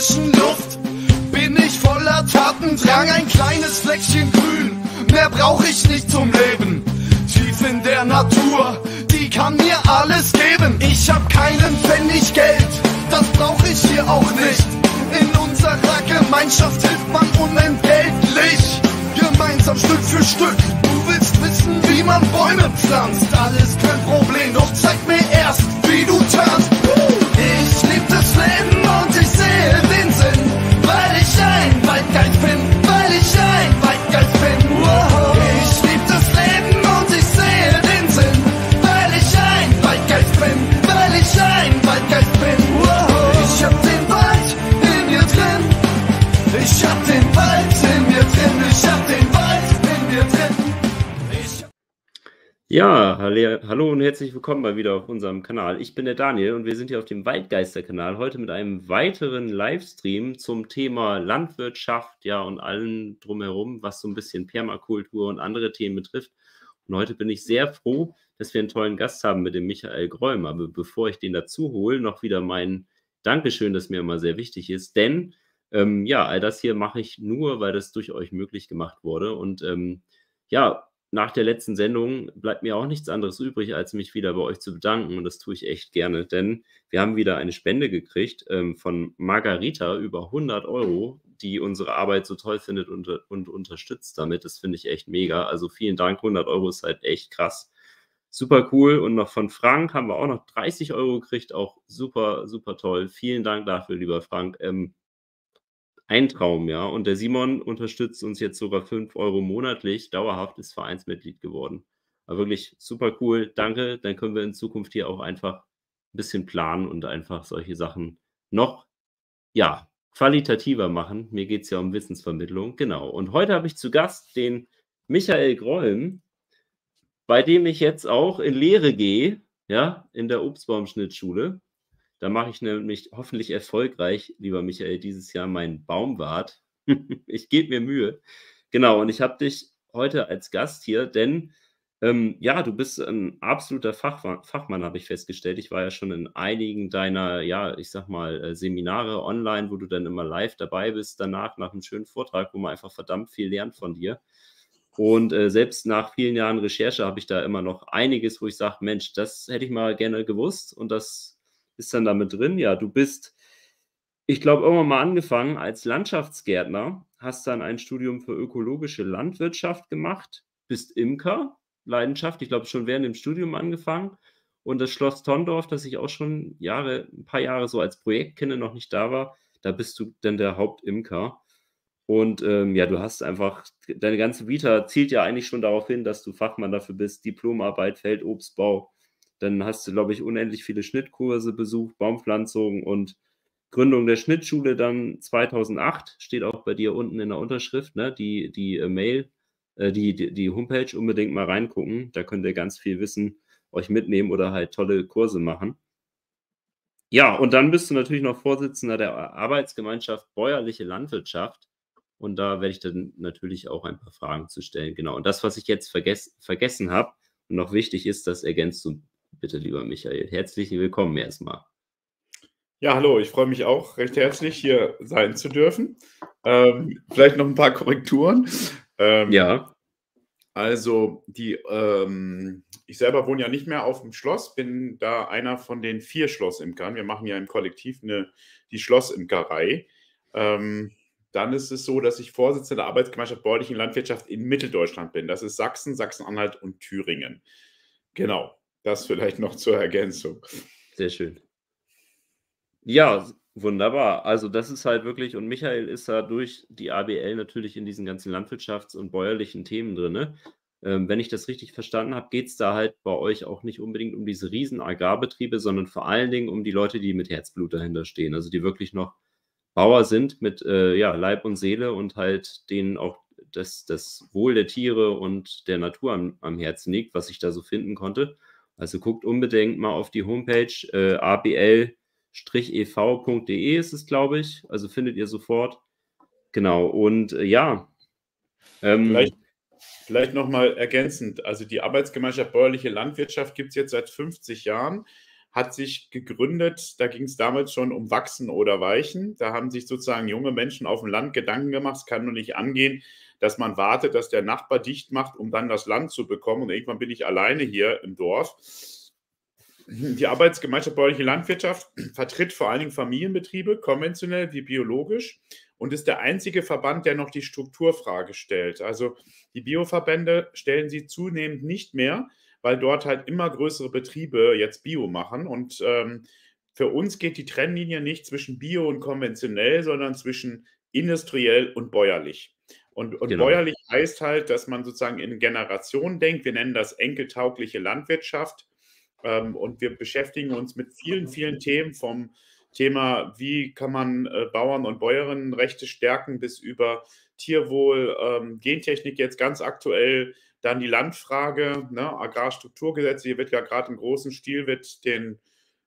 frischen Luft? Bin ich voller Tatendrang? Ein kleines Fleckchen grün, mehr brauch ich nicht zum Leben. Tief in der Natur, die kann mir alles geben. Ich hab keinen Pfennig Geld, das brauch ich hier auch nicht. In unserer Gemeinschaft hilft man unentgeltlich. Gemeinsam Stück für Stück. Du willst wissen, wie man Bäume pflanzt. Alles kein Problem, doch zeig mir erst, wie du tanzt. Ja, hallo und herzlich willkommen mal wieder auf unserem Kanal. Ich bin der Daniel und wir sind hier auf dem Waldgeister-Kanal heute mit einem weiteren Livestream zum Thema Landwirtschaft, ja, und allem drumherum, was so ein bisschen Permakultur und andere Themen betrifft. Und heute bin ich sehr froh, dass wir einen tollen Gast haben mit dem Michael Gräum. Aber bevor ich den dazu hole, noch wieder mein Dankeschön, das mir immer sehr wichtig ist, denn ähm, ja, all das hier mache ich nur, weil das durch euch möglich gemacht wurde. Und ähm, ja, nach der letzten Sendung bleibt mir auch nichts anderes übrig, als mich wieder bei euch zu bedanken. Und das tue ich echt gerne, denn wir haben wieder eine Spende gekriegt ähm, von Margarita über 100 Euro, die unsere Arbeit so toll findet und, und unterstützt damit. Das finde ich echt mega. Also vielen Dank. 100 Euro ist halt echt krass. Super cool. Und noch von Frank haben wir auch noch 30 Euro gekriegt. Auch super, super toll. Vielen Dank dafür, lieber Frank. Ähm, ein Traum, ja. Und der Simon unterstützt uns jetzt sogar 5 Euro monatlich, dauerhaft ist Vereinsmitglied geworden. Aber wirklich super cool. Danke. Dann können wir in Zukunft hier auch einfach ein bisschen planen und einfach solche Sachen noch, ja, qualitativer machen. Mir geht es ja um Wissensvermittlung. Genau. Und heute habe ich zu Gast den Michael Grollm, bei dem ich jetzt auch in Lehre gehe, ja, in der Obstbaumschnittschule. Da mache ich nämlich hoffentlich erfolgreich, lieber Michael, dieses Jahr meinen Baumwart. ich gebe mir Mühe. Genau, und ich habe dich heute als Gast hier, denn ähm, ja, du bist ein absoluter Fachmann, Fachmann habe ich festgestellt. Ich war ja schon in einigen deiner, ja, ich sag mal, äh, Seminare online, wo du dann immer live dabei bist, danach nach einem schönen Vortrag, wo man einfach verdammt viel lernt von dir. Und äh, selbst nach vielen Jahren Recherche habe ich da immer noch einiges, wo ich sage, Mensch, das hätte ich mal gerne gewusst und das ist dann damit drin. Ja, du bist, ich glaube, irgendwann mal angefangen als Landschaftsgärtner, hast dann ein Studium für ökologische Landwirtschaft gemacht, bist Imker, Leidenschaft, ich glaube schon während dem Studium angefangen. Und das Schloss Tondorf, das ich auch schon Jahre, ein paar Jahre so als Projekt kenne, noch nicht da war, da bist du dann der Hauptimker. Und ähm, ja, du hast einfach, deine ganze Vita zielt ja eigentlich schon darauf hin, dass du Fachmann dafür bist, Diplomarbeit, Feldobstbau. Dann hast du, glaube ich, unendlich viele Schnittkurse besucht, Baumpflanzung und Gründung der Schnittschule dann 2008, steht auch bei dir unten in der Unterschrift, ne? die, die äh, Mail, äh, die, die, die Homepage unbedingt mal reingucken. Da könnt ihr ganz viel Wissen euch mitnehmen oder halt tolle Kurse machen. Ja, und dann bist du natürlich noch Vorsitzender der Arbeitsgemeinschaft Bäuerliche Landwirtschaft. Und da werde ich dann natürlich auch ein paar Fragen zu stellen. Genau. Und das, was ich jetzt vergess vergessen habe und noch wichtig ist, das ergänzt du bitte, lieber Michael. Herzlich willkommen erstmal. Ja, hallo, ich freue mich auch recht herzlich, hier sein zu dürfen. Ähm, vielleicht noch ein paar Korrekturen. Ähm, Ja, Also, die, ähm, ich selber wohne ja nicht mehr auf dem Schloss, bin da einer von den vier Schlossimkern. Wir machen ja im Kollektiv eine, die Schlossimkerei. Ähm, dann ist es so, dass ich Vorsitzender der Arbeitsgemeinschaft Bäuerlichen Landwirtschaft in Mitteldeutschland bin. Das ist Sachsen, Sachsen-Anhalt und Thüringen. Genau, das vielleicht noch zur Ergänzung. sehr schön. Ja, wunderbar. Also das ist halt wirklich, und Michael ist da durch die ABL natürlich in diesen ganzen landwirtschafts- und bäuerlichen Themen drin. Ne? Ähm, wenn ich das richtig verstanden habe, geht es da halt bei euch auch nicht unbedingt um diese riesen Agrarbetriebe, sondern vor allen Dingen um die Leute, die mit Herzblut dahinter stehen. Also die wirklich noch Bauer sind mit äh, ja, Leib und Seele und halt denen auch das, das Wohl der Tiere und der Natur am, am Herzen liegt, was ich da so finden konnte. Also guckt unbedingt mal auf die Homepage äh, abl-ev.de ist es, glaube ich. Also findet ihr sofort. Genau. Und äh, ja. Ähm, Vielleicht, vielleicht nochmal ergänzend. Also die Arbeitsgemeinschaft Bäuerliche Landwirtschaft gibt es jetzt seit 50 Jahren. hat sich gegründet, da ging es damals schon um Wachsen oder Weichen. Da haben sich sozusagen junge Menschen auf dem Land Gedanken gemacht, es kann nur nicht angehen, dass man wartet, dass der Nachbar dicht macht, um dann das Land zu bekommen. Und irgendwann bin ich alleine hier im Dorf. Die Arbeitsgemeinschaft Bäuerliche Landwirtschaft vertritt vor allen Dingen Familienbetriebe, konventionell wie biologisch, und ist der einzige Verband, der noch die Strukturfrage stellt. Also die Bioverbände stellen sie zunehmend nicht mehr, weil dort halt immer größere Betriebe jetzt Bio machen. Und ähm, für uns geht die Trennlinie nicht zwischen Bio und konventionell, sondern zwischen industriell und bäuerlich. Und, und genau. bäuerlich heißt halt, dass man sozusagen in Generationen denkt. Wir nennen das enkeltaugliche Landwirtschaft. Ähm, und wir beschäftigen uns mit vielen, vielen Themen vom Thema, wie kann man äh, Bauern- und Bäuerinnenrechte stärken, bis über Tierwohl, ähm, Gentechnik jetzt ganz aktuell, dann die Landfrage, ne, Agrarstrukturgesetze, hier wird ja gerade im großen Stil wird, den,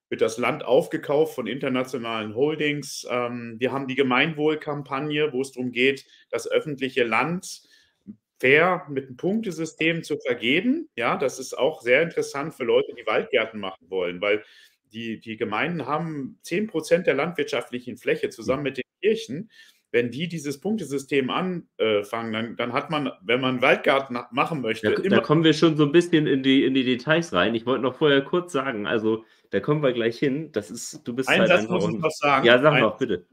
wird das Land aufgekauft von internationalen Holdings. Ähm, wir haben die Gemeinwohlkampagne, wo es darum geht, das öffentliche Land fair mit einem Punktesystem zu vergeben. Ja, das ist auch sehr interessant für Leute, die Waldgärten machen wollen, weil die, die Gemeinden haben 10 Prozent der landwirtschaftlichen Fläche zusammen mit den Kirchen. Wenn die dieses Punktesystem anfangen, dann, dann hat man, wenn man einen Waldgarten machen möchte. Da, da kommen wir schon so ein bisschen in die, in die Details rein. Ich wollte noch vorher kurz sagen, also da kommen wir gleich hin. Das ist, du bist Ein halt Satz muss ich noch sagen. Ja, sag noch, bitte.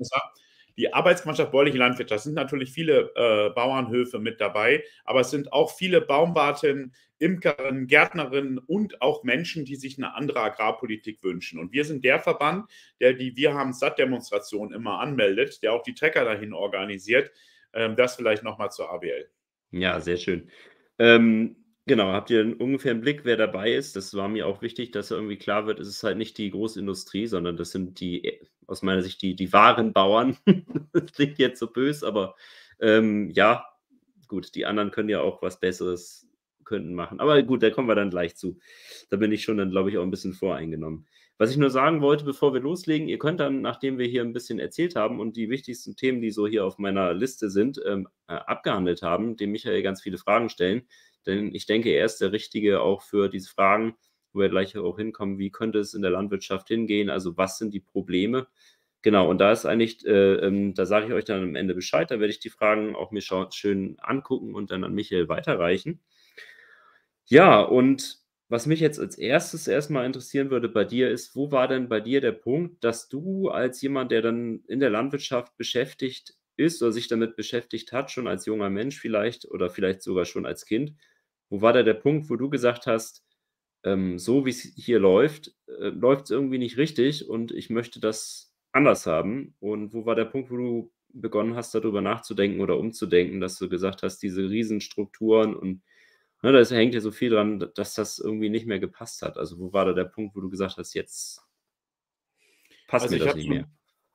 Die Arbeitsgemeinschaft Bäuerliche Landwirtschaft sind natürlich viele äh, Bauernhöfe mit dabei, aber es sind auch viele Baumwartinnen, Imkerinnen, Gärtnerinnen und auch Menschen, die sich eine andere Agrarpolitik wünschen. Und wir sind der Verband, der die Wir haben Satt-Demonstration immer anmeldet, der auch die Trecker dahin organisiert. Ähm, das vielleicht nochmal zur ABL. Ja, sehr schön. Ähm, genau, habt ihr ungefähr einen Blick, wer dabei ist? Das war mir auch wichtig, dass irgendwie klar wird, es ist halt nicht die Großindustrie, sondern das sind die, aus meiner Sicht, die, die wahren Bauern. das klingt jetzt so böse, aber ähm, ja, gut, die anderen können ja auch was Besseres könnten machen. Aber gut, da kommen wir dann gleich zu. Da bin ich schon dann, glaube ich, auch ein bisschen voreingenommen. Was ich nur sagen wollte, bevor wir loslegen, ihr könnt dann, nachdem wir hier ein bisschen erzählt haben und die wichtigsten Themen, die so hier auf meiner Liste sind, ähm, äh, abgehandelt haben, dem Michael ganz viele Fragen stellen. Denn ich denke, er ist der Richtige auch für diese Fragen, wo wir gleich auch hinkommen, wie könnte es in der Landwirtschaft hingehen, also was sind die Probleme. Genau, und da ist eigentlich, äh, ähm, da sage ich euch dann am Ende Bescheid, da werde ich die Fragen auch mir schön angucken und dann an Michael weiterreichen. Ja, und was mich jetzt als erstes erstmal interessieren würde bei dir ist, wo war denn bei dir der Punkt, dass du als jemand, der dann in der Landwirtschaft beschäftigt ist oder sich damit beschäftigt hat, schon als junger Mensch vielleicht oder vielleicht sogar schon als Kind, wo war da der Punkt, wo du gesagt hast, ähm, so wie es hier läuft, äh, läuft es irgendwie nicht richtig und ich möchte das anders haben? Und wo war der Punkt, wo du begonnen hast, darüber nachzudenken oder umzudenken, dass du gesagt hast, diese Riesenstrukturen und Ne, da hängt ja so viel dran, dass das irgendwie nicht mehr gepasst hat. Also, wo war da der Punkt, wo du gesagt hast, jetzt passt also mir das nicht schon, mehr?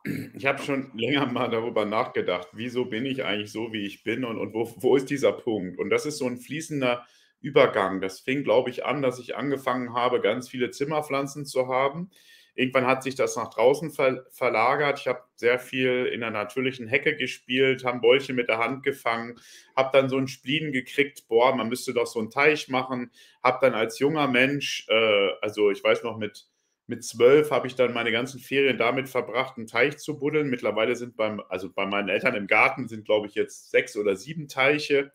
Ich habe schon länger mal darüber nachgedacht, wieso bin ich eigentlich so, wie ich bin und, und wo, wo ist dieser Punkt? Und das ist so ein fließender Übergang. Das fing, glaube ich, an, dass ich angefangen habe, ganz viele Zimmerpflanzen zu haben Irgendwann hat sich das nach draußen ver verlagert. Ich habe sehr viel in der natürlichen Hecke gespielt, habe Bäuche mit der Hand gefangen, habe dann so ein Spleen gekriegt, boah, man müsste doch so einen Teich machen. Habe dann als junger Mensch, äh, also ich weiß noch, mit, mit zwölf habe ich dann meine ganzen Ferien damit verbracht, einen Teich zu buddeln. Mittlerweile sind beim, also bei meinen Eltern im Garten sind, glaube ich, jetzt sechs oder sieben Teiche.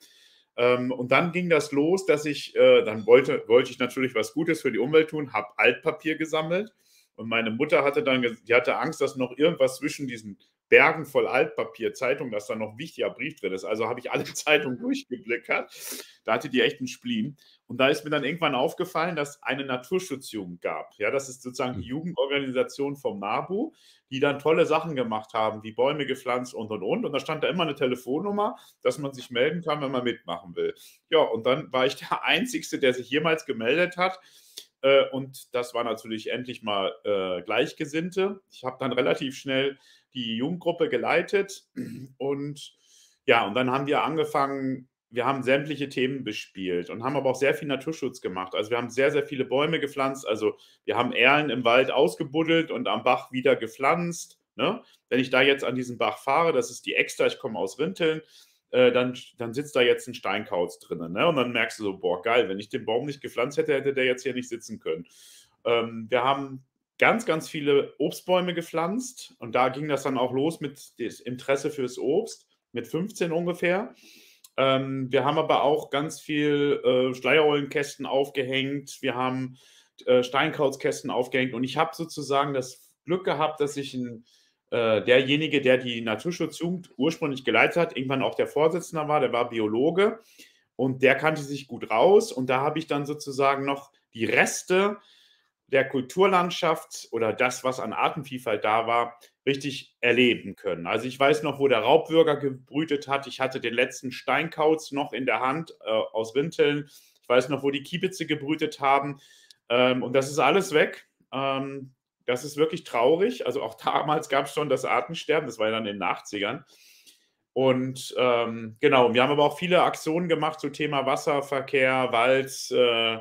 Ähm, und dann ging das los, dass ich, äh, dann wollte, wollte ich natürlich was Gutes für die Umwelt tun, habe Altpapier gesammelt und meine Mutter hatte dann, die hatte Angst, dass noch irgendwas zwischen diesen Bergen voll Altpapier, Zeitung, dass da noch wichtiger Brief drin ist. Also habe ich alle Zeitungen durchgeblickt. Da hatte die echt einen Spleen. Und da ist mir dann irgendwann aufgefallen, dass es eine Naturschutzjugend gab. Ja, das ist sozusagen die hm. Jugendorganisation vom NABU, die dann tolle Sachen gemacht haben, wie Bäume gepflanzt und und und. Und da stand da immer eine Telefonnummer, dass man sich melden kann, wenn man mitmachen will. Ja, und dann war ich der Einzige, der sich jemals gemeldet hat. Äh, und das war natürlich endlich mal äh, Gleichgesinnte. Ich habe dann relativ schnell die Jugendgruppe geleitet und ja, und dann haben wir angefangen, wir haben sämtliche Themen bespielt und haben aber auch sehr viel Naturschutz gemacht. Also wir haben sehr, sehr viele Bäume gepflanzt. Also wir haben Erlen im Wald ausgebuddelt und am Bach wieder gepflanzt. Ne? Wenn ich da jetzt an diesen Bach fahre, das ist die Extra, ich komme aus Rinteln, äh, dann, dann sitzt da jetzt ein Steinkauz drin. Ne? Und dann merkst du so, boah, geil, wenn ich den Baum nicht gepflanzt hätte, hätte der jetzt hier nicht sitzen können. Ähm, wir haben ganz, ganz viele Obstbäume gepflanzt und da ging das dann auch los mit dem Interesse fürs Obst, mit 15 ungefähr. Ähm, wir haben aber auch ganz viel äh, Schleierrollenkästen aufgehängt, wir haben äh, Steinkrauzkästen aufgehängt. Und ich habe sozusagen das Glück gehabt, dass ich ein äh, derjenige, der die Naturschutzjugend ursprünglich geleitet hat, irgendwann auch der Vorsitzende war, der war Biologe. Und der kannte sich gut raus. Und da habe ich dann sozusagen noch die Reste der Kulturlandschaft oder das, was an Artenvielfalt da war, richtig erleben können. Also ich weiß noch, wo der Raubwürger gebrütet hat. Ich hatte den letzten Steinkauz noch in der Hand äh, aus Rinteln. Ich weiß noch, wo die Kiebitze gebrütet haben. Ähm, und das ist alles weg. Ähm, das ist wirklich traurig. Also auch damals gab es schon das Artensterben. Das war ja dann in den 80ern. Und ähm, genau, wir haben aber auch viele Aktionen gemacht zum Thema Wasserverkehr, Wald, äh,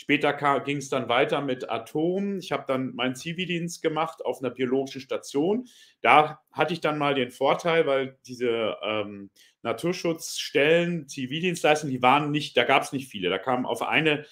Später ging es dann weiter mit Atom. Ich habe dann meinen Zivildienst gemacht auf einer biologischen Station. Da hatte ich dann mal den Vorteil, weil diese ähm, Naturschutzstellen, Zivildienstleistungen, die waren nicht, da gab es nicht viele. Da kamen auf eine,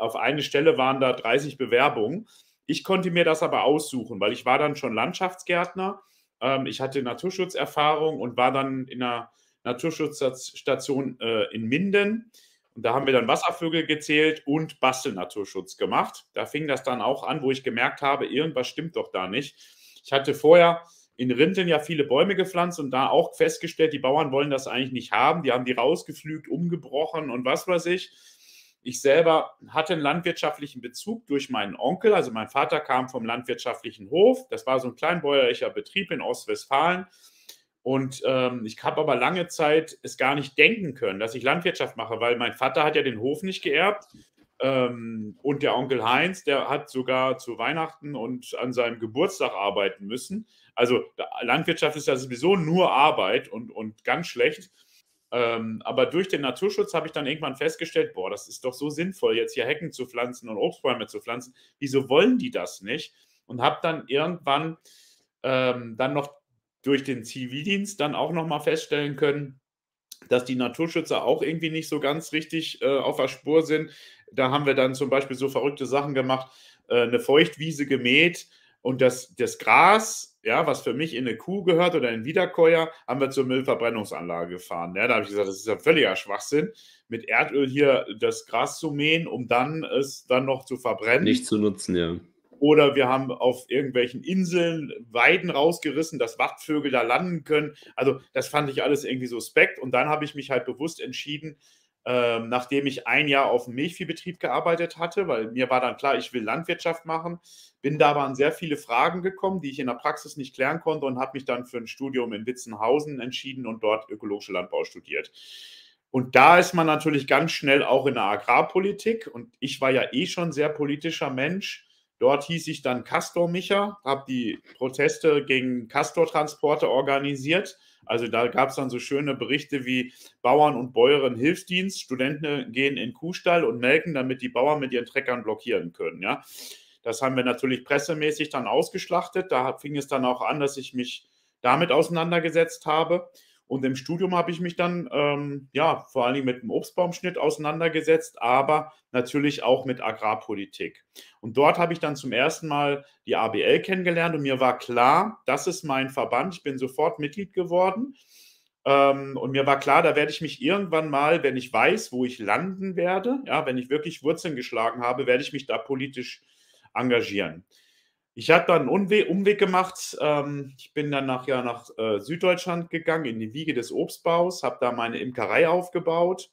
auf eine Stelle waren da 30 Bewerbungen. Ich konnte mir das aber aussuchen, weil ich war dann schon Landschaftsgärtner. Ähm, ich hatte Naturschutzerfahrung und war dann in einer Naturschutzstation äh, in Minden. Und da haben wir dann Wasservögel gezählt und Bastelnaturschutz gemacht. Da fing das dann auch an, wo ich gemerkt habe, irgendwas stimmt doch da nicht. Ich hatte vorher in Rinteln ja viele Bäume gepflanzt und da auch festgestellt, die Bauern wollen das eigentlich nicht haben. Die haben die rausgeflügt, umgebrochen und was weiß ich. Ich selber hatte einen landwirtschaftlichen Bezug durch meinen Onkel. Also mein Vater kam vom landwirtschaftlichen Hof. Das war so ein kleinbäuerlicher Betrieb in Ostwestfalen. Und ähm, ich habe aber lange Zeit es gar nicht denken können, dass ich Landwirtschaft mache, weil mein Vater hat ja den Hof nicht geerbt. Ähm, und der Onkel Heinz, der hat sogar zu Weihnachten und an seinem Geburtstag arbeiten müssen. Also Landwirtschaft ist ja sowieso nur Arbeit und, und ganz schlecht. Ähm, aber durch den Naturschutz habe ich dann irgendwann festgestellt, boah, das ist doch so sinnvoll, jetzt hier Hecken zu pflanzen und Obstbäume zu pflanzen. Wieso wollen die das nicht? Und habe dann irgendwann ähm, dann noch durch den Zivildienst dann auch nochmal feststellen können, dass die Naturschützer auch irgendwie nicht so ganz richtig äh, auf der Spur sind. Da haben wir dann zum Beispiel so verrückte Sachen gemacht, äh, eine Feuchtwiese gemäht und das, das Gras, ja, was für mich in eine Kuh gehört oder in Wiederkäuer, haben wir zur Müllverbrennungsanlage gefahren. Ja, da habe ich gesagt, das ist ja völliger Schwachsinn, mit Erdöl hier das Gras zu mähen, um dann es dann noch zu verbrennen. Nicht zu nutzen, ja. Oder wir haben auf irgendwelchen Inseln Weiden rausgerissen, dass Wachtvögel da landen können. Also das fand ich alles irgendwie suspekt. Und dann habe ich mich halt bewusst entschieden, ähm, nachdem ich ein Jahr auf dem Milchviehbetrieb gearbeitet hatte, weil mir war dann klar, ich will Landwirtschaft machen, bin da aber an sehr viele Fragen gekommen, die ich in der Praxis nicht klären konnte und habe mich dann für ein Studium in Witzenhausen entschieden und dort ökologische Landbau studiert. Und da ist man natürlich ganz schnell auch in der Agrarpolitik. Und ich war ja eh schon sehr politischer Mensch Dort hieß ich dann Castor Micha, habe die Proteste gegen Castor-Transporte organisiert. Also da gab es dann so schöne Berichte wie Bauern und Bäuerinnen Hilfsdienst, Studenten gehen in Kuhstall und melken, damit die Bauern mit ihren Treckern blockieren können. Ja? Das haben wir natürlich pressemäßig dann ausgeschlachtet. Da fing es dann auch an, dass ich mich damit auseinandergesetzt habe. Und im Studium habe ich mich dann ähm, ja vor allen Dingen mit dem Obstbaumschnitt auseinandergesetzt, aber natürlich auch mit Agrarpolitik. Und dort habe ich dann zum ersten Mal die ABL kennengelernt und mir war klar, das ist mein Verband. Ich bin sofort Mitglied geworden. Ähm, und mir war klar, da werde ich mich irgendwann mal, wenn ich weiß, wo ich landen werde, ja, wenn ich wirklich Wurzeln geschlagen habe, werde ich mich da politisch engagieren. Ich habe dann einen Umweg, gemacht. Ähm, ich bin dann nachher nach äh, Süddeutschland gegangen, in die Wiege des Obstbaus, habe da meine Imkerei aufgebaut,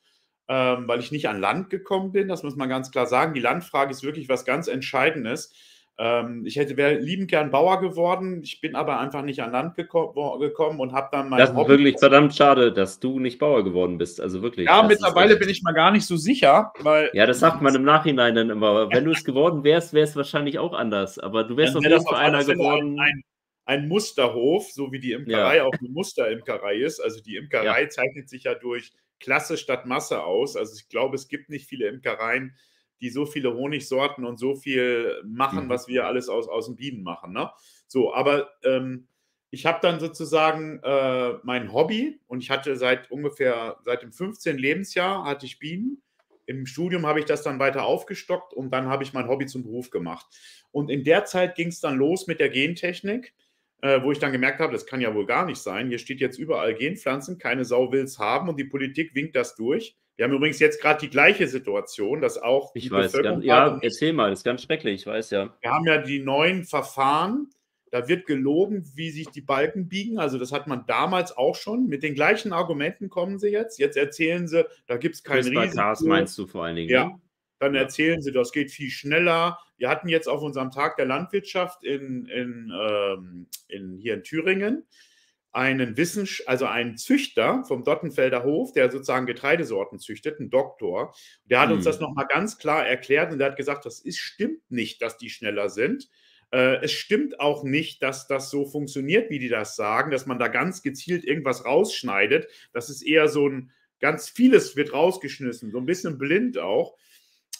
ähm, weil ich nicht an Land gekommen bin. Das muss man ganz klar sagen. Die Landfrage ist wirklich was ganz Entscheidendes. Ähm, ich hätte wäre liebend gern Bauer geworden. Ich bin aber einfach nicht an Land geko gekommen und habe dann mein. Das ist Hobby wirklich verdammt schade, dass du nicht Bauer geworden bist. Also wirklich. Ja, mittlerweile bin ich mal gar nicht so sicher, weil. Ja, das sagt man im Nachhinein dann immer. Wenn du es geworden wärst, wäre es wahrscheinlich auch anders. Aber du wärst auf jeden Fall einer geworden. Ein, ein, Musterhof, so wie die Imkerei ja. auch eine Musterimkerei ist. Also die Imkerei ja. zeichnet sich ja durch Klasse statt Masse aus. Also ich glaube, es gibt nicht viele Imkereien, die so viele Honigsorten und so viel machen, mhm. was wir alles aus, aus den Bienen machen. Ne? So, aber ähm, ich habe dann sozusagen äh, mein Hobby und ich hatte seit ungefähr, seit dem 15. Lebensjahr hatte ich Bienen Im Studium habe ich das dann weiter aufgestockt und dann habe ich mein Hobby zum Beruf gemacht. Und in der Zeit ging es dann los mit der Gentechnik, äh, wo ich dann gemerkt habe, das kann ja wohl gar nicht sein. Hier steht jetzt überall Genpflanzen, keine Sau will es haben und die Politik winkt das durch. Wir haben übrigens jetzt gerade die gleiche Situation, dass auch. Ich weiß, ganz, ja, erzähl mal, das ist ganz schrecklich, ich weiß ja. Wir haben ja die neuen Verfahren, da wird gelogen, wie sich die Balken biegen. Also, das hat man damals auch schon. Mit den gleichen Argumenten kommen sie jetzt. Jetzt erzählen sie, da gibt es kein Risiko. meinst du vor allen Dingen? Ja. Ne? Dann erzählen sie, das geht viel schneller. Wir hatten jetzt auf unserem Tag der Landwirtschaft in, in, ähm, in hier in Thüringen einen Wissens also einen Züchter vom Dottenfelder Hof, der sozusagen Getreidesorten züchtet, ein Doktor. Der hat hm. uns das nochmal ganz klar erklärt und der hat gesagt, das ist, stimmt nicht, dass die schneller sind. Äh, es stimmt auch nicht, dass das so funktioniert, wie die das sagen, dass man da ganz gezielt irgendwas rausschneidet. Das ist eher so ein, ganz vieles wird rausgeschnissen, so ein bisschen blind auch.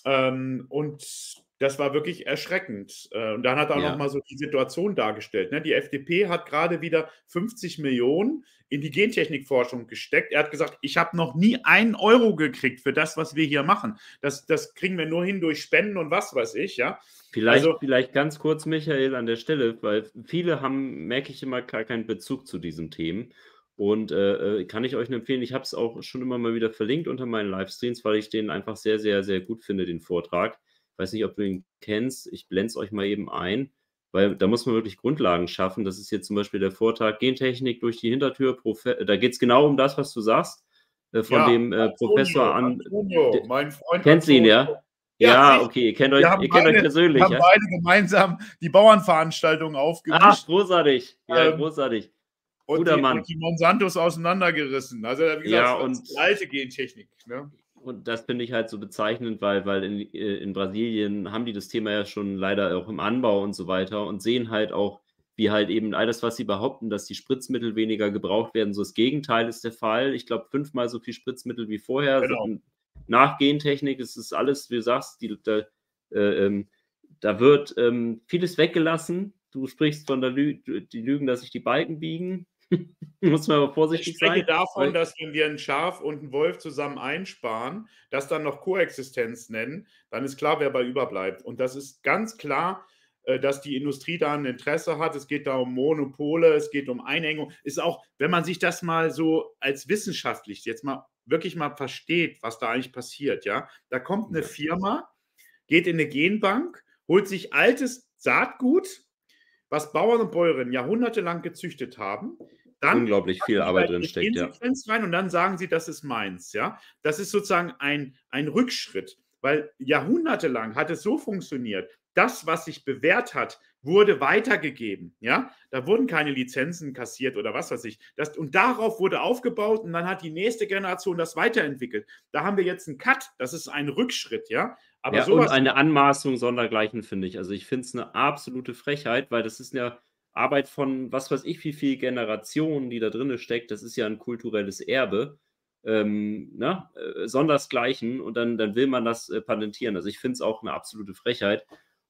Ähm, und das war wirklich erschreckend. Äh, und dann hat er auch ja. nochmal so die Situation dargestellt. Ne? Die FDP hat gerade wieder 50 Millionen in die Gentechnikforschung gesteckt. Er hat gesagt, ich habe noch nie einen Euro gekriegt für das, was wir hier machen. Das, das kriegen wir nur hin durch Spenden und was weiß ich, ja. Vielleicht, also, vielleicht ganz kurz, Michael, an der Stelle, weil viele haben, merke ich immer, gar keinen Bezug zu diesen Themen. Und äh, äh kann ich euch nur empfehlen, ich habe es auch schon immer mal wieder verlinkt unter meinen Livestreams, weil ich den einfach sehr, sehr, sehr gut finde, den Vortrag weiß nicht, ob du ihn kennst. Ich blende es euch mal eben ein, weil da muss man wirklich Grundlagen schaffen. Das ist jetzt zum Beispiel der Vortrag Gentechnik durch die Hintertür. Profe da geht es genau um das, was du sagst. Äh, von ja, dem äh, Professor an. Antonio, mein Freund. Kennst du ihn, ja? Ja, ja okay, ihr kennt euch, ihr kennt beide, euch persönlich. Wir haben ja? beide gemeinsam die Bauernveranstaltung aufgemischt. Ach, großartig. Ja, ähm, großartig. Und Guter die, Mann. und die Monsantos auseinandergerissen. Also, wie gesagt, ja, und, alte Gentechnik. Ne? Und das finde ich halt so bezeichnend, weil, weil in, äh, in Brasilien haben die das Thema ja schon leider auch im Anbau und so weiter und sehen halt auch, wie halt eben alles, was sie behaupten, dass die Spritzmittel weniger gebraucht werden, so das Gegenteil ist der Fall. Ich glaube, fünfmal so viel Spritzmittel wie vorher. Genau. Nach Gentechnik ist es alles, wie du sagst, die, da, äh, ähm, da wird ähm, vieles weggelassen. Du sprichst von der Lü die Lügen, dass sich die Balken biegen. Muss man aber vorsichtig sein. Ich spreche sein, davon, dass wenn wir ein Schaf und ein Wolf zusammen einsparen, das dann noch Koexistenz nennen, dann ist klar, wer bei überbleibt. Und das ist ganz klar, äh, dass die Industrie da ein Interesse hat. Es geht da um Monopole, es geht um Einengung. Ist auch, wenn man sich das mal so als wissenschaftlich jetzt mal wirklich mal versteht, was da eigentlich passiert, ja. Da kommt eine Firma, geht in eine Genbank, holt sich altes Saatgut, was Bauern und Bäuerinnen jahrhundertelang gezüchtet haben. Dann Unglaublich viel Arbeit drin steckt, ja. Rein und dann sagen sie, das ist meins, ja. Das ist sozusagen ein, ein Rückschritt, weil jahrhundertelang hat es so funktioniert, das, was sich bewährt hat, wurde weitergegeben. Ja, da wurden keine Lizenzen kassiert oder was weiß ich. Das, und darauf wurde aufgebaut und dann hat die nächste Generation das weiterentwickelt. Da haben wir jetzt einen Cut. Das ist ein Rückschritt. Ja, aber ja, sowas. Und eine Anmaßung sondergleichen finde ich. Also ich finde es eine absolute Frechheit, weil das ist ja Arbeit von was weiß ich, wie viel Generationen, die da drin steckt. Das ist ja ein kulturelles Erbe. Ähm, ne? Äh, sondersgleichen und dann, dann will man das äh, patentieren. Also ich finde es auch eine absolute Frechheit.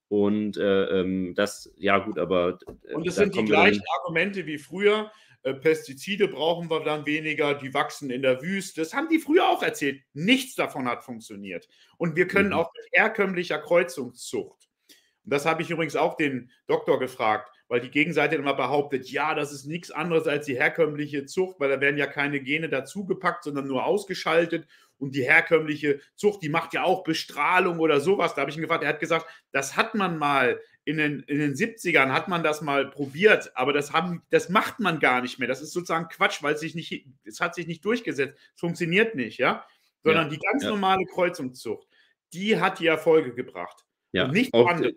Und äh, ähm, das, ja gut, aber. Und es sind die gleichen Argumente wie früher. Äh, Pestizide brauchen wir dann weniger, die wachsen in der Wüste. Das haben die früher auch erzählt. Nichts davon hat funktioniert. Und wir können mhm. auch mit herkömmlicher Kreuzungszucht. Und das habe ich übrigens auch den Doktor gefragt, weil die Gegenseite immer behauptet, ja, das ist nichts anderes als die herkömmliche Zucht, weil da werden ja keine Gene dazugepackt, sondern nur ausgeschaltet. Und die herkömmliche Zucht, die macht ja auch Bestrahlung oder sowas. Da habe ich ihn gefragt, er hat gesagt, das hat man mal in den, in den 70ern hat man das mal probiert, aber das, haben, das macht man gar nicht mehr. Das ist sozusagen Quatsch, weil es sich nicht, es hat sich nicht durchgesetzt. Es funktioniert nicht, ja. Sondern ja, die ganz ja. normale Kreuzungszucht, die hat die Erfolge gebracht. Ja, und nicht anderes.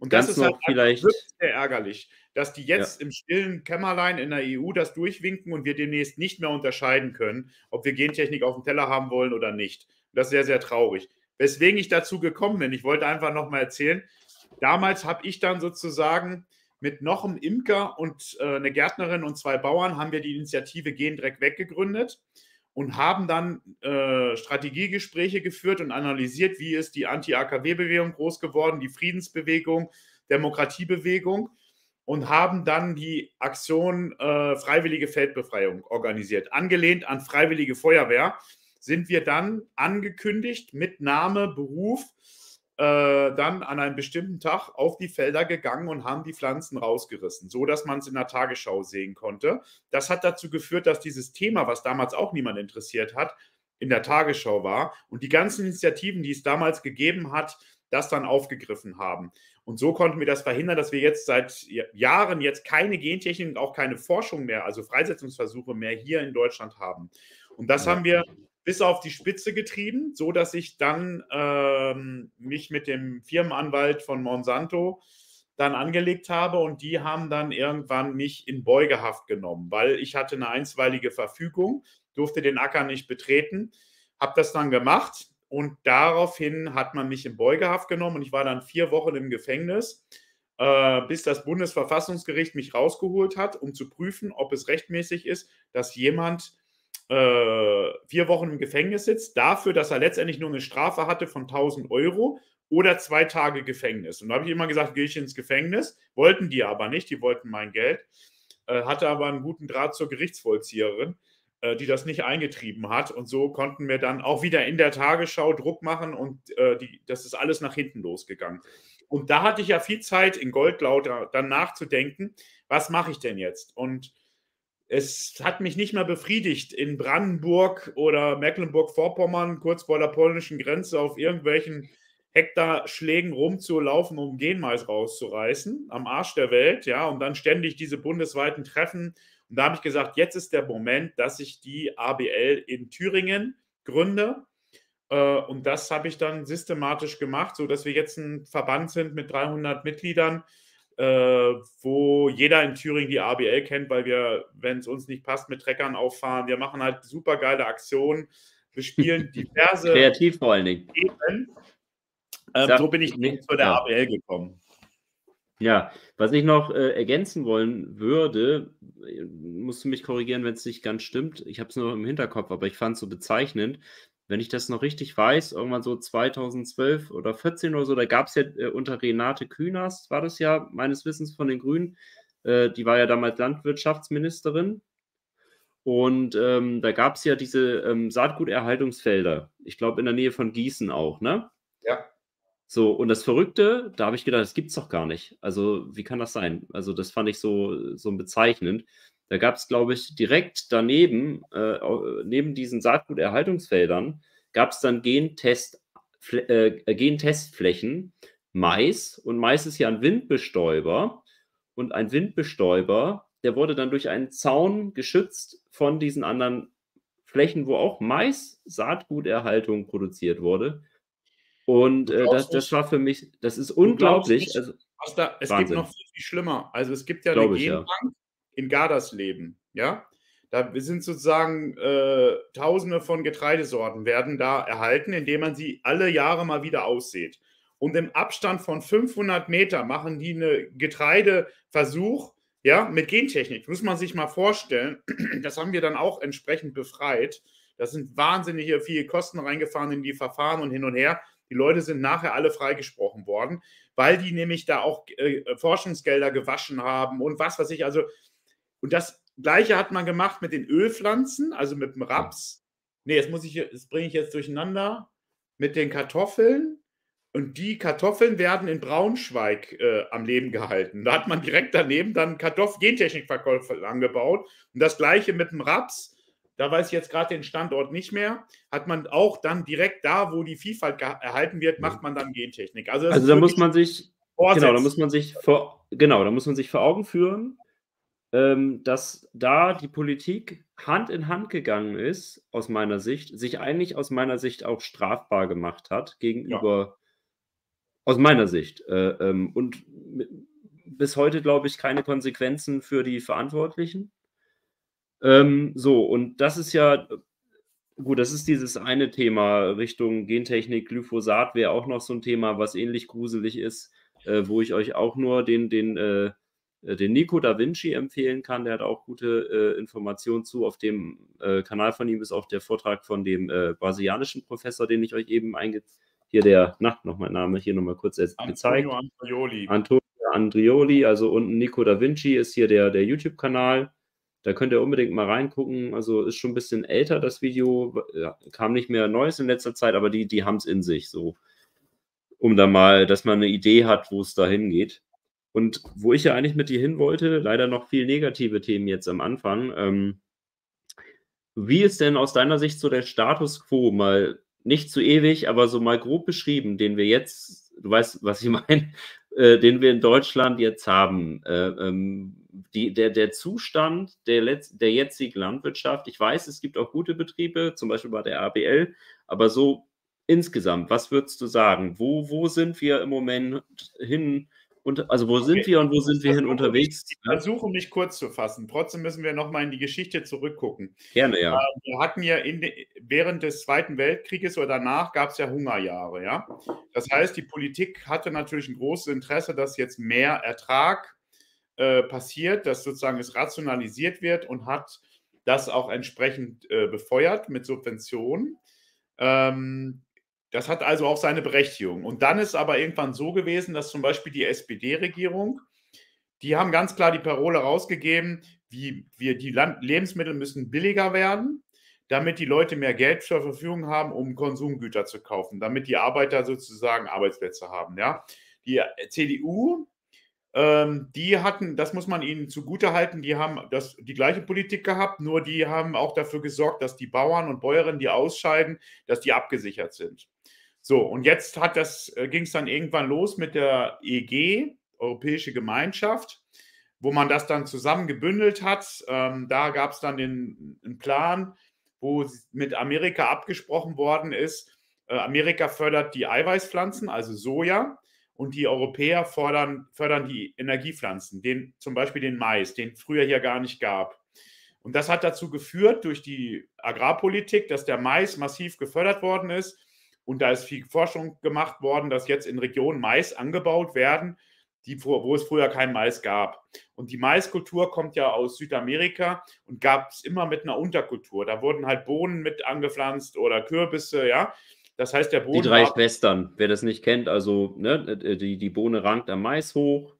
Und das ist halt vielleicht sehr ärgerlich, dass die jetzt ja. im stillen Kämmerlein in der EU das durchwinken und wir demnächst nicht mehr unterscheiden können, ob wir Gentechnik auf dem Teller haben wollen oder nicht. Das ist sehr, sehr traurig. Weswegen ich dazu gekommen bin, ich wollte einfach nochmal erzählen, damals habe ich dann sozusagen mit noch einem Imker und äh, eine Gärtnerin und zwei Bauern haben wir die Initiative Gendreck weggegründet und haben dann äh, Strategiegespräche geführt und analysiert, wie ist die Anti-AKW-Bewegung groß geworden, die Friedensbewegung, Demokratiebewegung und haben dann die Aktion äh, Freiwillige Feldbefreiung organisiert, angelehnt an Freiwillige Feuerwehr. sind wir dann angekündigt mit Name, Beruf, äh, dann an einem bestimmten Tag auf die Felder gegangen und haben die Pflanzen rausgerissen, so dass man es in der Tagesschau sehen konnte. Das hat dazu geführt, dass dieses Thema, was damals auch niemand interessiert hat, in der Tagesschau war und die ganzen Initiativen, die es damals gegeben hat, das dann aufgegriffen haben. Und so konnten wir das verhindern, dass wir jetzt seit Jahren jetzt keine Gentechnik und auch keine Forschung mehr, also Freisetzungsversuche mehr hier in Deutschland haben. Und das haben wir bis auf die Spitze getrieben, so dass ich dann ähm, mich mit dem Firmenanwalt von Monsanto dann angelegt habe und die haben dann irgendwann mich in Beugehaft genommen, weil ich hatte eine einstweilige Verfügung, durfte den Acker nicht betreten, habe das dann gemacht und daraufhin hat man mich in Beugehaft genommen und ich war dann vier Wochen im Gefängnis, äh, bis das Bundesverfassungsgericht mich rausgeholt hat, um zu prüfen, ob es rechtmäßig ist, dass jemand äh, vier Wochen im Gefängnis sitzt, dafür, dass er letztendlich nur eine Strafe hatte von 1000 Euro oder zwei Tage Gefängnis. Und da habe ich immer gesagt, gehe ich ins Gefängnis. Wollten die aber nicht, die wollten mein Geld. Äh, hatte aber einen guten Draht zur Gerichtsvollzieherin, äh, die das nicht eingetrieben hat. Und so konnten wir dann auch wieder in der Tagesschau Druck machen und äh, die, das ist alles nach hinten losgegangen. Und da hatte ich ja viel Zeit in Goldlauter dann nachzudenken, was mache ich denn jetzt? Und es hat mich nicht mehr befriedigt, in Brandenburg oder Mecklenburg-Vorpommern, kurz vor der polnischen Grenze, auf irgendwelchen Hektarschlägen rumzulaufen, um Genmais rauszureißen, am Arsch der Welt, ja, und dann ständig diese bundesweiten Treffen. Und da habe ich gesagt, jetzt ist der Moment, dass ich die ABL in Thüringen gründe. Äh, und das habe ich dann systematisch gemacht, sodass wir jetzt ein Verband sind mit 300 Mitgliedern, wo jeder in Thüringen die ABL kennt, weil wir, wenn es uns nicht passt, mit Treckern auffahren. Wir machen halt super geile Aktionen. Wir spielen diverse. Kreativ vor allen Dingen. Ähm, so bin ich nicht zu der ja. ABL gekommen. Ja, was ich noch äh, ergänzen wollen würde, musst du mich korrigieren, wenn es nicht ganz stimmt. Ich habe es nur im Hinterkopf, aber ich fand es so bezeichnend wenn ich das noch richtig weiß, irgendwann so 2012 oder 14 oder so, da gab es ja äh, unter Renate Künast, war das ja meines Wissens von den Grünen, äh, die war ja damals Landwirtschaftsministerin. Und ähm, da gab es ja diese ähm, Saatguterhaltungsfelder, ich glaube in der Nähe von Gießen auch, ne? Ja. So, und das Verrückte, da habe ich gedacht, das gibt es doch gar nicht. Also, wie kann das sein? Also, das fand ich so, so bezeichnend. Da gab es, glaube ich, direkt daneben, äh, neben diesen Saatguterhaltungsfeldern, gab es dann Gentest, äh, Gentestflächen, Mais. Und Mais ist ja ein Windbestäuber. Und ein Windbestäuber, der wurde dann durch einen Zaun geschützt von diesen anderen Flächen, wo auch Mais Saatguterhaltung produziert wurde. Und äh, das, das war für mich, das ist unglaublich. Also, da, es Wahnsinn. gibt noch viel, viel schlimmer. Also es gibt ja Glaube eine Genbank, ja in Gardersleben, ja. Da sind sozusagen äh, Tausende von Getreidesorten werden da erhalten, indem man sie alle Jahre mal wieder aussät. Und im Abstand von 500 Meter machen die einen Getreideversuch, ja, mit Gentechnik. Muss man sich mal vorstellen. Das haben wir dann auch entsprechend befreit. Da sind wahnsinnig viele Kosten reingefahren in die Verfahren und hin und her. Die Leute sind nachher alle freigesprochen worden, weil die nämlich da auch äh, Forschungsgelder gewaschen haben und was weiß ich. Also und das Gleiche hat man gemacht mit den Ölpflanzen, also mit dem Raps. Nee, jetzt muss ich, das bringe ich jetzt durcheinander. Mit den Kartoffeln. Und die Kartoffeln werden in Braunschweig äh, am Leben gehalten. Da hat man direkt daneben dann Kartoffel-Gentechnikverkäufe angebaut. Und das Gleiche mit dem Raps. Da weiß ich jetzt gerade den Standort nicht mehr. Hat man auch dann direkt da, wo die Vielfalt erhalten wird, macht man dann Gentechnik. Also, also da muss man sich, genau, da muss man sich vor, genau, da muss man sich vor Augen führen, ähm, dass da die Politik Hand in Hand gegangen ist, aus meiner Sicht, sich eigentlich aus meiner Sicht auch strafbar gemacht hat gegenüber, ja. aus meiner Sicht. Äh, ähm, und bis heute, glaube ich, keine Konsequenzen für die Verantwortlichen. Ähm, so, und das ist ja, gut, das ist dieses eine Thema Richtung Gentechnik, Glyphosat wäre auch noch so ein Thema, was ähnlich gruselig ist, äh, wo ich euch auch nur den, den äh, den Nico Da Vinci empfehlen kann. Der hat auch gute äh, Informationen zu. Auf dem äh, Kanal von ihm ist auch der Vortrag von dem äh, brasilianischen Professor, den ich euch eben einge... Hier der, na, noch mein Name, hier nochmal kurz gezeigt. Antonio Andrioli. Antonio Andrioli, also unten Nico Da Vinci ist hier der, der YouTube-Kanal. Da könnt ihr unbedingt mal reingucken. Also ist schon ein bisschen älter, das Video. Ja, kam nicht mehr Neues in letzter Zeit, aber die, die haben es in sich. So, um da mal, dass man eine Idee hat, wo es da hingeht. Und wo ich ja eigentlich mit dir hin wollte, leider noch viel negative Themen jetzt am Anfang. Ähm, wie ist denn aus deiner Sicht so der Status quo mal nicht zu ewig, aber so mal grob beschrieben, den wir jetzt, du weißt, was ich meine, äh, den wir in Deutschland jetzt haben. Äh, ähm, die, der, der Zustand der, Letz-, der jetzigen Landwirtschaft, ich weiß, es gibt auch gute Betriebe, zum Beispiel bei der ABL, aber so insgesamt, was würdest du sagen? Wo, wo sind wir im Moment hin? Und, also wo okay. sind wir und wo sind wir hin unterwegs? Ich versuche mich kurz zu fassen. Trotzdem müssen wir nochmal in die Geschichte zurückgucken. Gerne, ja. Äh, wir hatten ja de, während des Zweiten Weltkrieges oder danach gab es ja Hungerjahre, ja. Das heißt, die Politik hatte natürlich ein großes Interesse, dass jetzt mehr Ertrag äh, passiert, dass sozusagen es rationalisiert wird und hat das auch entsprechend äh, befeuert mit Subventionen. Ähm, das hat also auch seine Berechtigung. Und dann ist aber irgendwann so gewesen, dass zum Beispiel die SPD-Regierung, die haben ganz klar die Parole rausgegeben, wie wir die Land Lebensmittel müssen billiger werden, damit die Leute mehr Geld zur Verfügung haben, um Konsumgüter zu kaufen, damit die Arbeiter sozusagen Arbeitsplätze haben. Ja? Die CDU, ähm, die hatten, das muss man ihnen zugutehalten, die haben das, die gleiche Politik gehabt, nur die haben auch dafür gesorgt, dass die Bauern und Bäuerinnen, die ausscheiden, dass die abgesichert sind. So, und jetzt hat das, äh, ging es dann irgendwann los mit der EG, Europäische Gemeinschaft, wo man das dann zusammen gebündelt hat. Ähm, da gab es dann den, einen Plan, wo mit Amerika abgesprochen worden ist. Äh, Amerika fördert die Eiweißpflanzen, also Soja, und die Europäer fordern, fördern die Energiepflanzen, den, zum Beispiel den Mais, den früher hier gar nicht gab. Und das hat dazu geführt, durch die Agrarpolitik, dass der Mais massiv gefördert worden ist und da ist viel Forschung gemacht worden, dass jetzt in Regionen Mais angebaut werden, die, wo es früher kein Mais gab. Und die Maiskultur kommt ja aus Südamerika und gab es immer mit einer Unterkultur. Da wurden halt Bohnen mit angepflanzt oder Kürbisse, ja. Das heißt, der Boden. Die drei Schwestern, wer das nicht kennt, also ne, die, die Bohne rankt am Mais hoch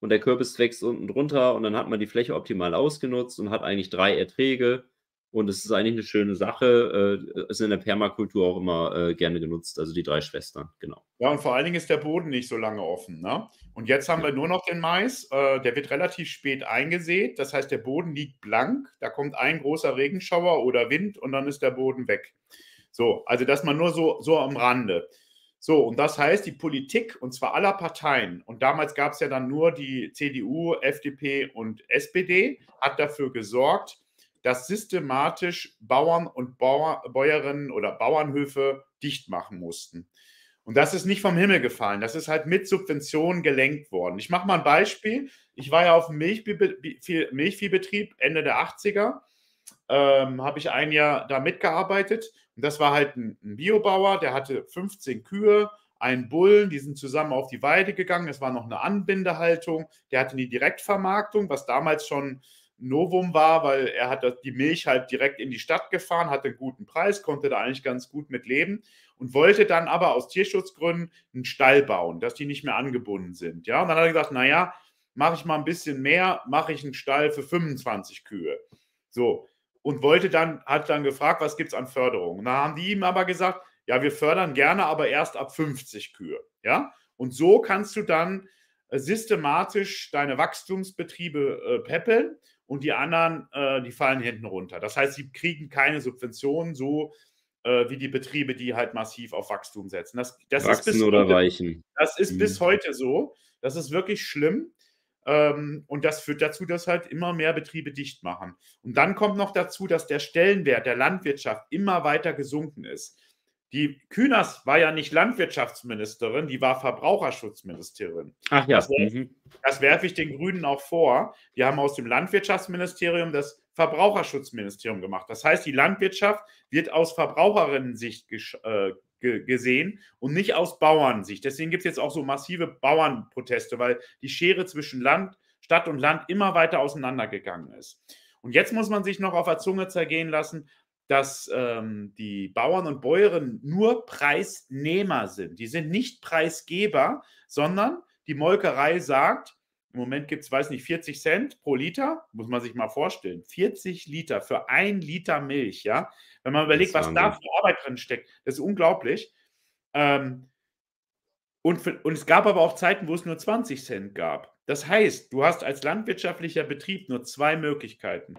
und der Kürbis wächst unten drunter und dann hat man die Fläche optimal ausgenutzt und hat eigentlich drei Erträge und es ist eigentlich eine schöne Sache. Äh, ist in der Permakultur auch immer äh, gerne genutzt, also die drei Schwestern, genau. Ja, und vor allen Dingen ist der Boden nicht so lange offen. Ne? Und jetzt haben wir nur noch den Mais. Äh, der wird relativ spät eingesät. Das heißt, der Boden liegt blank. Da kommt ein großer Regenschauer oder Wind und dann ist der Boden weg. So, also das mal nur so, so am Rande. So, und das heißt, die Politik, und zwar aller Parteien, und damals gab es ja dann nur die CDU, FDP und SPD, hat dafür gesorgt, dass systematisch Bauern und Bauer, Bäuerinnen oder Bauernhöfe dicht machen mussten. Und das ist nicht vom Himmel gefallen. Das ist halt mit Subventionen gelenkt worden. Ich mache mal ein Beispiel. Ich war ja auf dem Milchviehbetrieb Ende der 80er. Ähm, habe ich ein Jahr da mitgearbeitet. Und das war halt ein, Biobauer, der hatte 15 Kühe, einen Bullen, die sind zusammen auf die Weide gegangen. Es war noch eine Anbindehaltung. Der hatte die Direktvermarktung, was damals schon Novum war, weil er hat die Milch halt direkt in die Stadt gefahren, hatte einen guten Preis, konnte da eigentlich ganz gut mit leben und wollte dann aber aus Tierschutzgründen einen Stall bauen, dass die nicht mehr angebunden sind. Ja, und dann hat er gesagt, naja, mache ich mal ein bisschen mehr, mache ich einen Stall für 25 Kühe. So, und wollte dann, hat dann gefragt, was gibt es an Förderung. Und da haben die ihm aber gesagt, ja, wir fördern gerne, aber erst ab 50 Kühe. Ja, und so kannst du dann äh, systematisch deine Wachstumsbetriebe äh, peppeln und die anderen, äh, die fallen hinten runter. Das heißt, sie kriegen keine Subventionen, so äh, wie die Betriebe, die halt massiv auf Wachstum setzen. Das, das Wachsen ist bis oder heute, weichen. Das ist mhm. bis heute so. Das ist wirklich schlimm. Ähm, und das führt dazu, dass halt immer mehr Betriebe dicht machen. Und dann kommt noch dazu, dass der Stellenwert der Landwirtschaft immer weiter gesunken ist. Die Kühners war ja nicht Landwirtschaftsministerin, die war Verbraucherschutzministerin. Ach ja. Das, mhm. das werfe ich den Grünen auch vor. Die haben aus dem Landwirtschaftsministerium das Verbraucherschutzministerium gemacht. Das heißt, die Landwirtschaft wird aus Verbraucherinnensicht äh, gesehen und nicht aus Bauernsicht. Deswegen gibt es jetzt auch so massive Bauernproteste, weil die Schere zwischen Land, Stadt und Land immer weiter auseinandergegangen ist. Und jetzt muss man sich noch auf der Zunge zergehen lassen, dass ähm, die Bauern und Bäuerinnen nur Preisnehmer sind. Die sind nicht Preisgeber, sondern die Molkerei sagt, Im Moment gibt es, weiß nicht, 40 Cent pro Liter, muss man sich mal vorstellen. 40 Liter für ein Liter Milch, ja. Wenn man überlegt, was da für Arbeit drin steckt, das ist unglaublich. Ähm, und, für, und es gab aber auch Zeiten, wo es nur 20 Cent gab. Das heißt, du hast als landwirtschaftlicher Betrieb nur zwei Möglichkeiten.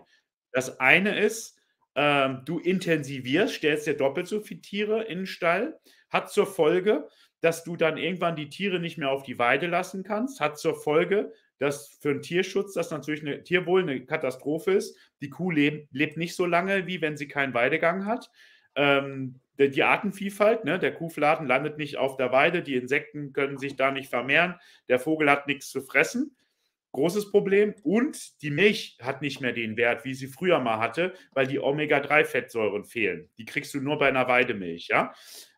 Das eine ist, ähm, du intensivierst, stellst dir doppelt so viele Tiere in den Stall, hat zur Folge, dass du dann irgendwann die Tiere nicht mehr auf die Weide lassen kannst, hat zur Folge, dass für den Tierschutz das natürlich eine Tierwohl eine Katastrophe ist. Die Kuh lebt, lebt nicht so lange, wie wenn sie keinen Weidegang hat. Ähm, die Artenvielfalt, ne, der Kuhfladen landet nicht auf der Weide, die Insekten können sich da nicht vermehren, der Vogel hat nichts zu fressen. Großes Problem. Und die Milch hat nicht mehr den Wert, wie sie früher mal hatte, weil die Omega-3-Fettsäuren fehlen. Die kriegst du nur bei einer Weidemilch. Ja?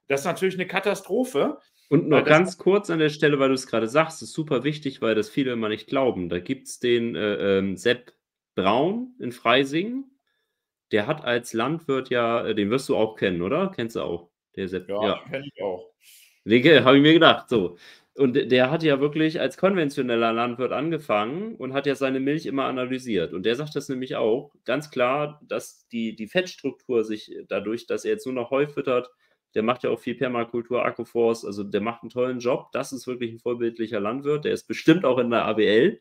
Das ist natürlich eine Katastrophe. Und noch ganz kurz an der Stelle, weil du es gerade sagst, ist super wichtig, weil das viele immer nicht glauben. Da gibt es den äh, ähm, Sepp Braun in Freising. Der hat als Landwirt ja, äh, den wirst du auch kennen, oder? Kennst du auch? Der Sepp, ja, ja. kenne ich auch. Den habe ich mir gedacht. So. Und der hat ja wirklich als konventioneller Landwirt angefangen und hat ja seine Milch immer analysiert. Und der sagt das nämlich auch ganz klar, dass die, die Fettstruktur sich dadurch, dass er jetzt nur noch Heu füttert, der macht ja auch viel Permakultur, Agroforce, also der macht einen tollen Job. Das ist wirklich ein vorbildlicher Landwirt. Der ist bestimmt auch in der ABL.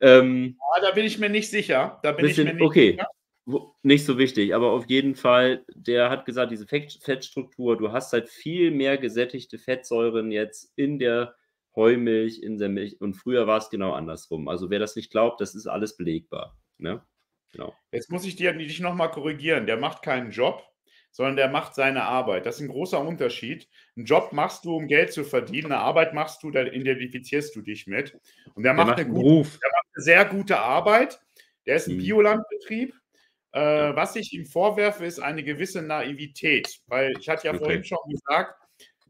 Ähm, ja, da bin ich mir nicht sicher. Da bin bisschen, ich mir nicht okay. sicher. Nicht so wichtig, aber auf jeden Fall, der hat gesagt, diese Fettstruktur, du hast halt viel mehr gesättigte Fettsäuren jetzt in der Heumilch, in der Milch und früher war es genau andersrum. Also wer das nicht glaubt, das ist alles belegbar. Ne? Genau. Jetzt muss ich dir dich nochmal korrigieren. Der macht keinen Job, sondern der macht seine Arbeit. Das ist ein großer Unterschied. Einen Job machst du, um Geld zu verdienen. Eine Arbeit machst du, da identifizierst du dich mit. Und der, der macht, macht, eine gute, Beruf. der macht eine sehr gute Arbeit. Der ist ein mhm. Biolandbetrieb. Äh, was ich ihm vorwerfe, ist eine gewisse Naivität. Weil ich hatte ja okay. vorhin schon gesagt,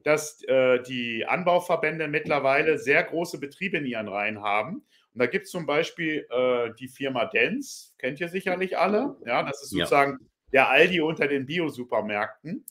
dass äh, die Anbauverbände mittlerweile sehr große Betriebe in ihren Reihen haben. Und da gibt es zum Beispiel äh, die Firma Dens, kennt ihr sicherlich alle. Ja, das ist sozusagen ja der Aldi unter den Bio-Supermärkten.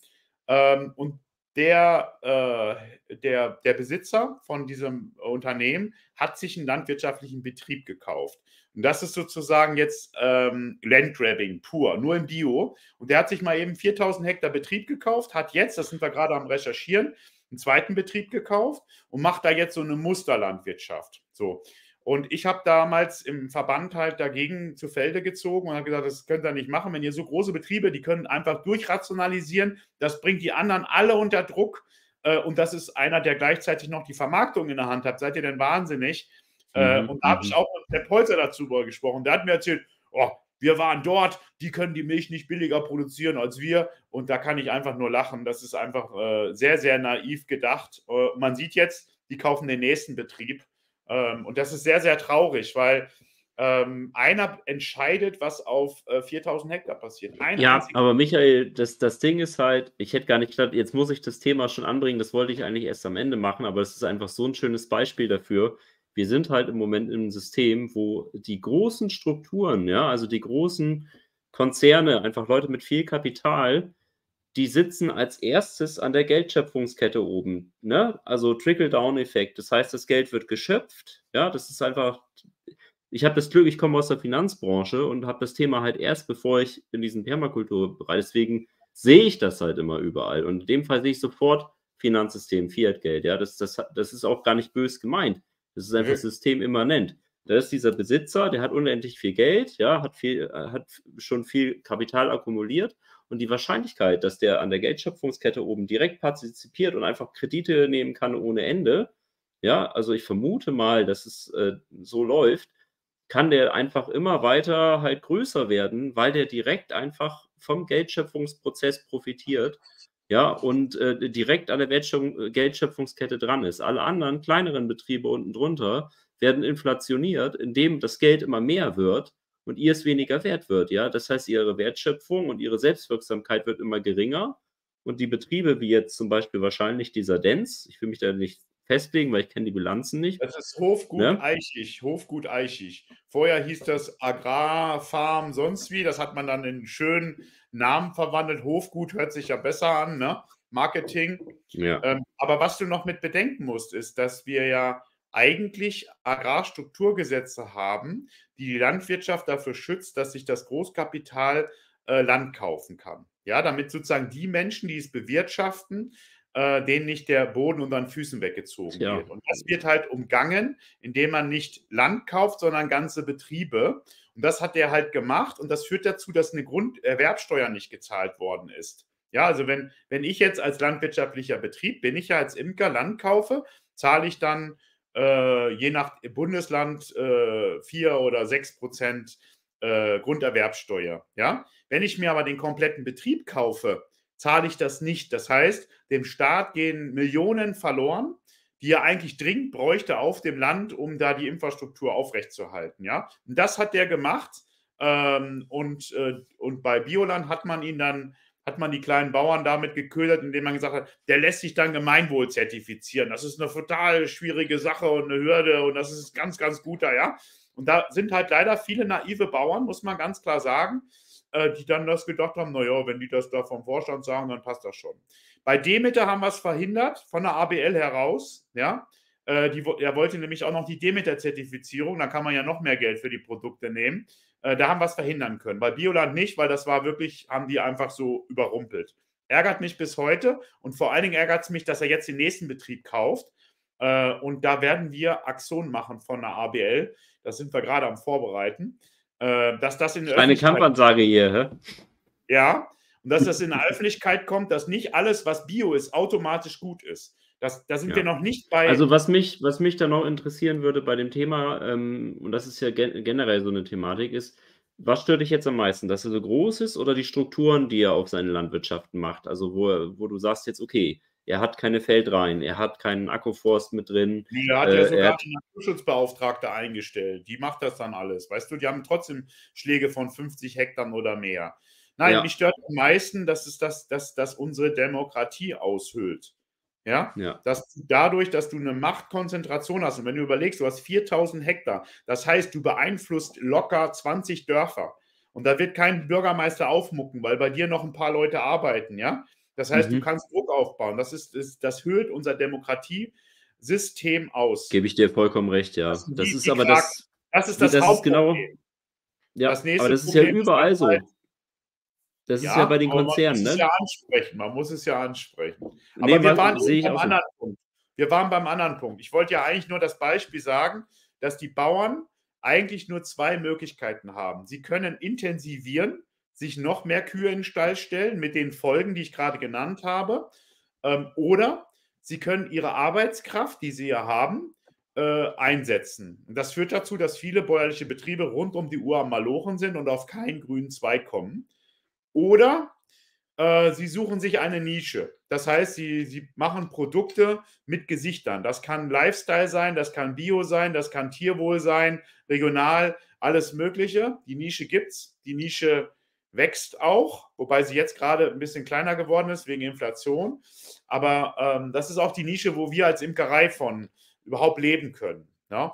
Ähm, und der, äh, der, der Besitzer von diesem Unternehmen hat sich einen landwirtschaftlichen Betrieb gekauft. Und das ist sozusagen jetzt ähm, Landgrabbing pur, nur im Bio. Und der hat sich mal eben 4000 Hektar Betrieb gekauft, hat jetzt, das sind wir gerade am Recherchieren, einen zweiten Betrieb gekauft und macht da jetzt so eine Musterlandwirtschaft. So. Und ich habe damals im Verband halt dagegen zu Felde gezogen und habe gesagt, das könnt ihr nicht machen. Wenn ihr so große Betriebe, die können einfach durchrationalisieren, das bringt die anderen alle unter Druck. Äh, und das ist einer, der gleichzeitig noch die Vermarktung in der Hand hat. Seid ihr denn wahnsinnig? Äh, mhm. Und da habe ich mhm. auch mit der Polzer dazu gesprochen. Der hat mir erzählt, oh, wir waren dort, die können die Milch nicht billiger produzieren als wir. Und da kann ich einfach nur lachen. Das ist einfach äh, sehr, sehr naiv gedacht. man sieht jetzt, die kaufen den nächsten Betrieb ähm, und das ist sehr, sehr traurig, weil ähm, einer entscheidet, was auf äh, 4000 Hektar passiert. Ein ja, aber Michael, das, das Ding ist halt, ich hätte gar nicht gedacht, jetzt muss ich das Thema schon anbringen, das wollte ich eigentlich erst am Ende machen, aber es ist einfach so ein schönes Beispiel dafür. Wir sind halt im Moment im System, wo die großen Strukturen, ja, also die großen Konzerne, einfach Leute mit viel Kapital, die sitzen als erstes an der Geldschöpfungskette oben. Ne? Also Trickle-Down-Effekt. Das heißt, das Geld wird geschöpft. Ja, das ist einfach. Ich habe das Glück, ich komme aus der Finanzbranche und habe das Thema halt erst, bevor ich in diesen Permakulturbereich. Deswegen sehe ich das halt immer überall. Und in dem Fall sehe ich sofort Finanzsystem, Fiat-Geld. Ja, das, das, das ist auch gar nicht bös gemeint. Das ist einfach mhm. systemimmanent. Da ist dieser Besitzer, der hat unendlich viel Geld, ja, hat, viel, hat schon viel Kapital akkumuliert und die Wahrscheinlichkeit, dass der an der Geldschöpfungskette oben direkt partizipiert und einfach Kredite nehmen kann ohne Ende, ja, also ich vermute mal, dass es äh, so läuft, kann der einfach immer weiter halt größer werden, weil der direkt einfach vom Geldschöpfungsprozess profitiert, ja, und äh, direkt an der Wertschöpfung, äh, Geldschöpfungskette dran ist. Alle anderen kleineren Betriebe unten drunter werden inflationiert, indem das Geld immer mehr wird und ihr es weniger wert wird. Ja, das heißt, ihre Wertschöpfung und ihre Selbstwirksamkeit wird immer geringer. Und die Betriebe, wie jetzt zum Beispiel wahrscheinlich dieser Dens, ich will mich da nicht festlegen, weil ich kenne die Bilanzen nicht. Das ist Hofgut ja? Eichig, Hofgut Eichig. Vorher hieß das Agrarfarm sonst wie, das hat man dann in schönen Namen verwandelt. Hofgut hört sich ja besser an, ne? Marketing. Ja. Ähm, aber was du noch mit bedenken musst, ist, dass wir ja eigentlich Agrarstrukturgesetze haben, die die Landwirtschaft dafür schützt, dass sich das Großkapital äh, Land kaufen kann. Ja, damit sozusagen die Menschen, die es bewirtschaften, äh, denen nicht der Boden unter den Füßen weggezogen ja. wird. Und das wird halt umgangen, indem man nicht Land kauft, sondern ganze Betriebe. Und das hat der halt gemacht und das führt dazu, dass eine Grunderwerbsteuer nicht gezahlt worden ist. Ja, also wenn, wenn ich jetzt als landwirtschaftlicher Betrieb bin, ich ja als Imker Land kaufe, zahle ich dann äh, je nach Bundesland äh, 4 oder 6 Prozent äh, Grunderwerbsteuer. Ja? Wenn ich mir aber den kompletten Betrieb kaufe, zahle ich das nicht. Das heißt, dem Staat gehen Millionen verloren, die er eigentlich dringend bräuchte auf dem Land, um da die Infrastruktur aufrechtzuerhalten. Ja? Und das hat der gemacht. Ähm, und, äh, und bei Bioland hat man ihn dann hat man die kleinen Bauern damit geködert, indem man gesagt hat, der lässt sich dann Gemeinwohl zertifizieren. Das ist eine total schwierige Sache und eine Hürde und das ist ganz, ganz guter, ja. Und da sind halt leider viele naive Bauern, muss man ganz klar sagen, äh, die dann das gedacht haben, naja, wenn die das da vom Vorstand sagen, dann passt das schon. Bei Demeter haben wir es verhindert, von der ABL heraus, ja. Äh, die, er wollte nämlich auch noch die Demeter-Zertifizierung, da kann man ja noch mehr Geld für die Produkte nehmen. Äh, da haben wir es verhindern können. Bei Bioland nicht, weil das war wirklich, haben die einfach so überrumpelt. Ärgert mich bis heute und vor allen Dingen ärgert es mich, dass er jetzt den nächsten Betrieb kauft. und da werden wir Axon machen von der ABL. Das sind wir gerade am Vorbereiten. Äh, dass das in Eine Kampfansage hier, hä? Ja, und dass das in der Öffentlichkeit kommt, dass nicht alles, was Bio ist, automatisch gut ist. Das, da sind ja. wir noch nicht bei. Also was mich, was mich da noch interessieren würde bei dem Thema, ähm, und das ist ja gen generell so eine Thematik, ist, was stört dich jetzt am meisten? Dass er so groß ist oder die Strukturen, die er auf seine Landwirtschaften macht? Also wo, wo du sagst jetzt, okay, er hat keine Feldreihen, er hat keinen Akkuforst mit drin. Er hat ja äh, sogar hat... eine Naturschutzbeauftragte eingestellt. Die macht das dann alles. Weißt du, die haben trotzdem Schläge von 50 Hektar oder mehr. Nein, ja. mich stört am meisten, dass es das, dass, dass unsere Demokratie aushöhlt. Ja? ja, dass dadurch, dass du eine Machtkonzentration hast und wenn du überlegst, du hast 4000 Hektar, das heißt, du beeinflusst locker 20 Dörfer und da wird kein Bürgermeister aufmucken, weil bei dir noch ein paar Leute arbeiten, ja. Das heißt, mhm. du kannst Druck aufbauen. Das, ist, das, das höhlt unser Demokratiesystem aus. Gebe ich dir vollkommen recht, ja. Das, das ist aber das. Das ist das, das Hauptproblem. Ist genau, ja, das aber das ist ja überall so. Das ja, ist ja bei den Konzernen, man muss ne? Es ja ansprechen. Man muss es ja ansprechen. Aber nee, wir waren beim anderen so. Punkt. Wir waren beim anderen Punkt. Ich wollte ja eigentlich nur das Beispiel sagen, dass die Bauern eigentlich nur zwei Möglichkeiten haben. Sie können intensivieren, sich noch mehr Kühe in den Stall stellen mit den Folgen, die ich gerade genannt habe. Ähm, oder sie können ihre Arbeitskraft, die sie ja haben, äh, einsetzen. Das führt dazu, dass viele bäuerliche Betriebe rund um die Uhr am Malochen sind und auf keinen grünen Zweig kommen. Oder äh, sie suchen sich eine Nische. Das heißt, sie, sie machen Produkte mit Gesichtern. Das kann Lifestyle sein, das kann Bio sein, das kann Tierwohl sein, regional, alles Mögliche. Die Nische gibt es. Die Nische wächst auch, wobei sie jetzt gerade ein bisschen kleiner geworden ist wegen Inflation. Aber ähm, das ist auch die Nische, wo wir als Imkerei von überhaupt leben können. Ja? Ne?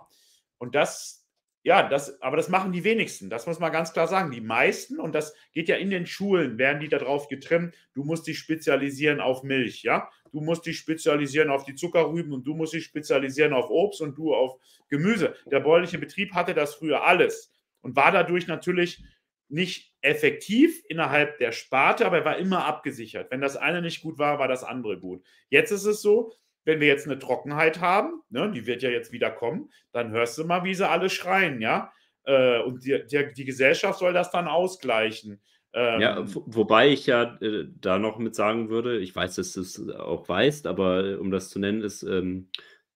Und das, ja, das, aber das machen die wenigsten. Das muss man ganz klar sagen. Die meisten, und das geht ja in den Schulen, werden die darauf getrimmt, du musst dich spezialisieren auf Milch, ja. Du musst dich spezialisieren auf die Zuckerrüben und du musst dich spezialisieren auf Obst und du auf Gemüse. Der bäuerliche Betrieb hatte das früher alles und war dadurch natürlich nicht effektiv innerhalb der Sparte, aber er war immer abgesichert. Wenn das eine nicht gut war, war das andere gut. Jetzt ist es so, wenn wir jetzt eine Trockenheit haben, ne, die wird ja jetzt wieder kommen, dann hörst du mal, wie sie alle schreien, ja. Äh, und die, die, die, Gesellschaft soll das dann ausgleichen. Ähm, ja, wobei ich ja äh, da noch mit sagen würde, ich weiß, dass du es auch weißt, aber äh, um das zu nennen, ist, ähm,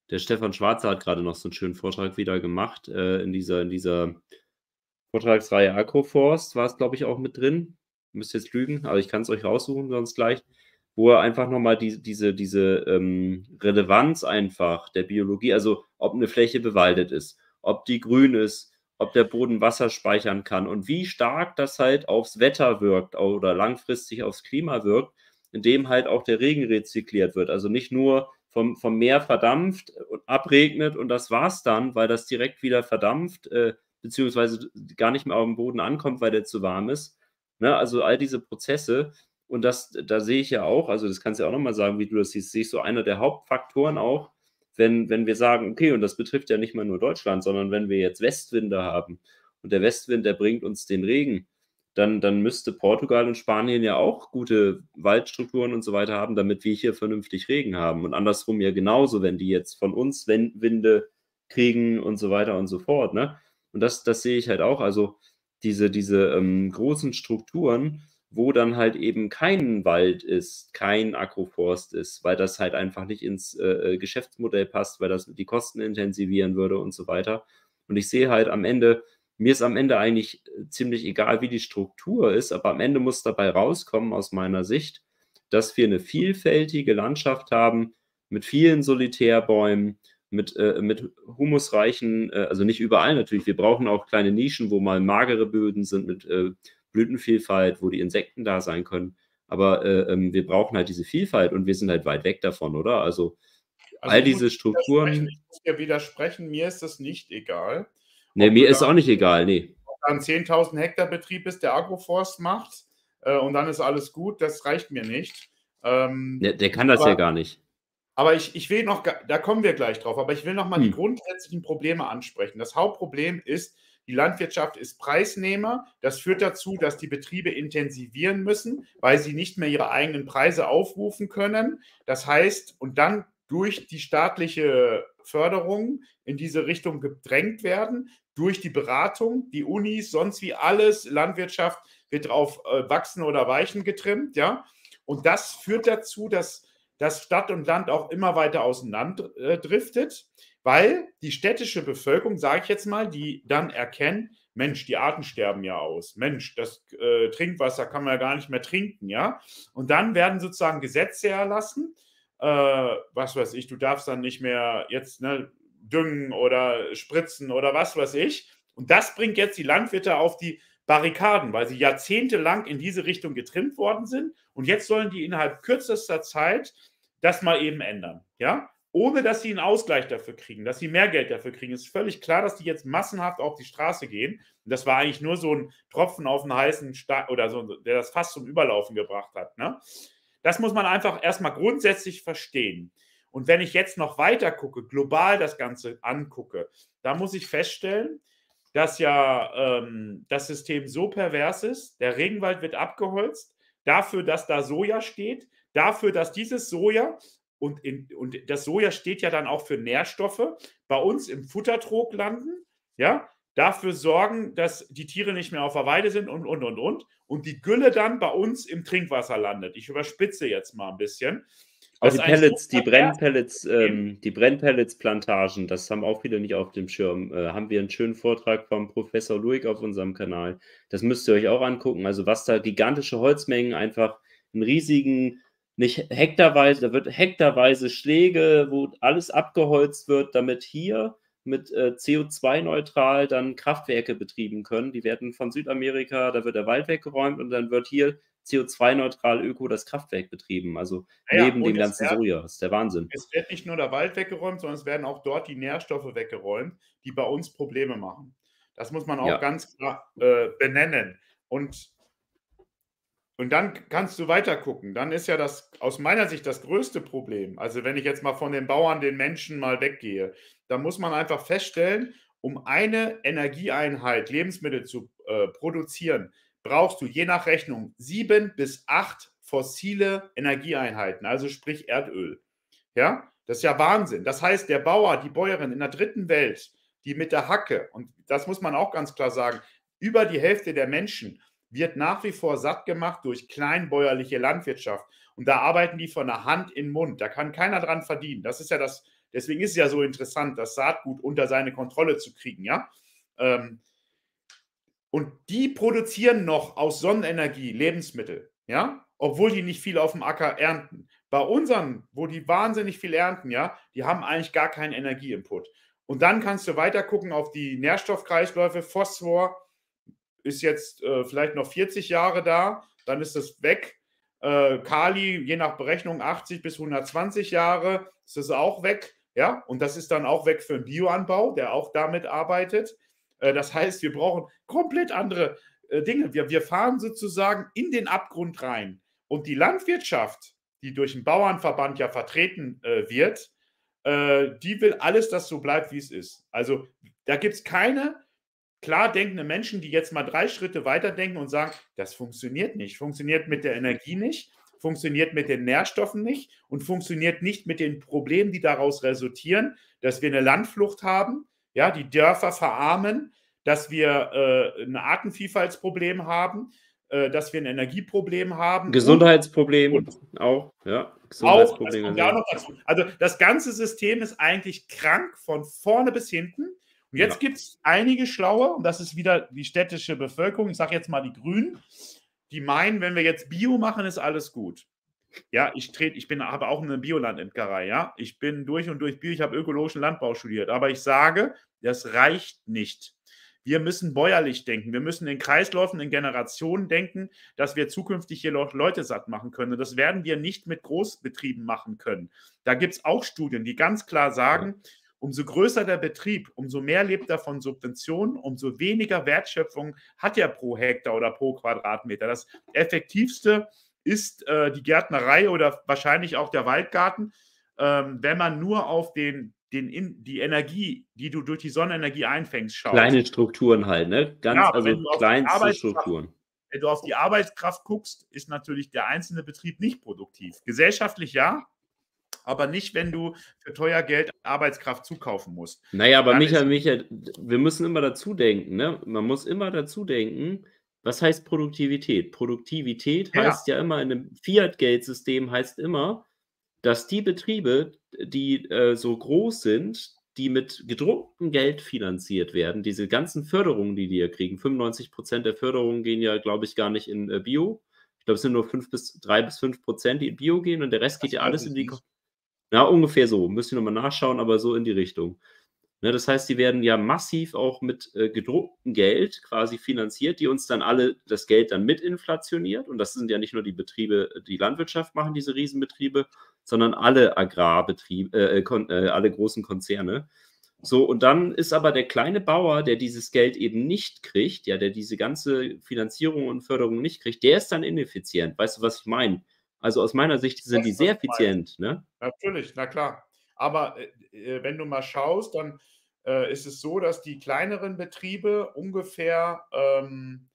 der Stefan Schwarzer hat gerade noch so einen schönen Vortrag wieder gemacht äh, in dieser, in dieser Vortragsreihe Agroforst war es, glaube ich, auch mit drin. Müsst jetzt lügen, aber ich kann es euch raussuchen, sonst gleich. Wo er einfach nochmal die, diese, diese ähm, Relevanz einfach der Biologie, also ob eine Fläche bewaldet ist, ob die grün ist, ob der Boden Wasser speichern kann und wie stark das halt aufs Wetter wirkt oder langfristig aufs Klima wirkt, indem halt auch der Regen rezykliert wird. Also nicht nur vom, vom Meer verdampft und abregnet und das war's dann, weil das direkt wieder verdampft, äh, beziehungsweise gar nicht mehr auf dem Boden ankommt, weil der zu warm ist. Ne? Also all diese Prozesse. Und das, da sehe ich ja auch, also das kannst du ja auch nochmal sagen, wie du das siehst, sehe ich so einer der Hauptfaktoren auch, wenn, wenn wir sagen, okay, und das betrifft ja nicht mal nur Deutschland, sondern wenn wir jetzt Westwinde haben und der Westwind, der bringt uns den Regen, dann, dann müsste Portugal und Spanien ja auch gute Waldstrukturen und so weiter haben, damit wir hier vernünftig Regen haben. Und andersrum ja genauso, wenn die jetzt von uns Winde kriegen und so weiter und so fort. Ne? Und das, das sehe ich halt auch. Also diese, diese ähm, großen Strukturen, wo dann halt eben kein Wald ist, kein Agroforst ist, weil das halt einfach nicht ins äh, äh, Geschäftsmodell passt, weil das die Kosten intensivieren würde und so weiter. Und ich sehe halt am Ende, mir ist am Ende eigentlich ziemlich egal, wie die Struktur ist, aber am Ende muss dabei rauskommen, aus meiner Sicht, dass wir eine vielfältige Landschaft haben mit vielen Solitärbäumen, mit, äh, mit humusreichen, äh, also nicht überall natürlich, wir brauchen auch kleine Nischen, wo mal magere Böden sind mit äh, Blütenvielfalt, wo die Insekten da sein können. Aber äh, ähm, wir brauchen halt diese Vielfalt und wir sind halt weit weg davon, oder? Also, also all diese Strukturen. Ich muss dir widersprechen, mir ist das nicht egal. Nee, mir ist auch nicht egal, nee. Ob ein 10.000 Hektar Betrieb ist, der Agroforst macht äh, und dann ist alles gut, das reicht mir nicht. Ähm, der, der, kann das aber, ja gar nicht. Aber ich, ich will noch, da kommen wir gleich drauf, aber ich will noch mal hm. die grundsätzlichen Probleme ansprechen. Das Hauptproblem ist, die Landwirtschaft ist Preisnehmer. Das führt dazu, dass die Betriebe intensivieren müssen, weil sie nicht mehr ihre eigenen Preise aufrufen können. Das heißt, und dann durch die staatliche Förderung in diese Richtung gedrängt werden, durch die Beratung, die Unis, sonst wie alles, Landwirtschaft wird auf äh, Wachsen oder Weichen getrimmt, ja. Und das führt dazu, dass, dass Stadt und Land auch immer weiter auseinanderdriftet. Äh, weil die städtische Bevölkerung, sage ich jetzt mal, die dann erkennen, Mensch, die Arten sterben ja aus. Mensch, das äh, Trinkwasser kann man ja gar nicht mehr trinken, ja. Und dann werden sozusagen Gesetze erlassen, äh, was weiß ich, du darfst dann nicht mehr jetzt ne, düngen oder spritzen oder was weiß ich. Und das bringt jetzt die Landwirte auf die Barrikaden, weil sie jahrzehntelang in diese Richtung getrimmt worden sind. Und jetzt sollen die innerhalb kürzester Zeit das mal eben ändern, ja ohne dass sie einen Ausgleich dafür kriegen, dass sie mehr Geld dafür kriegen. Es ist völlig klar, dass die jetzt massenhaft auf die Straße gehen. Und das war eigentlich nur so ein Tropfen auf einen heißen Stein oder so, der das fast zum Überlaufen gebracht hat. Ne? Das muss man einfach erstmal grundsätzlich verstehen. Und wenn ich jetzt noch weiter gucke, global das Ganze angucke, da muss ich feststellen, dass ja ähm, das System so pervers ist. Der Regenwald wird abgeholzt, dafür, dass da Soja steht, dafür, dass dieses Soja und, in, und das Soja steht ja dann auch für Nährstoffe, bei uns im Futtertrog landen, ja, dafür sorgen, dass die Tiere nicht mehr auf der Weide sind und, und, und, und. Und die Gülle dann bei uns im Trinkwasser landet. Ich überspitze jetzt mal ein bisschen. Also die Pellets, die Brennpellets, ähm, die Brennpellets-Plantagen, das haben auch viele nicht auf dem Schirm. Äh, haben wir einen schönen Vortrag vom Professor Luig auf unserem Kanal. Das müsst ihr euch auch angucken. Also was da gigantische Holzmengen einfach einen riesigen nicht hektarweise, da wird hektarweise Schläge, wo alles abgeholzt wird, damit hier mit äh, CO2-neutral dann Kraftwerke betrieben können. Die werden von Südamerika, da wird der Wald weggeräumt und dann wird hier CO2-neutral öko das Kraftwerk betrieben. Also ja, neben dem ganzen wird, Soja. Das ist der Wahnsinn. Es wird nicht nur der Wald weggeräumt, sondern es werden auch dort die Nährstoffe weggeräumt, die bei uns Probleme machen. Das muss man auch ja. ganz klar äh, benennen. Und und dann kannst du weiter gucken. Dann ist ja das aus meiner Sicht das größte Problem. Also wenn ich jetzt mal von den Bauern, den Menschen mal weggehe, dann muss man einfach feststellen, um eine Energieeinheit Lebensmittel zu äh, produzieren, brauchst du je nach Rechnung sieben bis acht fossile Energieeinheiten, also sprich Erdöl. Ja, das ist ja Wahnsinn. Das heißt, der Bauer, die Bäuerin in der dritten Welt, die mit der Hacke, und das muss man auch ganz klar sagen, über die Hälfte der Menschen wird nach wie vor satt gemacht durch kleinbäuerliche Landwirtschaft. Und da arbeiten die von der Hand in den Mund. Da kann keiner dran verdienen. Das ist ja das, deswegen ist es ja so interessant, das Saatgut unter seine Kontrolle zu kriegen, ja. Ähm, und die produzieren noch aus Sonnenenergie Lebensmittel, ja, obwohl die nicht viel auf dem Acker ernten. Bei unseren, wo die wahnsinnig viel ernten, ja, die haben eigentlich gar keinen Energieinput. Und dann kannst du weiter gucken auf die Nährstoffkreisläufe, Phosphor, ist jetzt äh, vielleicht noch 40 Jahre da, dann ist es weg. Äh, Kali, je nach Berechnung 80 bis 120 Jahre, ist es auch weg. Ja, und das ist dann auch weg für den Bioanbau, der auch damit arbeitet. Äh, das heißt, wir brauchen komplett andere äh, Dinge. Wir, wir fahren sozusagen in den Abgrund rein. Und die Landwirtschaft, die durch den Bauernverband ja vertreten äh, wird, äh, die will alles, dass so bleibt, wie es ist. Also da gibt es keine klar denkende Menschen, die jetzt mal drei Schritte weiterdenken und sagen, das funktioniert nicht, funktioniert mit der Energie nicht, funktioniert mit den Nährstoffen nicht und funktioniert nicht mit den Problemen, die daraus resultieren, dass wir eine Landflucht haben, ja, die Dörfer verarmen, dass wir äh, ein Artenvielfaltsproblem haben, äh, dass wir ein Energieproblem haben. Gesundheitsproblem und, und auch, ja. Gesundheitsproblem. Auch, das dazu. Also das ganze System ist eigentlich krank von vorne bis hinten. Und jetzt ja. gibt es einige Schlaue, und das ist wieder die städtische Bevölkerung, ich sage jetzt mal die Grünen, die meinen, wenn wir jetzt Bio machen, ist alles gut. Ja, ich trete, ich bin, habe auch eine Biolandimkerei, ja. Ich bin durch und durch Bio, ich habe ökologischen Landbau studiert, aber ich sage, das reicht nicht. Wir müssen bäuerlich denken. Wir müssen in Kreisläufen, in Generationen denken, dass wir zukünftig hier Leute satt machen können. Und das werden wir nicht mit Großbetrieben machen können. Da gibt es auch Studien, die ganz klar sagen, umso größer der Betrieb, umso mehr lebt er von Subventionen, umso weniger Wertschöpfung hat er pro Hektar oder pro Quadratmeter. Das effektivste ist äh, die Gärtnerei oder wahrscheinlich auch der Waldgarten, ähm, wenn man nur auf den, den in, die Energie, die du durch die Sonnenenergie einfängst, schaust. Kleine Strukturen halt, ne? Ganz, ja, also kleinste Strukturen. Wenn du auf die Arbeitskraft guckst, ist natürlich der einzelne Betrieb nicht produktiv. Gesellschaftlich ja, aber nicht, wenn du für teuer Geld Arbeitskraft zukaufen musst. Naja, aber Michael, Michael, wir müssen immer dazu denken, ne? Man muss immer dazu denken, was heißt Produktivität? Produktivität ja. heißt ja immer in einem Fiat-Geldsystem heißt immer, dass die Betriebe, die äh, so groß sind, die mit gedrucktem Geld finanziert werden, diese ganzen Förderungen, die die ja kriegen, 95 Prozent der Förderungen gehen ja, glaube ich, gar nicht in äh, Bio. Ich glaube, es sind nur 5 bis 3 bis 5 Prozent, die in Bio gehen und der Rest das geht ja alles in die. Ja, ungefähr so. Müssen wir nochmal nachschauen, aber so in die Richtung. Ne, das heißt, die werden ja massiv auch mit äh, gedrucktem Geld quasi finanziert, die uns dann alle das Geld dann mitinflationiert. Und das sind ja nicht nur die Betriebe, die Landwirtschaft machen, diese Riesenbetriebe, sondern alle Agrarbetriebe, äh, äh, äh, alle großen Konzerne. So, und dann ist aber der kleine Bauer, der dieses Geld eben nicht kriegt, ja, der diese ganze Finanzierung und Förderung nicht kriegt, der ist dann ineffizient. Weißt du, was ich meine? Also aus meiner Sicht sind das die sehr effizient. Ne? Natürlich, na klar. Aber äh, äh, wenn du mal schaust, dann äh, ist es so, dass die kleineren Betriebe ungefähr, ähm,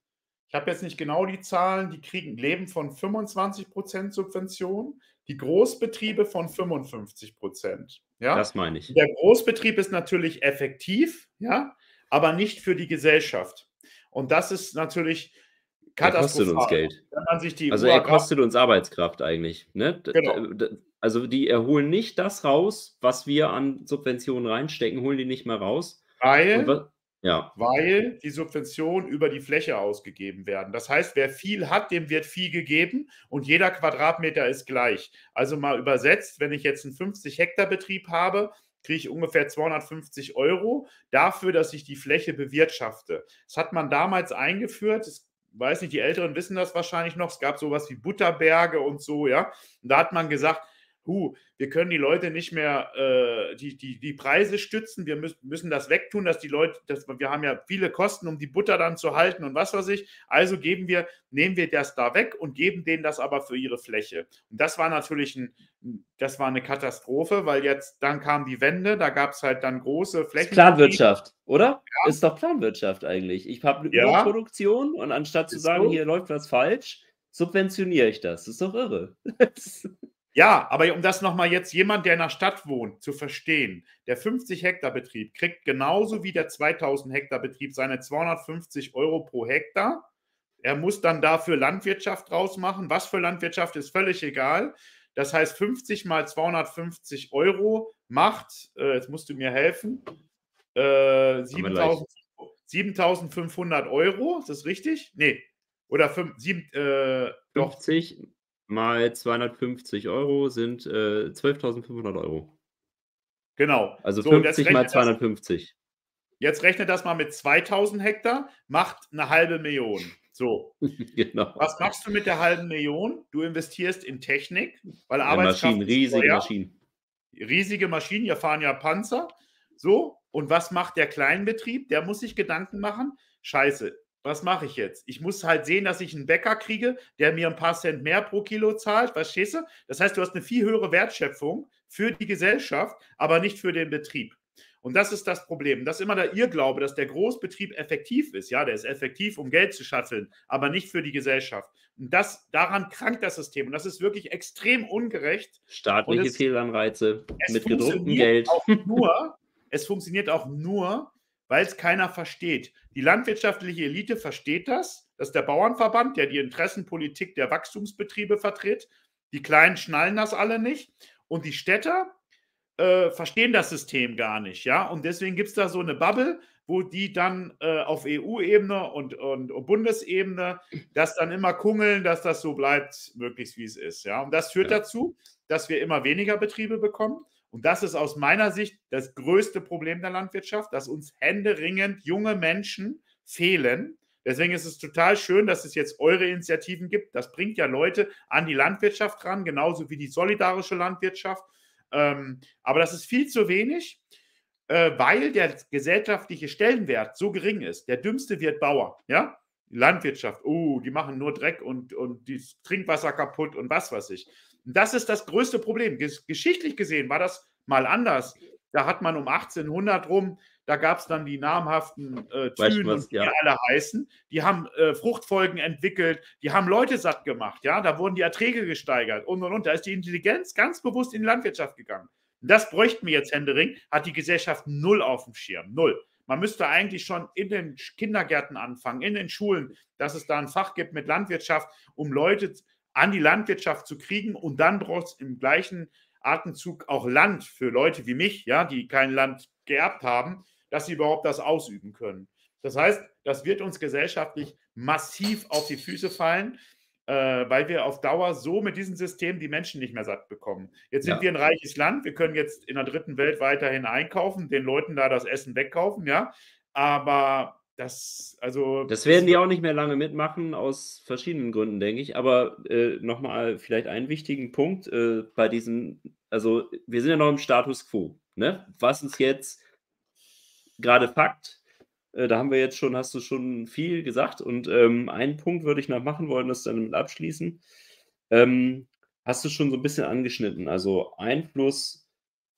ich habe jetzt nicht genau die Zahlen, die kriegen leben von 25 Prozent Subvention, die Großbetriebe von 55 Prozent. Ja? Das meine ich. Der Großbetrieb ist natürlich effektiv, ja, aber nicht für die Gesellschaft. Und das ist natürlich katastrophal. kostet uns Geld. also er kostet uns Arbeitskraft eigentlich. Ne? Genau. Also die erholen nicht das raus, was wir an Subventionen reinstecken, holen die nicht mehr raus. Weil, ja. weil die Subventionen über die Fläche ausgegeben werden. Das heißt, wer viel hat, dem wird viel gegeben und jeder Quadratmeter ist gleich. Also mal übersetzt, wenn ich jetzt einen 50 Hektar Betrieb habe, kriege ich ungefähr 250 Euro dafür, dass ich die Fläche bewirtschafte. Das hat man damals eingeführt. Es weiß nicht, die Älteren wissen das wahrscheinlich noch, es gab sowas wie Butterberge und so, ja. Und da hat man gesagt, huh, wir können die Leute nicht mehr äh, die, die, die Preise stützen, wir müssen, müssen das wegtun, dass die Leute, dass, wir haben ja viele Kosten, um die Butter dann zu halten und was weiß ich. Also geben wir, nehmen wir das da weg und geben denen das aber für ihre Fläche. Und das war natürlich ein, das war eine Katastrophe, weil jetzt dann kam die Wende, da gab es halt dann große Flächen. Planwirtschaft, oder? Ja. Ist doch Planwirtschaft eigentlich. Ich habe eine ja. Produktion und anstatt zu sagen, so. hier läuft was falsch, subventioniere ich das. Das ist doch irre. Ja, aber um das nochmal jetzt jemand, der in der Stadt wohnt, zu verstehen, der 50 Hektar Betrieb kriegt genauso wie der 2000 Hektar Betrieb seine 250 Euro pro Hektar. Er muss dann dafür Landwirtschaft draus machen. Was für Landwirtschaft ist völlig egal. Das heißt, 50 mal 250 Euro macht, äh, jetzt musst du mir helfen, äh, 7500 Euro. Ist das richtig? Nee. Oder 5, 7, äh, 50 mal 250 Euro sind äh, 12.500 Euro. Genau. Also so, 50 mal 250. Das, jetzt rechnet das mal mit 2000 Hektar, macht eine halbe Million. So. genau. Was machst du mit der halben Million? Du investierst in Technik, weil ja, Maschinen, riesige Maschinen. Riesige Maschinen, hier fahren ja Panzer. So. Und was macht der Kleinbetrieb? Der muss sich Gedanken machen. Scheiße, was mache ich jetzt? Ich muss halt sehen, dass ich einen Bäcker kriege, der mir ein paar Cent mehr pro Kilo zahlt, verstehst du? Das heißt, du hast eine viel höhere Wertschöpfung für die Gesellschaft, aber nicht für den Betrieb. Und das ist das Problem. Das ist immer der Irrglaube, dass der Großbetrieb effektiv ist. Ja, der ist effektiv, um Geld zu schaffeln, aber nicht für die Gesellschaft. Und das, daran krankt das System. Und das ist wirklich extrem ungerecht. Staatliche es, Fehlanreize mit gedrucktem Geld. Auch nur, es funktioniert auch nur, weil es keiner versteht. Die landwirtschaftliche Elite versteht das. Das ist der Bauernverband, der die Interessenpolitik der Wachstumsbetriebe vertritt. Die Kleinen schnallen das alle nicht. Und die Städter äh, verstehen das System gar nicht. Ja? Und deswegen gibt es da so eine Bubble, wo die dann äh, auf EU-Ebene und, und, und, Bundesebene das dann immer kungeln, dass das so bleibt, möglichst wie es ist. Ja? Und das führt ja. dazu, dass wir immer weniger Betriebe bekommen und das ist aus meiner Sicht das größte Problem der Landwirtschaft, dass uns händeringend junge Menschen fehlen. Deswegen ist es total schön, dass es jetzt eure Initiativen gibt. Das bringt ja Leute an die Landwirtschaft ran, genauso wie die solidarische Landwirtschaft. Ähm, aber das ist viel zu wenig, äh, weil der gesellschaftliche Stellenwert so gering ist. Der dümmste wird Bauer, ja? Landwirtschaft, oh, die machen nur Dreck und, und das Trinkwasser kaputt und was weiß ich. Das ist das größte Problem. Geschichtlich gesehen war das mal anders. Da hat man um 1800 rum, da gab es dann die namhaften äh, Thünen, was, ja. die alle heißen. Die haben äh, Fruchtfolgen entwickelt, die haben Leute satt gemacht, ja, da wurden die Erträge gesteigert und und und. Da ist die Intelligenz ganz bewusst in die Landwirtschaft gegangen. Das bräuchten wir jetzt Händering, hat die Gesellschaft null auf dem Schirm. Null. Man müsste eigentlich schon in den Kindergärten anfangen, in den Schulen, dass es da ein Fach gibt mit Landwirtschaft, um Leute zu an die Landwirtschaft zu kriegen und dann braucht es im gleichen Atemzug auch Land für Leute wie mich, ja, die kein Land geerbt haben, dass sie überhaupt das ausüben können. Das heißt, das wird uns gesellschaftlich massiv auf die Füße fallen, äh, weil wir auf Dauer so mit diesem System die Menschen nicht mehr satt bekommen. Jetzt sind ja. wir ein reiches Land, wir können jetzt in der dritten Welt weiterhin einkaufen, den Leuten da das Essen wegkaufen, ja, aber das, also. Das werden die auch nicht mehr lange mitmachen, aus verschiedenen Gründen, denke ich. Aber äh, nochmal vielleicht einen wichtigen Punkt äh, bei diesem, also wir sind ja noch im Status quo. Ne? Was ist jetzt gerade Fakt? Äh, da haben wir jetzt schon, hast du schon viel gesagt. Und ähm, einen Punkt würde ich noch machen wollen, das dann mit abschließen. Ähm, hast du schon so ein bisschen angeschnitten. Also Einfluss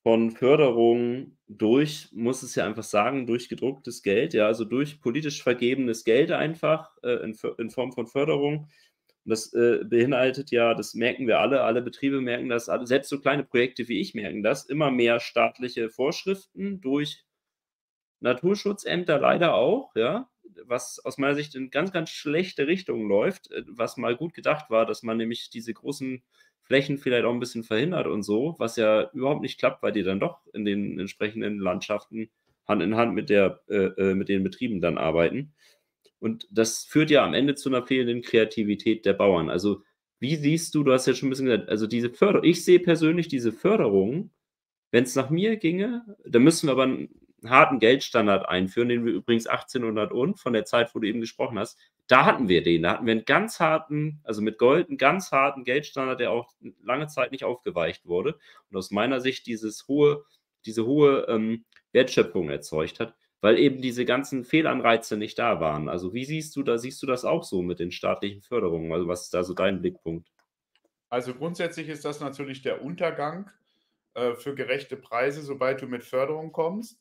von Förderung durch, muss es ja einfach sagen, durch gedrucktes Geld, ja, also durch politisch vergebenes Geld einfach äh, in, in, Form von Förderung. Und das äh, beinhaltet ja, das merken wir alle, alle Betriebe merken das, alle, selbst so kleine Projekte wie ich merken das, immer mehr staatliche Vorschriften durch Naturschutzämter leider auch, ja, was aus meiner Sicht in ganz, ganz schlechte Richtung läuft, äh, was mal gut gedacht war, dass man nämlich diese großen Flächen vielleicht auch ein bisschen verhindert und so, was ja überhaupt nicht klappt, weil die dann doch in den entsprechenden Landschaften Hand in Hand mit, der, äh, äh, mit den Betrieben dann arbeiten. Und das führt ja am Ende zu einer fehlenden Kreativität der Bauern. Also, wie siehst du, du hast ja schon ein bisschen gesagt, also diese Förderung, ich sehe persönlich diese Förderung, wenn es nach mir ginge, dann müssen wir aber harten Geldstandard einführen, den wir übrigens 1800 und von der Zeit, wo du eben gesprochen hast, da hatten wir den. Da hatten wir einen ganz harten, also mit Gold, einen ganz harten Geldstandard, der auch lange Zeit nicht aufgeweicht wurde und aus meiner Sicht dieses hohe, diese hohe ähm, Wertschöpfung erzeugt hat, weil eben diese ganzen Fehlanreize nicht da waren. Also wie siehst du da, siehst du das auch so mit den staatlichen Förderungen? Also was ist da so dein Blickpunkt? Also grundsätzlich ist das natürlich der Untergang äh, für gerechte Preise, sobald du mit Förderung kommst.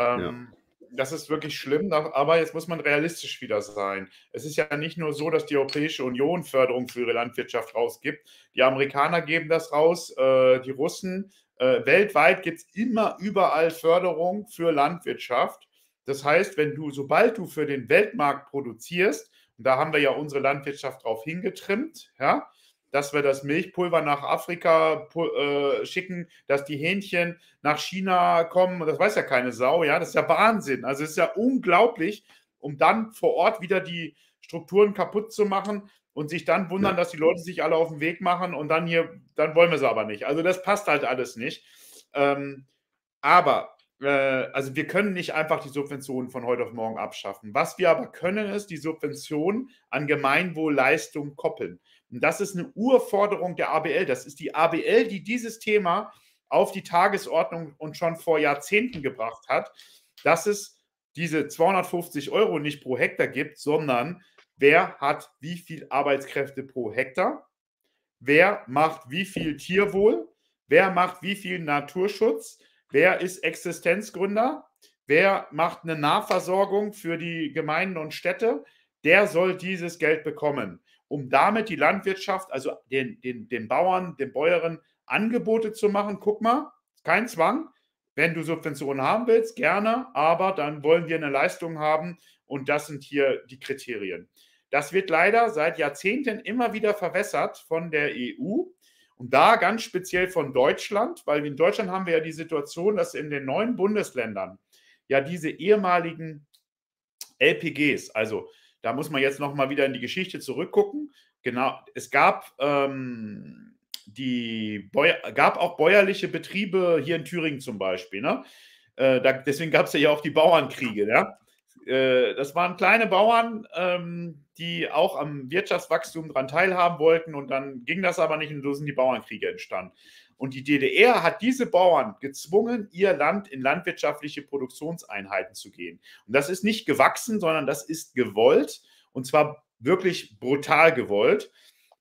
Ähm, ja das ist wirklich schlimm, aber jetzt muss man realistisch wieder sein. Es ist ja nicht nur so, dass die Europäische Union Förderung für ihre Landwirtschaft rausgibt. Die Amerikaner geben das raus, äh, die Russen. Äh, weltweit gibt es immer überall Förderung für Landwirtschaft. Das heißt, wenn du, sobald du für den Weltmarkt produzierst, und da haben wir ja unsere Landwirtschaft drauf hingetrimmt, ja, dass wir das Milchpulver nach Afrika äh, schicken, dass die Hähnchen nach China kommen. Das weiß ja keine Sau, ja. Das ist ja Wahnsinn. Also es ist ja unglaublich, um dann vor Ort wieder die Strukturen kaputt zu machen und sich dann wundern, ja. dass die Leute sich alle auf den Weg machen und dann hier, dann wollen wir sie aber nicht. Also das passt halt alles nicht. Ähm, aber äh, also wir können nicht einfach die Subventionen von heute auf morgen abschaffen. Was wir aber können, ist die Subventionen an Gemeinwohlleistung koppeln. Und das ist eine Urforderung der ABL. Das ist die ABL, die dieses Thema auf die Tagesordnung und schon vor Jahrzehnten gebracht hat, dass es diese 250 Euro nicht pro Hektar gibt, sondern wer hat wie viel Arbeitskräfte pro Hektar, wer macht wie viel Tierwohl, wer macht wie viel Naturschutz, wer ist Existenzgründer, wer macht eine Nahversorgung für die Gemeinden und Städte, der soll dieses Geld bekommen, um damit die Landwirtschaft, also den, den, den Bauern, den Bäuerinnen Angebote zu machen. Guck mal, kein Zwang. Wenn du Subventionen haben willst, gerne, aber dann wollen wir eine Leistung haben und das sind hier die Kriterien. Das wird leider seit Jahrzehnten immer wieder verwässert von der EU und da ganz speziell von Deutschland, weil in Deutschland haben wir ja die Situation, dass in den neuen Bundesländern ja diese ehemaligen LPGs, also da muss man jetzt nochmal wieder in die Geschichte zurückgucken. Genau, es gab, ähm, die gab auch bäuerliche Betriebe hier in Thüringen zum Beispiel. Ne? Äh, da, deswegen gab es ja auch die Bauernkriege. Ja? Äh, das waren kleine Bauern, ähm, die auch am Wirtschaftswachstum daran teilhaben wollten und dann ging das aber nicht und so sind die Bauernkriege entstanden. Und die DDR hat diese Bauern gezwungen, ihr Land in landwirtschaftliche Produktionseinheiten zu gehen. Und das ist nicht gewachsen, sondern das ist gewollt und zwar wirklich brutal gewollt.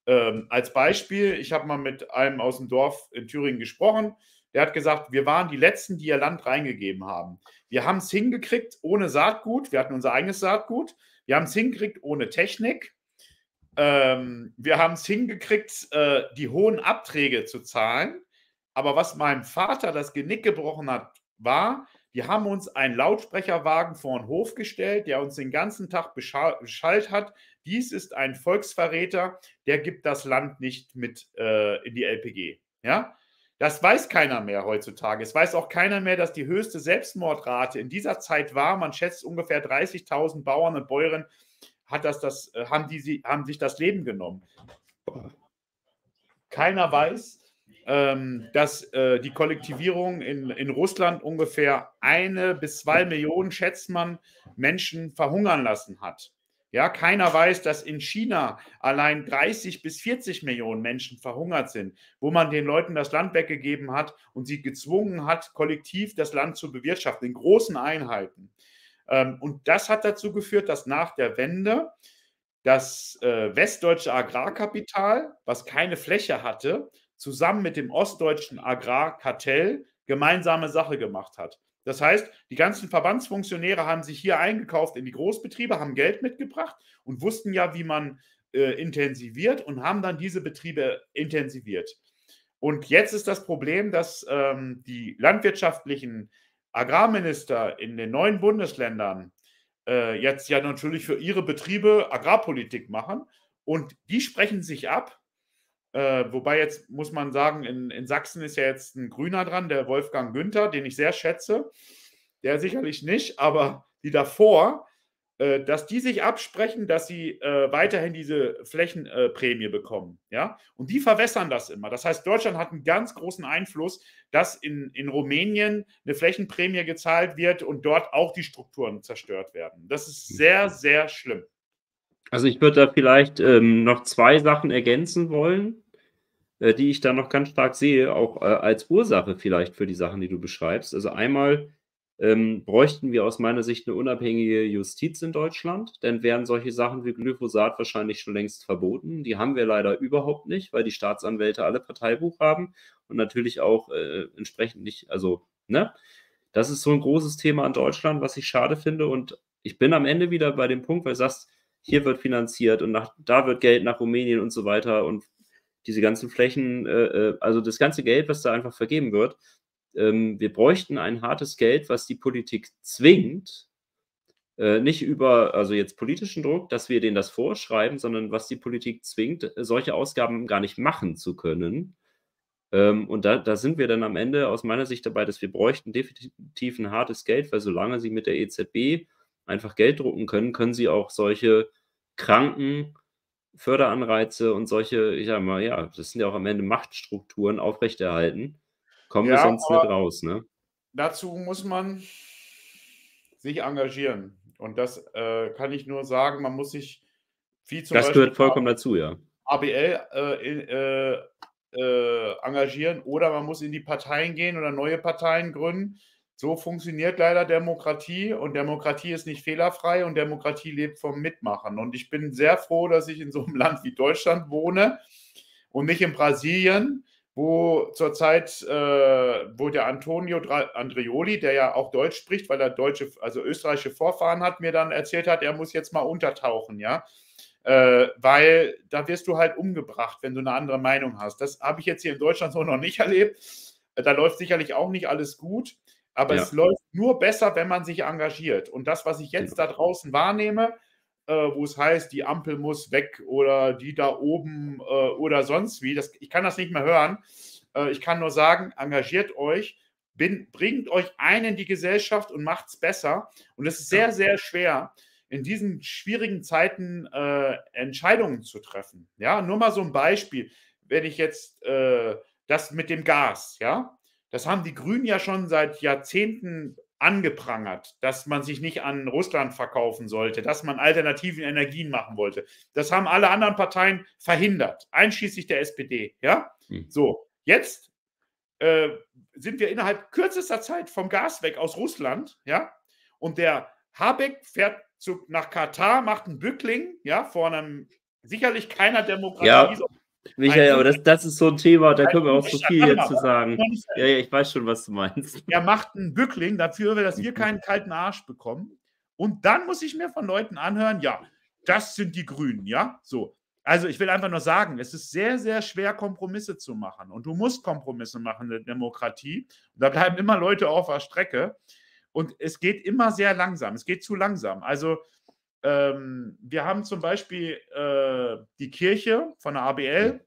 Ähm, als Beispiel, ich habe mal mit einem aus dem Dorf in Thüringen gesprochen. Der hat gesagt, wir waren die Letzten, die ihr Land reingegeben haben. Wir haben es hingekriegt ohne Saatgut. Wir hatten unser eigenes Saatgut. Wir haben es hingekriegt ohne Technik. Ähm, wir haben es hingekriegt, äh, die hohen Abträge zu zahlen. Aber was meinem Vater das Genick gebrochen hat, war, die haben uns einen Lautsprecherwagen vor den Hof gestellt, der uns den ganzen Tag beschallt hat. Dies ist ein Volksverräter, der gibt das Land nicht mit äh, in die LPG. Ja, das weiß keiner mehr heutzutage. Es weiß auch keiner mehr, dass die höchste Selbstmordrate in dieser Zeit war. Man schätzt ungefähr 30.000 Bauern und Bäuerinnen hat das, das, äh, haben, die, haben sich das Leben genommen. Keiner weiß, dass äh, die Kollektivierung in, in Russland ungefähr eine bis zwei Millionen, schätzt man, Menschen verhungern lassen hat. Ja, keiner weiß, dass in China allein 30 bis 40 Millionen Menschen verhungert sind, wo man den Leuten das Land weggegeben hat und sie gezwungen hat, kollektiv das Land zu bewirtschaften, in großen Einheiten. Ähm, und das hat dazu geführt, dass nach der Wende das äh, westdeutsche Agrarkapital, was keine Fläche hatte, zusammen mit dem ostdeutschen Agrarkartell gemeinsame Sache gemacht hat. Das heißt, die ganzen Verbandsfunktionäre haben sich hier eingekauft in die Großbetriebe, haben Geld mitgebracht und wussten ja, wie man äh, intensiviert und haben dann diese Betriebe intensiviert. Und jetzt ist das Problem, dass ähm, die landwirtschaftlichen Agrarminister in den neuen Bundesländern äh, jetzt ja natürlich für ihre Betriebe Agrarpolitik machen und die sprechen sich ab äh, wobei jetzt muss man sagen, in, in Sachsen ist ja jetzt ein Grüner dran, der Wolfgang Günther, den ich sehr schätze. Der sicherlich nicht, aber die davor, äh, dass die sich absprechen, dass sie äh, weiterhin diese Flächenprämie bekommen. Ja? Und die verwässern das immer. Das heißt, Deutschland hat einen ganz großen Einfluss, dass in, in Rumänien eine Flächenprämie gezahlt wird und dort auch die Strukturen zerstört werden. Das ist sehr, sehr schlimm. Also ich würde da vielleicht ähm, noch zwei Sachen ergänzen wollen, äh, die ich da noch ganz stark sehe, auch äh, als Ursache vielleicht für die Sachen, die du beschreibst. Also einmal ähm, bräuchten wir aus meiner Sicht eine unabhängige Justiz in Deutschland, denn wären solche Sachen wie Glyphosat wahrscheinlich schon längst verboten. Die haben wir leider überhaupt nicht, weil die Staatsanwälte alle Parteibuch haben und natürlich auch äh, entsprechend nicht, also, ne? Das ist so ein großes Thema in Deutschland, was ich schade finde. Und ich bin am Ende wieder bei dem Punkt, weil du sagst, hier wird finanziert und nach, da wird Geld nach Rumänien und so weiter und diese ganzen Flächen, äh, äh, also das ganze Geld, was da einfach vergeben wird. Ähm, wir bräuchten ein hartes Geld, was die Politik zwingt, äh, nicht über, also jetzt politischen Druck, dass wir denen das vorschreiben, sondern was die Politik zwingt, solche Ausgaben gar nicht machen zu können. Ähm, und da, da sind wir dann am Ende aus meiner Sicht dabei, dass wir bräuchten definitiv ein hartes Geld, weil solange sie mit der EZB einfach Geld drucken können, können sie auch solche kranken Förderanreize und solche, ich sag mal, ja, das sind ja auch am Ende Machtstrukturen aufrechterhalten. Kommen ja, wir sonst nicht raus, ne? Dazu muss man sich engagieren. Und das äh, kann ich nur sagen, man muss sich wie zum Das Beispiel gehört vollkommen dazu, ja. ABL äh, äh, äh, engagieren oder man muss in die Parteien gehen oder neue Parteien gründen So funktioniert leider Demokratie und Demokratie ist nicht fehlerfrei und Demokratie lebt vom Mitmachen. Und ich bin sehr froh, dass ich in so einem Land wie Deutschland wohne und nicht in Brasilien, wo zurzeit, äh, wo der Antonio Andreoli, der ja auch Deutsch spricht, weil er deutsche, also österreichische Vorfahren hat, mir dann erzählt hat, er muss jetzt mal untertauchen, ja. Äh, weil da wirst du halt umgebracht, wenn du eine andere Meinung hast. Das habe ich jetzt hier in Deutschland so noch nicht erlebt. Da läuft sicherlich auch nicht alles gut. Aber ja. es läuft nur besser, wenn man sich engagiert. Und das, was ich jetzt genau. da draußen wahrnehme, äh, wo es heißt, die Ampel muss weg oder die da oben äh, oder sonst wie, das, ich kann das nicht mehr hören. Äh, ich kann nur sagen, engagiert euch, bin, bringt euch ein in die Gesellschaft und macht es besser. Und es ist sehr, sehr schwer, in diesen schwierigen Zeiten äh, Entscheidungen zu treffen. Ja, nur mal so ein Beispiel. Wenn ich jetzt äh, das mit dem Gas, ja, das haben die Grünen ja schon seit Jahrzehnten angeprangert, dass man sich nicht an Russland verkaufen sollte, dass man alternative Energien machen wollte. Das haben alle anderen Parteien verhindert, einschließlich der SPD. Ja, hm. so jetzt äh, sind wir innerhalb kürzester Zeit vom Gas weg aus Russland. Ja, und der Habeck fährt zu, nach Katar, macht einen Bückling, ja, vor einem sicherlich keiner Demokratie. Ja. Michael, aber das, das ist so ein Thema, da können wir auch so viel jetzt zu sagen. Ja, ja, ich weiß schon, was du meinst. Er macht einen Bückling dafür, dass wir keinen kalten Arsch bekommen. Und dann muss ich mir von Leuten anhören, ja, das sind die Grünen, ja, so. Also ich will einfach nur sagen, es ist sehr, sehr schwer, Kompromisse zu machen. Und du musst Kompromisse machen in der Demokratie. Und da bleiben immer Leute auf der Strecke. Und es geht immer sehr langsam. Es geht zu langsam. Also ähm, wir haben zum Beispiel äh, die Kirche von der ABL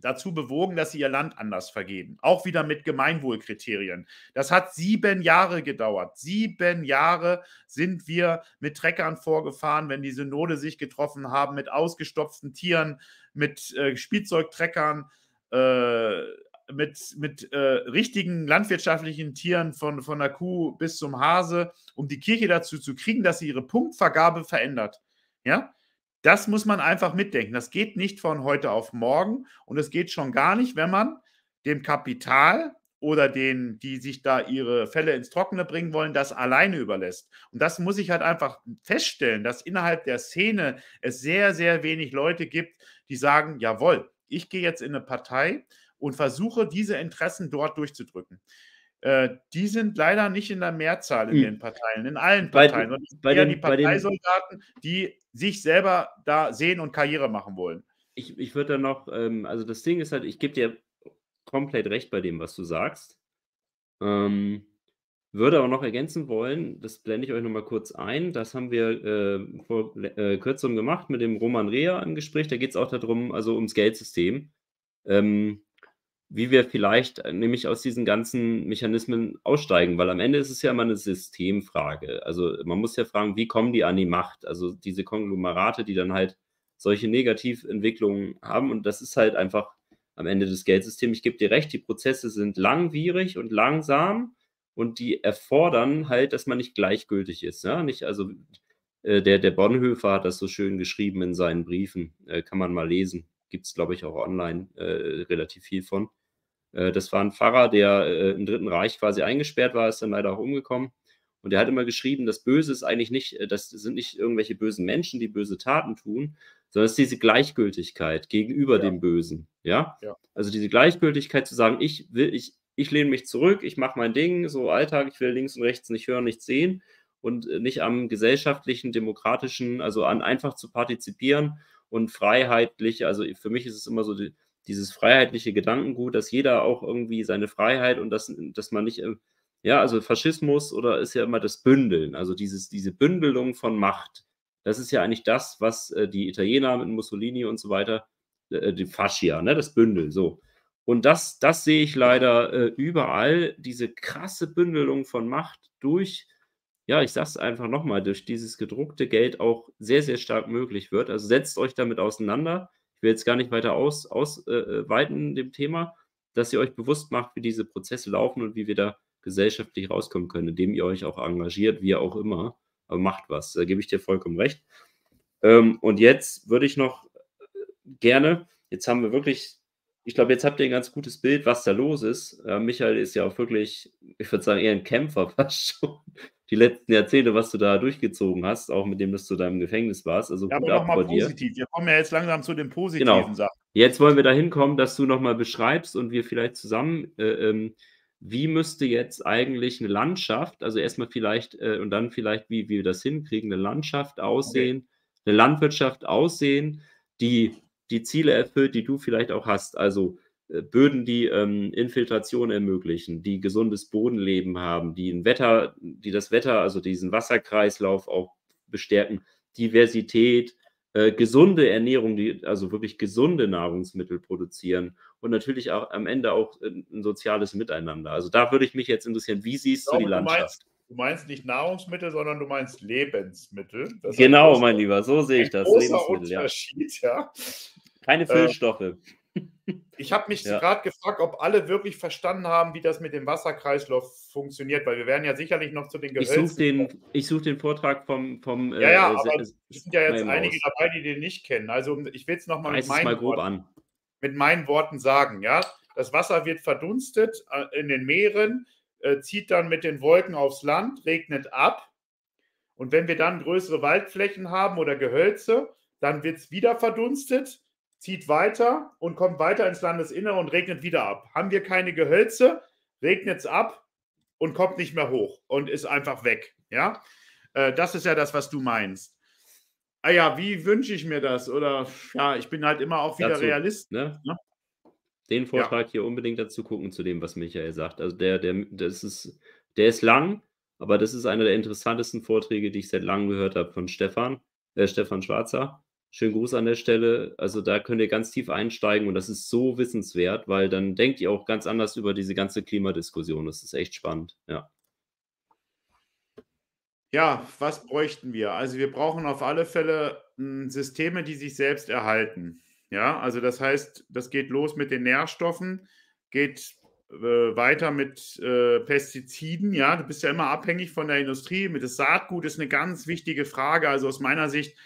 dazu bewogen, dass sie ihr Land anders vergeben. Auch wieder mit Gemeinwohlkriterien. Das hat sieben Jahre gedauert. Sieben Jahre sind wir mit Treckern vorgefahren, wenn die Synode sich getroffen haben, mit ausgestopften Tieren, mit äh, Spielzeugtreckern. Äh, mit, mit äh, richtigen landwirtschaftlichen Tieren von, von der Kuh bis zum Hase, um die Kirche dazu zu kriegen, dass sie ihre Punktvergabe verändert. Ja, das muss man einfach mitdenken. Das geht nicht von heute auf morgen und es geht schon gar nicht, wenn man dem Kapital oder den, die sich da ihre Fälle ins Trockene bringen wollen, das alleine überlässt. Und das muss ich halt einfach feststellen, dass innerhalb der Szene es sehr, sehr wenig Leute gibt, die sagen, jawohl, ich gehe jetzt in eine Partei und versuche, diese Interessen dort durchzudrücken. Äh, die sind leider nicht in der Mehrzahl in hm. den Parteien, in allen Parteien. Bei, bei eher den, die Parteisoldaten, die sich selber da sehen und Karriere machen wollen. Ich, ich würde da noch, ähm, also das Ding ist halt, ich gebe dir komplett recht bei dem, was du sagst. Ähm, würde aber noch ergänzen wollen, das blende ich euch nochmal kurz ein. Das haben wir äh, vor äh, kürzerem gemacht mit dem Roman Rea im Gespräch. Da geht es auch darum, also ums Geldsystem. Ähm, wie wir vielleicht äh, nämlich aus diesen ganzen Mechanismen aussteigen, weil am Ende ist es ja immer eine Systemfrage. Also man muss ja fragen, wie kommen die an die Macht? Also diese Konglomerate, die dann halt solche Negativentwicklungen haben und das ist halt einfach am Ende des Geldsystems. Ich gebe dir recht, die Prozesse sind langwierig und langsam und die erfordern halt, dass man nicht gleichgültig ist. Ja? Nicht, also äh, der, der Bonhoeffer hat das so schön geschrieben in seinen Briefen, äh, kann man mal lesen. Gibt es, glaube ich, auch online äh, relativ viel von. Äh, das war ein Pfarrer, der äh, im Dritten Reich quasi eingesperrt war, ist dann leider auch umgekommen. Und er hat immer geschrieben, das Böse ist eigentlich nicht, äh, das sind nicht irgendwelche bösen Menschen, die böse Taten tun, sondern es ist diese Gleichgültigkeit gegenüber ja. dem Bösen. Ja? ja? Also diese Gleichgültigkeit zu sagen, ich will, ich, ich lehne mich zurück, ich mache mein Ding, so Alltag, ich will links und rechts nicht hören, nichts sehen und nicht am gesellschaftlichen, demokratischen, also an einfach zu partizipieren und freiheitlich, also für mich ist es immer so die, dieses freiheitliche Gedankengut, dass jeder auch irgendwie seine Freiheit und dass, dass man nicht, ja, also Faschismus oder ist ja immer das Bündeln, also dieses, diese Bündelung von Macht. Das ist ja eigentlich das, was äh, die Italiener mit Mussolini und so weiter, äh, die Fascia, ne, das Bündel, so. Und das, das sehe ich leider äh, überall, diese krasse Bündelung von Macht durch, ja, ich sage es einfach nochmal, durch dieses gedruckte Geld auch sehr, sehr stark möglich wird. Also setzt euch damit auseinander ich will jetzt gar nicht weiter ausweiten aus, äh, äh dem Thema, dass ihr euch bewusst macht, wie diese Prozesse laufen und wie wir da gesellschaftlich rauskommen können, indem ihr euch auch engagiert, wie auch immer. Aber macht was, da gebe ich dir vollkommen recht. Ähm, und jetzt würde ich noch äh, gerne, jetzt haben wir wirklich ich glaube, jetzt habt ihr ein ganz gutes Bild, was da los ist. Äh, Michael ist ja auch wirklich, ich würde sagen, eher ein Kämpfer fast schon. Die letzten Jahrzehnte, was du da durchgezogen hast, auch mit dem, dass du da im Gefängnis warst. Also ja, aber nochmal positiv. Wir kommen ja jetzt langsam zu den positiven genau. Sachen. Jetzt wollen wir da hinkommen, dass du nochmal beschreibst und wir vielleicht zusammen, äh, ähm, wie müsste jetzt eigentlich eine Landschaft, also erstmal vielleicht äh, und dann vielleicht, wie, wie wir das hinkriegen, eine Landschaft aussehen, okay. eine Landwirtschaft aussehen, die die Ziele erfüllt, die du vielleicht auch hast. Also Böden, die ähm, Infiltration ermöglichen, die gesundes Bodenleben haben, die ein Wetter, die das Wetter, also diesen Wasserkreislauf auch bestärken, Diversität, äh, gesunde Ernährung, die also wirklich gesunde Nahrungsmittel produzieren und natürlich auch am Ende auch ein, ein soziales Miteinander. Also da würde ich mich jetzt interessieren, wie siehst glaube, du die Landschaft? Du meinst, du meinst, nicht Nahrungsmittel, sondern du meinst Lebensmittel. Das genau, mein Lieber, so sehe ich das. Großer Unterschied, ja. ja. Keine ähm, Füllstoffe. Ich habe mich ja. gerade gefragt, ob alle wirklich verstanden haben, wie das mit dem Wasserkreislauf funktioniert, weil wir werden ja sicherlich noch zu den Gehölzen. Ich suche den, such den Vortrag vom. vom ja, ja, äh, aber es sind ja jetzt einige raus. dabei, die den nicht kennen. Also ich will es nochmal mit, meinen Worten, mit meinen Worten sagen. Ja? Das Wasser wird verdunstet äh, in den Meeren, äh, zieht dann mit den Wolken aufs Land, regnet ab. Und wenn wir dann größere Waldflächen haben oder Gehölze, dann wird es wieder verdunstet zieht weiter und kommt weiter ins Landesinnere und regnet wieder ab. Haben wir keine Gehölze, regnet es ab und kommt nicht mehr hoch und ist einfach weg. Ja, äh, das ist ja das, was du meinst. Ah ja, wie wünsche ich mir das? Oder ja, ich bin halt immer auch wieder dazu, Realist. Ne? Ne? Den Vortrag ja. hier unbedingt dazu gucken zu dem, was Michael sagt. Also der, der, das ist, der ist lang, aber das ist einer der interessantesten Vorträge, die ich seit langem gehört habe von Stefan, äh, Stefan Schwarzer. Schönen Gruß an der Stelle. Also da könnt ihr ganz tief einsteigen und das ist so wissenswert, weil dann denkt ihr auch ganz anders über diese ganze Klimadiskussion. Das ist echt spannend, ja. Ja, was bräuchten wir? Also wir brauchen auf alle Fälle hm, Systeme, die sich selbst erhalten. Ja, also das heißt, das geht los mit den Nährstoffen, geht äh, weiter mit äh, Pestiziden. Ja, du bist ja immer abhängig von der Industrie. Mit dem Saatgut ist eine ganz wichtige Frage. Also aus meiner Sicht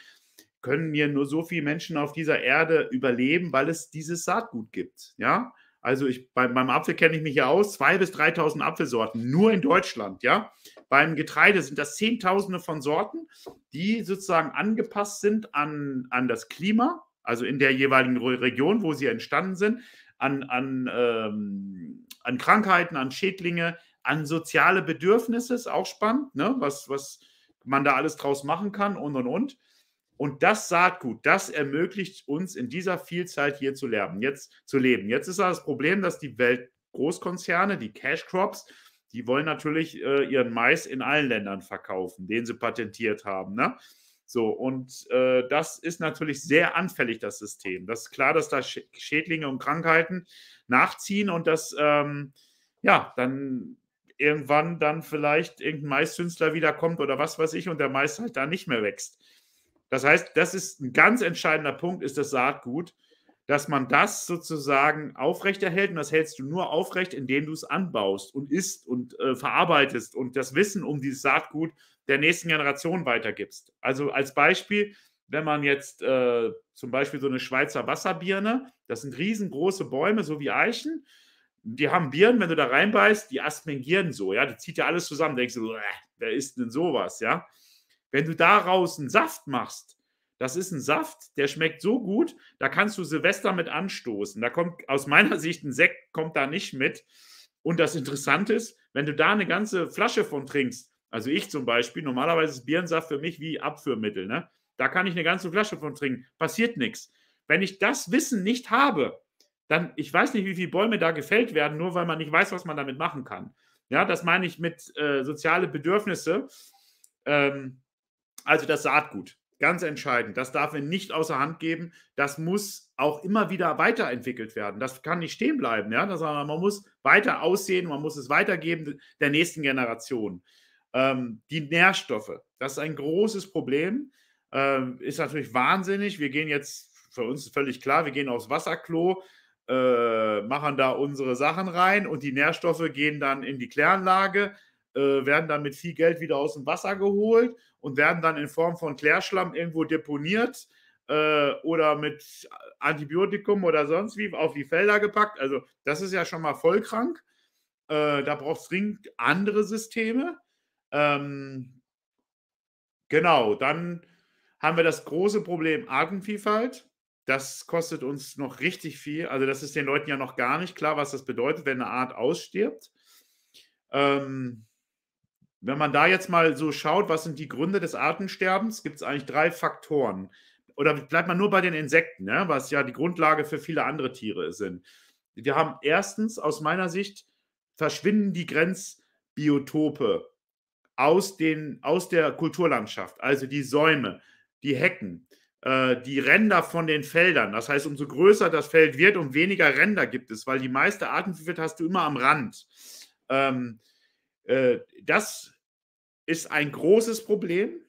können mir nur so viele Menschen auf dieser Erde überleben, weil es dieses Saatgut gibt. Ja, also ich, bei, beim Apfel kenne ich mich ja aus, 2.000 bis 3.000 Apfelsorten, nur in Deutschland, ja. Beim Getreide sind das Zehntausende von Sorten, die sozusagen angepasst sind an, an das Klima, also in der jeweiligen Region, wo sie entstanden sind, an, an, ähm, an Krankheiten, an Schädlinge, an soziale Bedürfnisse, ist auch spannend, ne? was, was man da alles draus machen kann und und und. Und das Saatgut, das ermöglicht uns in dieser Vielzahl hier zu leben. Jetzt, zu leben. Jetzt ist das Problem, dass die Weltgroßkonzerne, die Cash Crops, die wollen natürlich äh, ihren Mais in allen Ländern verkaufen, den sie patentiert haben. Ne? So, und äh, das ist natürlich sehr anfällig, das System. Das ist klar, dass da Schädlinge und Krankheiten nachziehen und dass, ähm, ja, dann irgendwann dann vielleicht irgendein Maiszünstler wiederkommt oder was weiß ich und der Mais halt da nicht mehr wächst. Das heißt, das ist ein ganz entscheidender Punkt, ist das Saatgut, dass man das sozusagen aufrechterhält. Und das hältst du nur aufrecht, indem du es anbaust und isst und äh, verarbeitest und das Wissen um dieses Saatgut der nächsten Generation weitergibst. Also als Beispiel, wenn man jetzt äh, zum Beispiel so eine Schweizer Wasserbirne, das sind riesengroße Bäume, so wie Eichen, die haben Birnen, wenn du da reinbeißt, die aspergieren so, ja, die zieht ja alles zusammen, denkst du, wer ist denn sowas, ja? Wenn du daraus einen Saft machst, das ist ein Saft, der schmeckt so gut, da kannst du Silvester mit anstoßen. Da kommt aus meiner Sicht ein Sekt, kommt da nicht mit. Und das Interessante ist, wenn du da eine ganze Flasche von trinkst, also ich zum Beispiel, normalerweise ist Birnensaft für mich wie Abführmittel, ne? Da kann ich eine ganze Flasche von trinken, passiert nichts. Wenn ich das Wissen nicht habe, dann, ich weiß nicht, wie viele Bäume da gefällt werden, nur weil man nicht weiß, was man damit machen kann. Ja, das meine ich mit äh, soziale Bedürfnisse. Ähm, also das Saatgut, ganz entscheidend. Das darf wir nicht außer Hand geben. Das muss auch immer wieder weiterentwickelt werden. Das kann nicht stehen bleiben. Ja? Das, man muss weiter aussehen, man muss es weitergeben der nächsten Generation. Ähm, die Nährstoffe, das ist ein großes Problem. Ähm, ist natürlich wahnsinnig. Wir gehen jetzt, für uns ist völlig klar, wir gehen aufs Wasserklo, äh, machen da unsere Sachen rein und die Nährstoffe gehen dann in die Kläranlage äh, werden dann mit viel Geld wieder aus dem Wasser geholt und werden dann in Form von Klärschlamm irgendwo deponiert äh, oder mit Antibiotikum oder sonst wie auf die Felder gepackt. Also das ist ja schon mal voll krank. Äh, da braucht es dringend andere Systeme. Ähm, genau, dann haben wir das große Problem Artenvielfalt. Das kostet uns noch richtig viel. Also das ist den Leuten ja noch gar nicht klar, was das bedeutet, wenn eine Art ausstirbt. Ähm, wenn man da jetzt mal so schaut, was sind die Gründe des Artensterbens, gibt es eigentlich drei Faktoren. Oder bleibt man nur bei den Insekten, ne, was ja die Grundlage für viele andere Tiere sind. Wir haben erstens aus meiner Sicht verschwinden die Grenzbiotope aus, den, aus der Kulturlandschaft, also die Säume, die Hecken, äh, die Ränder von den Feldern. Das heißt, umso größer das Feld wird, um weniger Ränder gibt es, weil die meiste Artenvielfalt hast du immer am Rand. Ähm, äh, das ist ein großes Problem.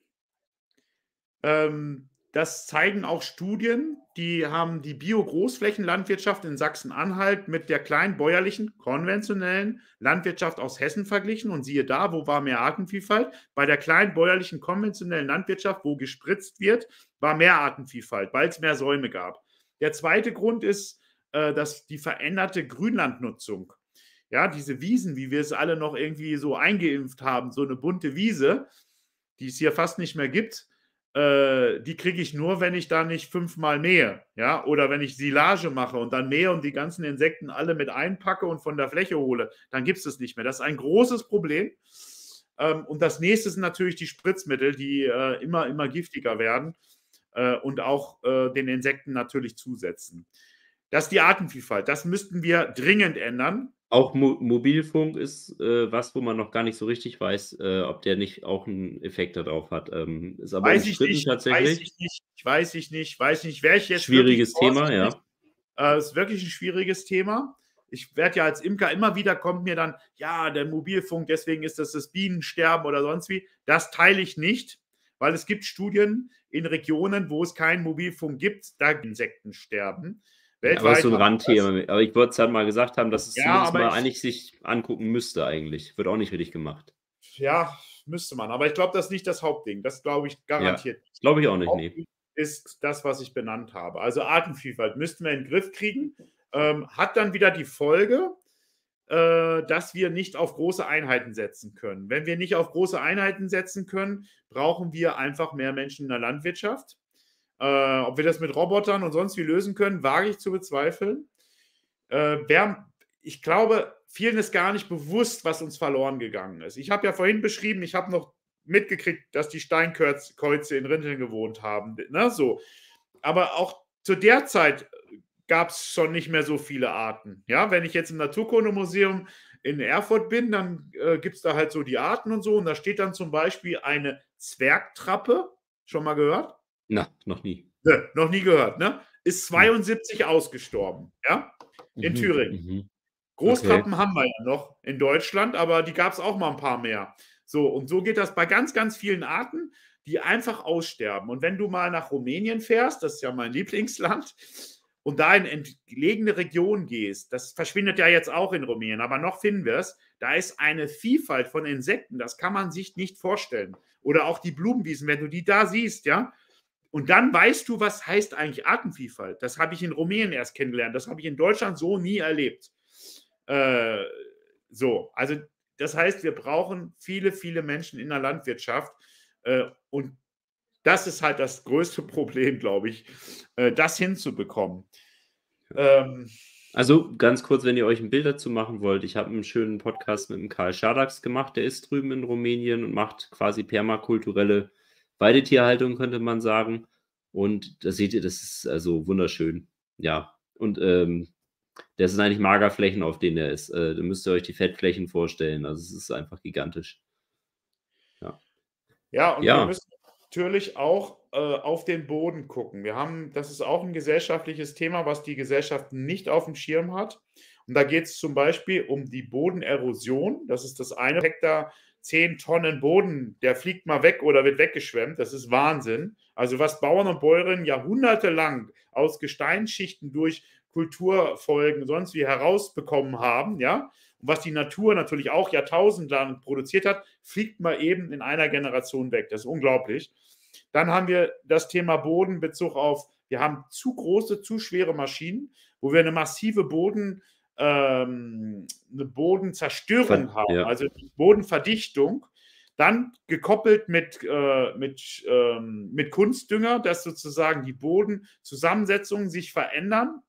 Ähm, das zeigen auch Studien, die haben die Bio-Großflächenlandwirtschaft in Sachsen-Anhalt mit der kleinbäuerlichen, konventionellen Landwirtschaft aus Hessen verglichen. Und siehe da, wo war mehr Artenvielfalt? Bei der kleinbäuerlichen, konventionellen Landwirtschaft, wo gespritzt wird, war mehr Artenvielfalt, weil es mehr Säume gab. Der zweite Grund ist, äh, dass die veränderte Grünlandnutzung, ja, diese Wiesen, wie wir es alle noch irgendwie so eingeimpft haben, so eine bunte Wiese, die es hier fast nicht mehr gibt, äh, die kriege ich nur, wenn ich da nicht fünfmal mähe, ja, oder wenn ich Silage mache und dann mähe und die ganzen Insekten alle mit einpacke und von der Fläche hole, dann gibt es das nicht mehr. Das ist ein großes Problem. Ähm, und das nächste sind natürlich die Spritzmittel, die äh, immer, immer giftiger werden äh, und auch äh, den Insekten natürlich zusetzen. Das ist die Artenvielfalt. Das müssten wir dringend ändern. Auch Mo Mobilfunk ist äh, was, wo man noch gar nicht so richtig weiß, äh, ob der nicht auch einen Effekt darauf hat. Ähm, ist aber weiß ich nicht, tatsächlich. Weiß ich nicht, weiß ich nicht, weiß nicht, wer ich jetzt. Schwieriges Thema, ja. Äh, ist wirklich ein schwieriges Thema. Ich werde ja als Imker immer wieder kommt mir dann, ja, der Mobilfunk, deswegen ist das das Bienensterben oder sonst wie. Das teile ich nicht, weil es gibt Studien in Regionen, wo es keinen Mobilfunk gibt, da Insekten sterben. Weltweit aber so ein Randthema. Aber ich wollte es halt mal gesagt haben, dass es ja, mal eigentlich sich angucken müsste eigentlich. Wird auch nicht richtig gemacht. Ja, müsste man. Aber ich glaube, das ist nicht das Hauptding. Das glaube ich garantiert. Ja, glaube ich auch nicht. Nee. Ist das, was ich benannt habe. Also Artenvielfalt müssten wir in den Griff kriegen. Ähm, hat dann wieder die Folge, äh, dass wir nicht auf große Einheiten setzen können. Wenn wir nicht auf große Einheiten setzen können, brauchen wir einfach mehr Menschen in der Landwirtschaft. Äh, ob wir das mit Robotern und sonst wie lösen können, wage ich zu bezweifeln. Äh, wer, ich glaube, vielen ist gar nicht bewusst, was uns verloren gegangen ist. Ich habe ja vorhin beschrieben, ich habe noch mitgekriegt, dass die Steinkreuze in Rinteln gewohnt haben. Ne, so. Aber auch zu der Zeit gab es schon nicht mehr so viele Arten. Ja, wenn ich jetzt im Naturkundemuseum in Erfurt bin, dann äh, gibt es da halt so die Arten und so. Und da steht dann zum Beispiel eine Zwergtrappe. Schon mal gehört? Na, noch nie. Ne, noch nie gehört, ne? Ist 72 mhm. ausgestorben, ja? In mhm, Thüringen. Mhm. Großtrappen okay. haben wir ja noch in Deutschland, aber die gab es auch mal ein paar mehr. So, und so geht das bei ganz, ganz vielen Arten, die einfach aussterben. Und wenn du mal nach Rumänien fährst, das ist ja mein Lieblingsland, und da in entlegene Regionen gehst, das verschwindet ja jetzt auch in Rumänien, aber noch finden wir es, da ist eine Vielfalt von Insekten, das kann man sich nicht vorstellen. Oder auch die Blumenwiesen, wenn du die da siehst, ja, und dann weißt du, was heißt eigentlich Artenvielfalt. Das habe ich in Rumänien erst kennengelernt. Das habe ich in Deutschland so nie erlebt. Äh, so, also das heißt, wir brauchen viele, viele Menschen in der Landwirtschaft. Äh, und das ist halt das größte Problem, glaube ich, äh, das hinzubekommen. Ähm, also ganz kurz, wenn ihr euch ein Bild dazu machen wollt, ich habe einen schönen Podcast mit dem Karl Schadax gemacht, der ist drüben in Rumänien und macht quasi permakulturelle Weidetierhaltung, könnte man sagen. Und da seht ihr, das ist also wunderschön. Ja, und ähm, das sind eigentlich Magerflächen, auf denen er ist. Äh, da müsst ihr euch die Fettflächen vorstellen. Also es ist einfach gigantisch. Ja, ja und ja. wir müssen natürlich auch äh, auf den Boden gucken. Wir haben, das ist auch ein gesellschaftliches Thema, was die Gesellschaft nicht auf dem Schirm hat. Und da geht es zum Beispiel um die Bodenerosion. Das ist das eine Hektar 10 Tonnen Boden, der fliegt mal weg oder wird weggeschwemmt. Das ist Wahnsinn. Also was Bauern und Bäuerinnen jahrhundertelang aus Gesteinsschichten durch Kulturfolgen sonst wie herausbekommen haben, ja, und was die Natur natürlich auch jahrtausendlang produziert hat, fliegt mal eben in einer Generation weg. Das ist unglaublich. Dann haben wir das Thema Boden, Bezug auf, wir haben zu große, zu schwere Maschinen, wo wir eine massive Boden, ähm, eine Bodenzerstörung Ver haben, ja. also Bodenverdichtung. Dann gekoppelt mit, äh, mit, ähm, mit Kunstdünger, dass sozusagen die Bodenzusammensetzungen sich verändern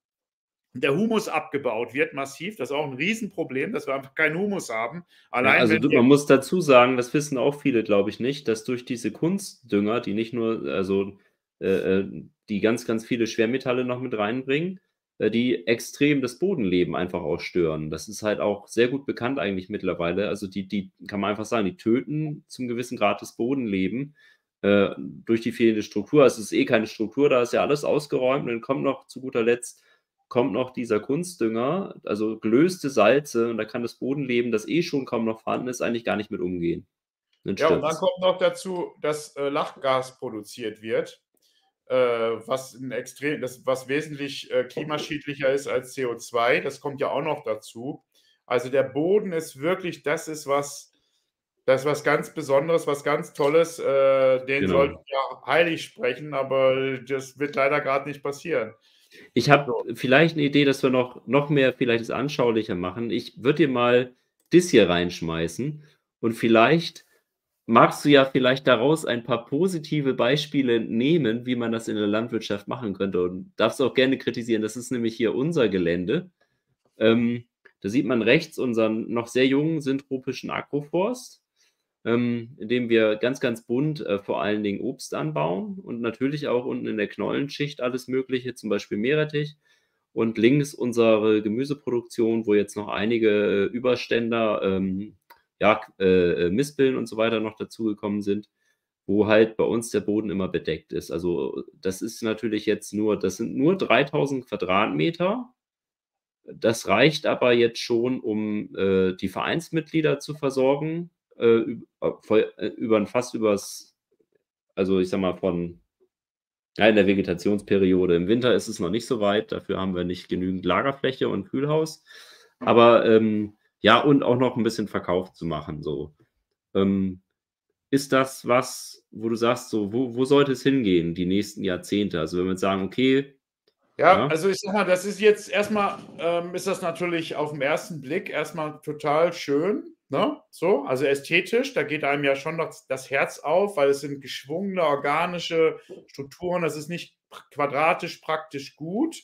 der Humus abgebaut wird massiv. Das ist auch ein Riesenproblem, dass wir einfach keinen Humus haben. Allein ja, also du, man muss dazu sagen, das wissen auch viele, glaube ich, nicht, dass durch diese Kunstdünger, die nicht nur, also äh, äh, die ganz, ganz viele Schwermetalle noch mit reinbringen, die extrem das Bodenleben einfach auch stören. Das ist halt auch sehr gut bekannt eigentlich mittlerweile. Also die, die kann man einfach sagen, die töten zum gewissen Grad das Bodenleben äh, durch die fehlende Struktur. Also es ist eh keine Struktur, da ist ja alles ausgeräumt und dann kommt noch zu guter Letzt kommt noch dieser Kunstdünger, also gelöste Salze, und da kann das Bodenleben, das eh schon kaum noch vorhanden ist, eigentlich gar nicht mit umgehen. Ja, und dann kommt noch dazu, dass äh, Lachgas produziert wird, äh, was ein extrem, das, was wesentlich äh, klimaschädlicher ist als CO2. Das kommt ja auch noch dazu. Also der Boden ist wirklich, das ist was, das ist was ganz Besonderes, was ganz Tolles. Äh, den genau. sollten wir heilig sprechen, aber das wird leider gerade nicht passieren. Ich habe so. vielleicht eine Idee, dass wir noch, noch mehr vielleicht es anschaulicher machen. Ich würde dir mal das hier reinschmeißen und vielleicht magst du ja vielleicht daraus ein paar positive Beispiele nehmen, wie man das in der Landwirtschaft machen könnte und darfst auch gerne kritisieren. Das ist nämlich hier unser Gelände. Ähm, da sieht man rechts unseren noch sehr jungen syntropischen Agroforst ähm, indem wir ganz, ganz bunt äh, vor allen Dingen Obst anbauen und natürlich auch unten in der Knollenschicht alles Mögliche, zum Beispiel Meerrettich. Und links unsere Gemüseproduktion, wo jetzt noch einige äh, Überständer, ähm, ja, äh, äh, Mispeln und so weiter noch dazugekommen sind, wo halt bei uns der Boden immer bedeckt ist. Also das ist natürlich jetzt nur, das sind nur 3000 Quadratmeter. Das reicht aber jetzt schon, um äh, die Vereinsmitglieder zu versorgen äh, äh, über fast übers, also ich sag mal von ja, in der Vegetationsperiode. Im Winter ist es noch nicht so weit, dafür haben wir nicht genügend Lagerfläche und Kühlhaus. Aber ähm, ja, und auch noch ein bisschen Verkauf zu machen. So. Ähm, ist das was, wo du sagst, so, wo, wo sollte es hingehen, die nächsten Jahrzehnte? Also wenn wir jetzt sagen, okay. Ja, ja, also ich sag mal, das ist jetzt erstmal, ähm, ist das natürlich auf den ersten Blick erstmal total schön. Ne? So, also ästhetisch, da geht einem ja schon das, das Herz auf, weil es sind geschwungene organische Strukturen, das ist nicht quadratisch praktisch gut.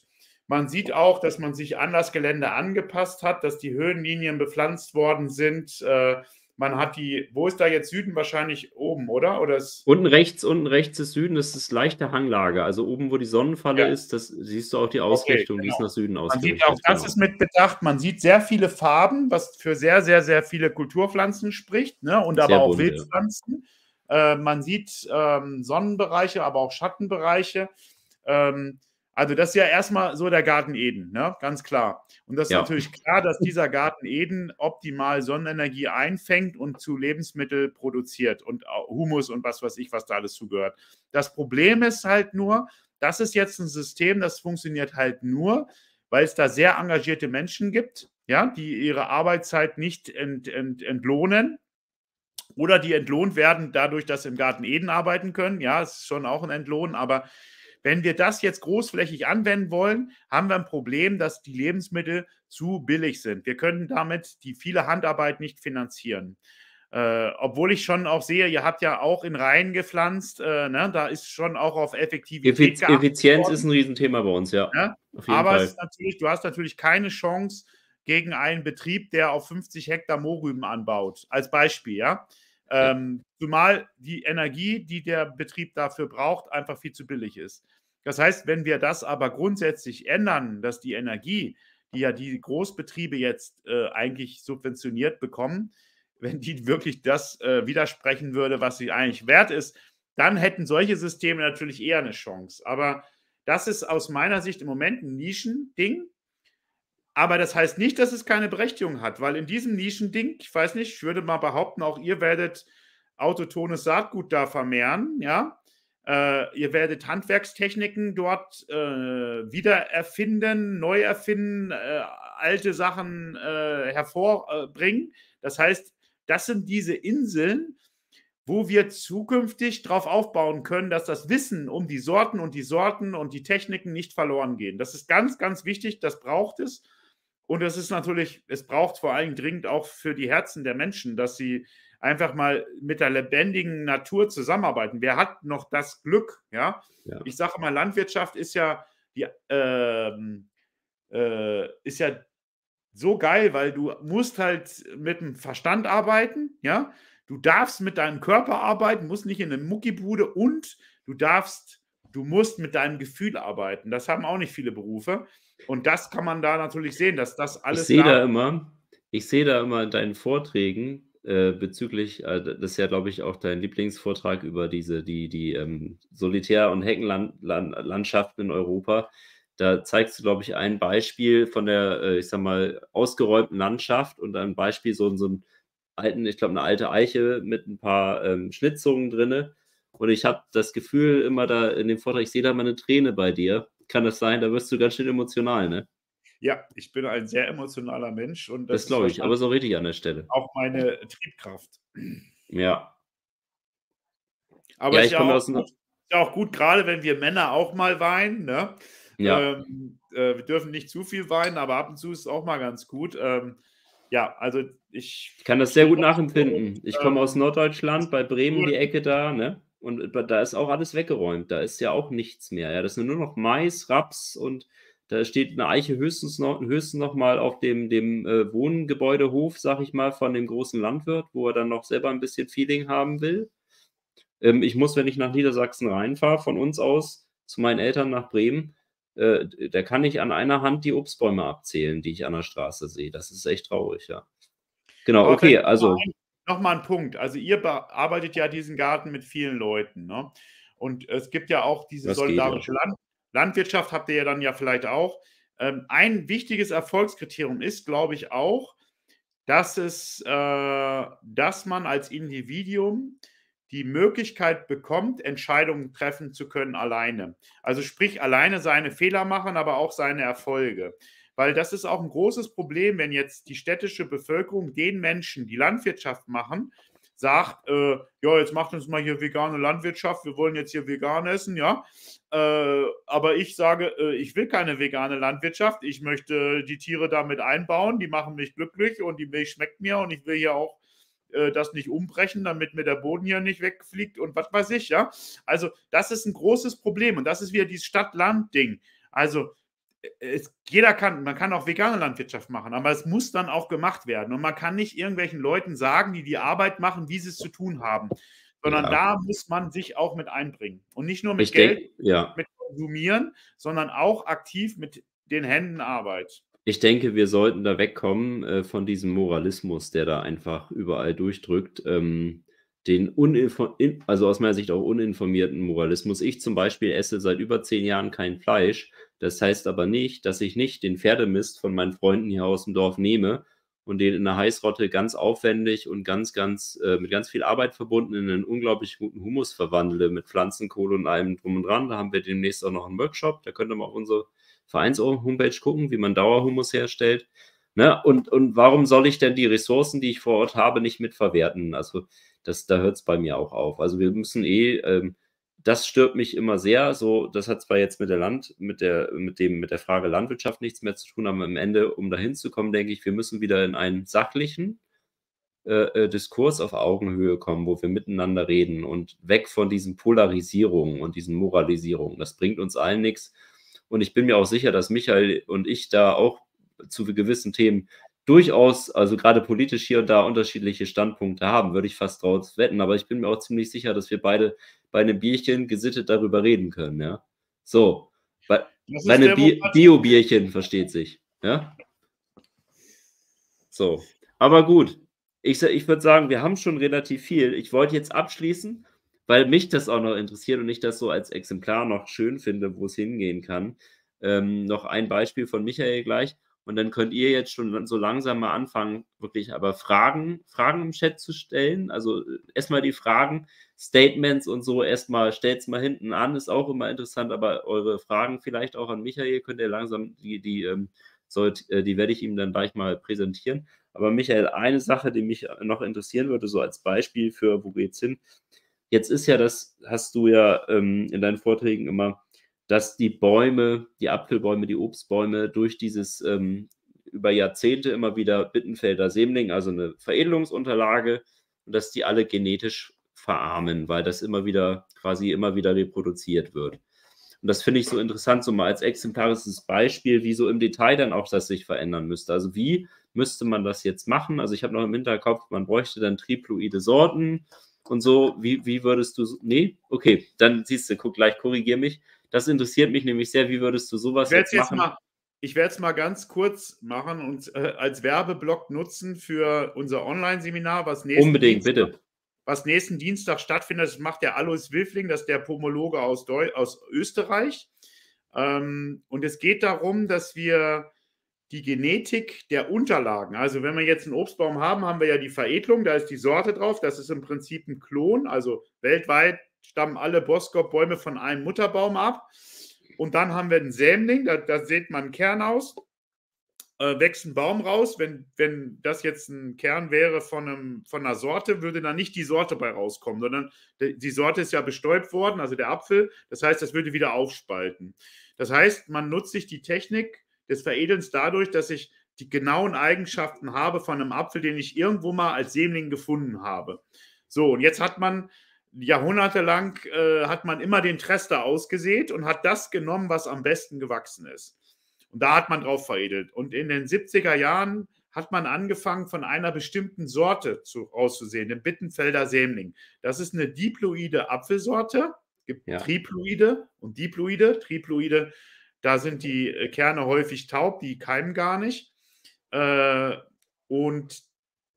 Man sieht auch, dass man sich an das Gelände angepasst hat, dass die Höhenlinien bepflanzt worden sind. Äh, man hat die, wo ist da jetzt Süden? Wahrscheinlich oben, oder? oder unten rechts, unten rechts ist Süden, das ist leichte Hanglage. Also oben, wo die Sonnenfalle ja. ist, das siehst du auch die Ausrichtung, okay, genau. die ist nach Süden ausgerichtet. Man sieht auch, das genau. ist mit Bedacht, man sieht sehr viele Farben, was für sehr, sehr, sehr viele Kulturpflanzen spricht, ne? und aber sehr auch bunt, Wildpflanzen. Ja. Äh, man sieht ähm, Sonnenbereiche, aber auch Schattenbereiche. Ähm, also das ist ja erstmal so der Garten Eden, ne? ganz klar. Und das ist ja. natürlich klar, dass dieser Garten Eden optimal Sonnenenergie einfängt und zu Lebensmittel produziert und Humus und was weiß ich, was da alles zugehört. Das Problem ist halt nur, das ist jetzt ein System, das funktioniert halt nur, weil es da sehr engagierte Menschen gibt, ja, die ihre Arbeitszeit nicht ent, ent, entlohnen oder die entlohnt werden dadurch, dass sie im Garten Eden arbeiten können. Ja, es ist schon auch ein Entlohn, aber wenn wir das jetzt großflächig anwenden wollen, haben wir ein Problem, dass die Lebensmittel zu billig sind. Wir können damit die viele Handarbeit nicht finanzieren. Äh, obwohl ich schon auch sehe, ihr habt ja auch in Reihen gepflanzt, äh, ne? da ist schon auch auf Effektivität. Effiz Effizienz worden. ist ein Riesenthema bei uns, ja. ja? Aber natürlich, du hast natürlich keine Chance gegen einen Betrieb, der auf 50 Hektar Mohrrüben anbaut, als Beispiel, ja. Ähm, zumal die Energie, die der Betrieb dafür braucht, einfach viel zu billig ist. Das heißt, wenn wir das aber grundsätzlich ändern, dass die Energie, die ja die Großbetriebe jetzt äh, eigentlich subventioniert bekommen, wenn die wirklich das äh, widersprechen würde, was sie eigentlich wert ist, dann hätten solche Systeme natürlich eher eine Chance. Aber das ist aus meiner Sicht im Moment ein Nischending. Aber das heißt nicht, dass es keine Berechtigung hat, weil in diesem Nischending, ich weiß nicht, ich würde mal behaupten, auch ihr werdet autotones Saatgut da vermehren, ja. Äh, ihr werdet Handwerkstechniken dort äh, wiedererfinden, neu erfinden, äh, alte Sachen äh, hervorbringen. Das heißt, das sind diese Inseln, wo wir zukünftig darauf aufbauen können, dass das Wissen um die Sorten und die Sorten und die Techniken nicht verloren gehen. Das ist ganz, ganz wichtig, das braucht es. Und es ist natürlich, es braucht vor allem dringend auch für die Herzen der Menschen, dass sie einfach mal mit der lebendigen Natur zusammenarbeiten. Wer hat noch das Glück? Ja, ja. ich sage mal, Landwirtschaft ist ja die, äh, äh, ist ja so geil, weil du musst halt mit dem Verstand arbeiten, ja. Du darfst mit deinem Körper arbeiten, musst nicht in eine Muckibude und du darfst, du musst mit deinem Gefühl arbeiten. Das haben auch nicht viele Berufe. Und das kann man da natürlich sehen, dass das alles. Ich sehe da immer, ich sehe da immer in deinen Vorträgen äh, bezüglich, äh, das ist ja, glaube ich, auch dein Lieblingsvortrag über diese, die, die ähm, Solitär- und Heckenlandschaften in Europa. Da zeigst du, glaube ich, ein Beispiel von der, äh, ich sag mal, ausgeräumten Landschaft und ein Beispiel so, so ein alten, ich glaube, eine alte Eiche mit ein paar ähm, Schnitzungen drinne. Und ich habe das Gefühl immer da in dem Vortrag, ich sehe da mal eine Träne bei dir. Kann das sein? Da wirst du ganz schön emotional, ne? Ja, ich bin ein sehr emotionaler Mensch und das, das glaube ich, aber so richtig an der Stelle. Auch meine Triebkraft. Ja. Aber ja, ich komme aus ist ja auch gut, gerade wenn wir Männer auch mal weinen. Ne? Ja. Ähm, äh, wir dürfen nicht zu viel weinen, aber ab und zu ist es auch mal ganz gut. Ähm, ja, also ich. Ich kann das sehr gut nachempfinden. Ich komme aus ähm, Norddeutschland, bei Bremen die Ecke da, ne? Und da ist auch alles weggeräumt. Da ist ja auch nichts mehr. Ja, das sind nur noch Mais, Raps und da steht eine Eiche höchstens noch, höchstens noch mal auf dem, dem äh, Wohngebäudehof, sag ich mal, von dem großen Landwirt, wo er dann noch selber ein bisschen Feeling haben will. Ähm, ich muss, wenn ich nach Niedersachsen reinfahre, von uns aus zu meinen Eltern nach Bremen, äh, da kann ich an einer Hand die Obstbäume abzählen, die ich an der Straße sehe. Das ist echt traurig, ja. Genau, okay, also. Nochmal ein Punkt. Also, ihr bearbeitet ja diesen Garten mit vielen Leuten, ne? Und es gibt ja auch diese solidarische Land Landwirtschaft, habt ihr ja dann ja vielleicht auch. Ähm, ein wichtiges Erfolgskriterium ist, glaube ich, auch, dass es, äh, dass man als Individuum die Möglichkeit bekommt, Entscheidungen treffen zu können alleine. Also sprich, alleine seine Fehler machen, aber auch seine Erfolge. Weil das ist auch ein großes Problem, wenn jetzt die städtische Bevölkerung den Menschen, die Landwirtschaft machen, sagt, äh, ja, jetzt macht uns mal hier vegane Landwirtschaft, wir wollen jetzt hier vegan essen, ja. Äh, aber ich sage, äh, ich will keine vegane Landwirtschaft, ich möchte die Tiere damit einbauen, die machen mich glücklich und die Milch schmeckt mir und ich will hier auch äh, das nicht umbrechen, damit mir der Boden hier nicht wegfliegt und was weiß ich, ja. Also, das ist ein großes Problem und das ist wieder dieses Stadt-Land-Ding. Also, es, jeder kann, man kann auch vegane Landwirtschaft machen, aber es muss dann auch gemacht werden. Und man kann nicht irgendwelchen Leuten sagen, die die Arbeit machen, wie sie es zu tun haben, sondern ja. da muss man sich auch mit einbringen. Und nicht nur mit ich Geld, denk, ja. mit konsumieren, sondern auch aktiv mit den Händen Arbeit. Ich denke, wir sollten da wegkommen äh, von diesem Moralismus, der da einfach überall durchdrückt. Ähm, den also aus meiner Sicht auch uninformierten Moralismus. Ich zum Beispiel esse seit über zehn Jahren kein Fleisch. Das heißt aber nicht, dass ich nicht den Pferdemist von meinen Freunden hier aus dem Dorf nehme und den in der Heißrotte ganz aufwendig und ganz, ganz äh, mit ganz viel Arbeit verbunden in einen unglaublich guten Humus verwandle mit Pflanzenkohle und allem drum und dran. Da haben wir demnächst auch noch einen Workshop. Da könnt ihr mal auf unsere Vereins-Homepage gucken, wie man Dauerhumus herstellt. Ne? Und, und warum soll ich denn die Ressourcen, die ich vor Ort habe, nicht mitverwerten? Also das, da hört es bei mir auch auf. Also wir müssen eh, ähm, das stört mich immer sehr. So, das hat zwar jetzt mit der Land, mit der, mit dem, mit der Frage Landwirtschaft nichts mehr zu tun, aber am Ende, um dahin zu kommen, denke ich, wir müssen wieder in einen sachlichen äh, äh, Diskurs auf Augenhöhe kommen, wo wir miteinander reden und weg von diesen Polarisierungen und diesen Moralisierungen. Das bringt uns allen nichts. Und ich bin mir auch sicher, dass Michael und ich da auch zu gewissen Themen durchaus, also gerade politisch hier und da unterschiedliche Standpunkte haben, würde ich fast drauf wetten. Aber ich bin mir auch ziemlich sicher, dass wir beide bei einem Bierchen gesittet darüber reden können, ja. So, bei, bei einem Bi Bio-Bierchen versteht sich, ja. So, aber gut. Ich, ich würde sagen, wir haben schon relativ viel. Ich wollte jetzt abschließen weil mich das auch noch interessiert und ich das so als Exemplar noch schön finde, wo es hingehen kann. Ähm, noch ein Beispiel von Michael gleich. Und dann könnt ihr jetzt schon so langsam mal anfangen, wirklich aber Fragen, Fragen im Chat zu stellen. Also äh, erstmal die Fragen, Statements und so, erstmal stellt es mal hinten an, ist auch immer interessant, aber eure Fragen vielleicht auch an Michael könnt ihr langsam, die, die, ähm, sollt, äh, die werde ich ihm dann gleich mal präsentieren. Aber Michael, eine Sache, die mich noch interessieren würde, so als Beispiel für, wo geht's hin? Jetzt ist ja das, hast du ja ähm, in deinen Vorträgen immer, dass die Bäume, die Apfelbäume, die Obstbäume durch dieses ähm, über Jahrzehnte immer wieder Bittenfelder Sämling, also eine Veredelungsunterlage, und dass die alle genetisch verarmen, weil das immer wieder quasi immer wieder reproduziert wird. Und das finde ich so interessant, so mal als exemplarisches Beispiel, wie so im Detail dann auch das sich verändern müsste. Also wie müsste man das jetzt machen? Also ich habe noch im Hinterkopf, man bräuchte dann triploide Sorten und so. Wie, wie würdest du, nee, okay, dann siehst du, guck gleich, korrigier mich. Das interessiert mich nämlich sehr, wie würdest du sowas jetzt machen? Jetzt mal, ich werde es mal ganz kurz machen und äh, als Werbeblock nutzen für unser Online-Seminar, was nächsten Unbedingt, Dienstag, bitte. Was nächsten Dienstag stattfindet. Das macht der Alois Wilfling, das ist der Pomologe aus, Deu aus Österreich. Ähm, und es geht darum, dass wir die Genetik der Unterlagen, also wenn wir jetzt einen Obstbaum haben, haben wir ja die Veredelung, da ist die Sorte drauf, das ist im Prinzip ein Klon, also weltweit stammen alle Boskop-Bäume von einem Mutterbaum ab. Und dann haben wir einen Sämling, da, da sieht man einen Kern aus, äh, wächst ein Baum raus. Wenn, wenn das jetzt ein Kern wäre von, einem, von einer Sorte, würde da nicht die Sorte bei rauskommen, sondern die Sorte ist ja bestäubt worden, also der Apfel. Das heißt, das würde wieder aufspalten. Das heißt, man nutzt sich die Technik des Veredelns dadurch, dass ich die genauen Eigenschaften habe von einem Apfel, den ich irgendwo mal als Sämling gefunden habe. So, und jetzt hat man jahrhundertelang äh, hat man immer den Trester ausgesät und hat das genommen, was am besten gewachsen ist. Und da hat man drauf veredelt. Und in den 70er Jahren hat man angefangen, von einer bestimmten Sorte zu, auszusehen, dem Bittenfelder Sämling. Das ist eine diploide Apfelsorte. Es gibt ja. Triploide und Diploide. Triploide, da sind die äh, Kerne häufig taub, die keimen gar nicht. Äh, und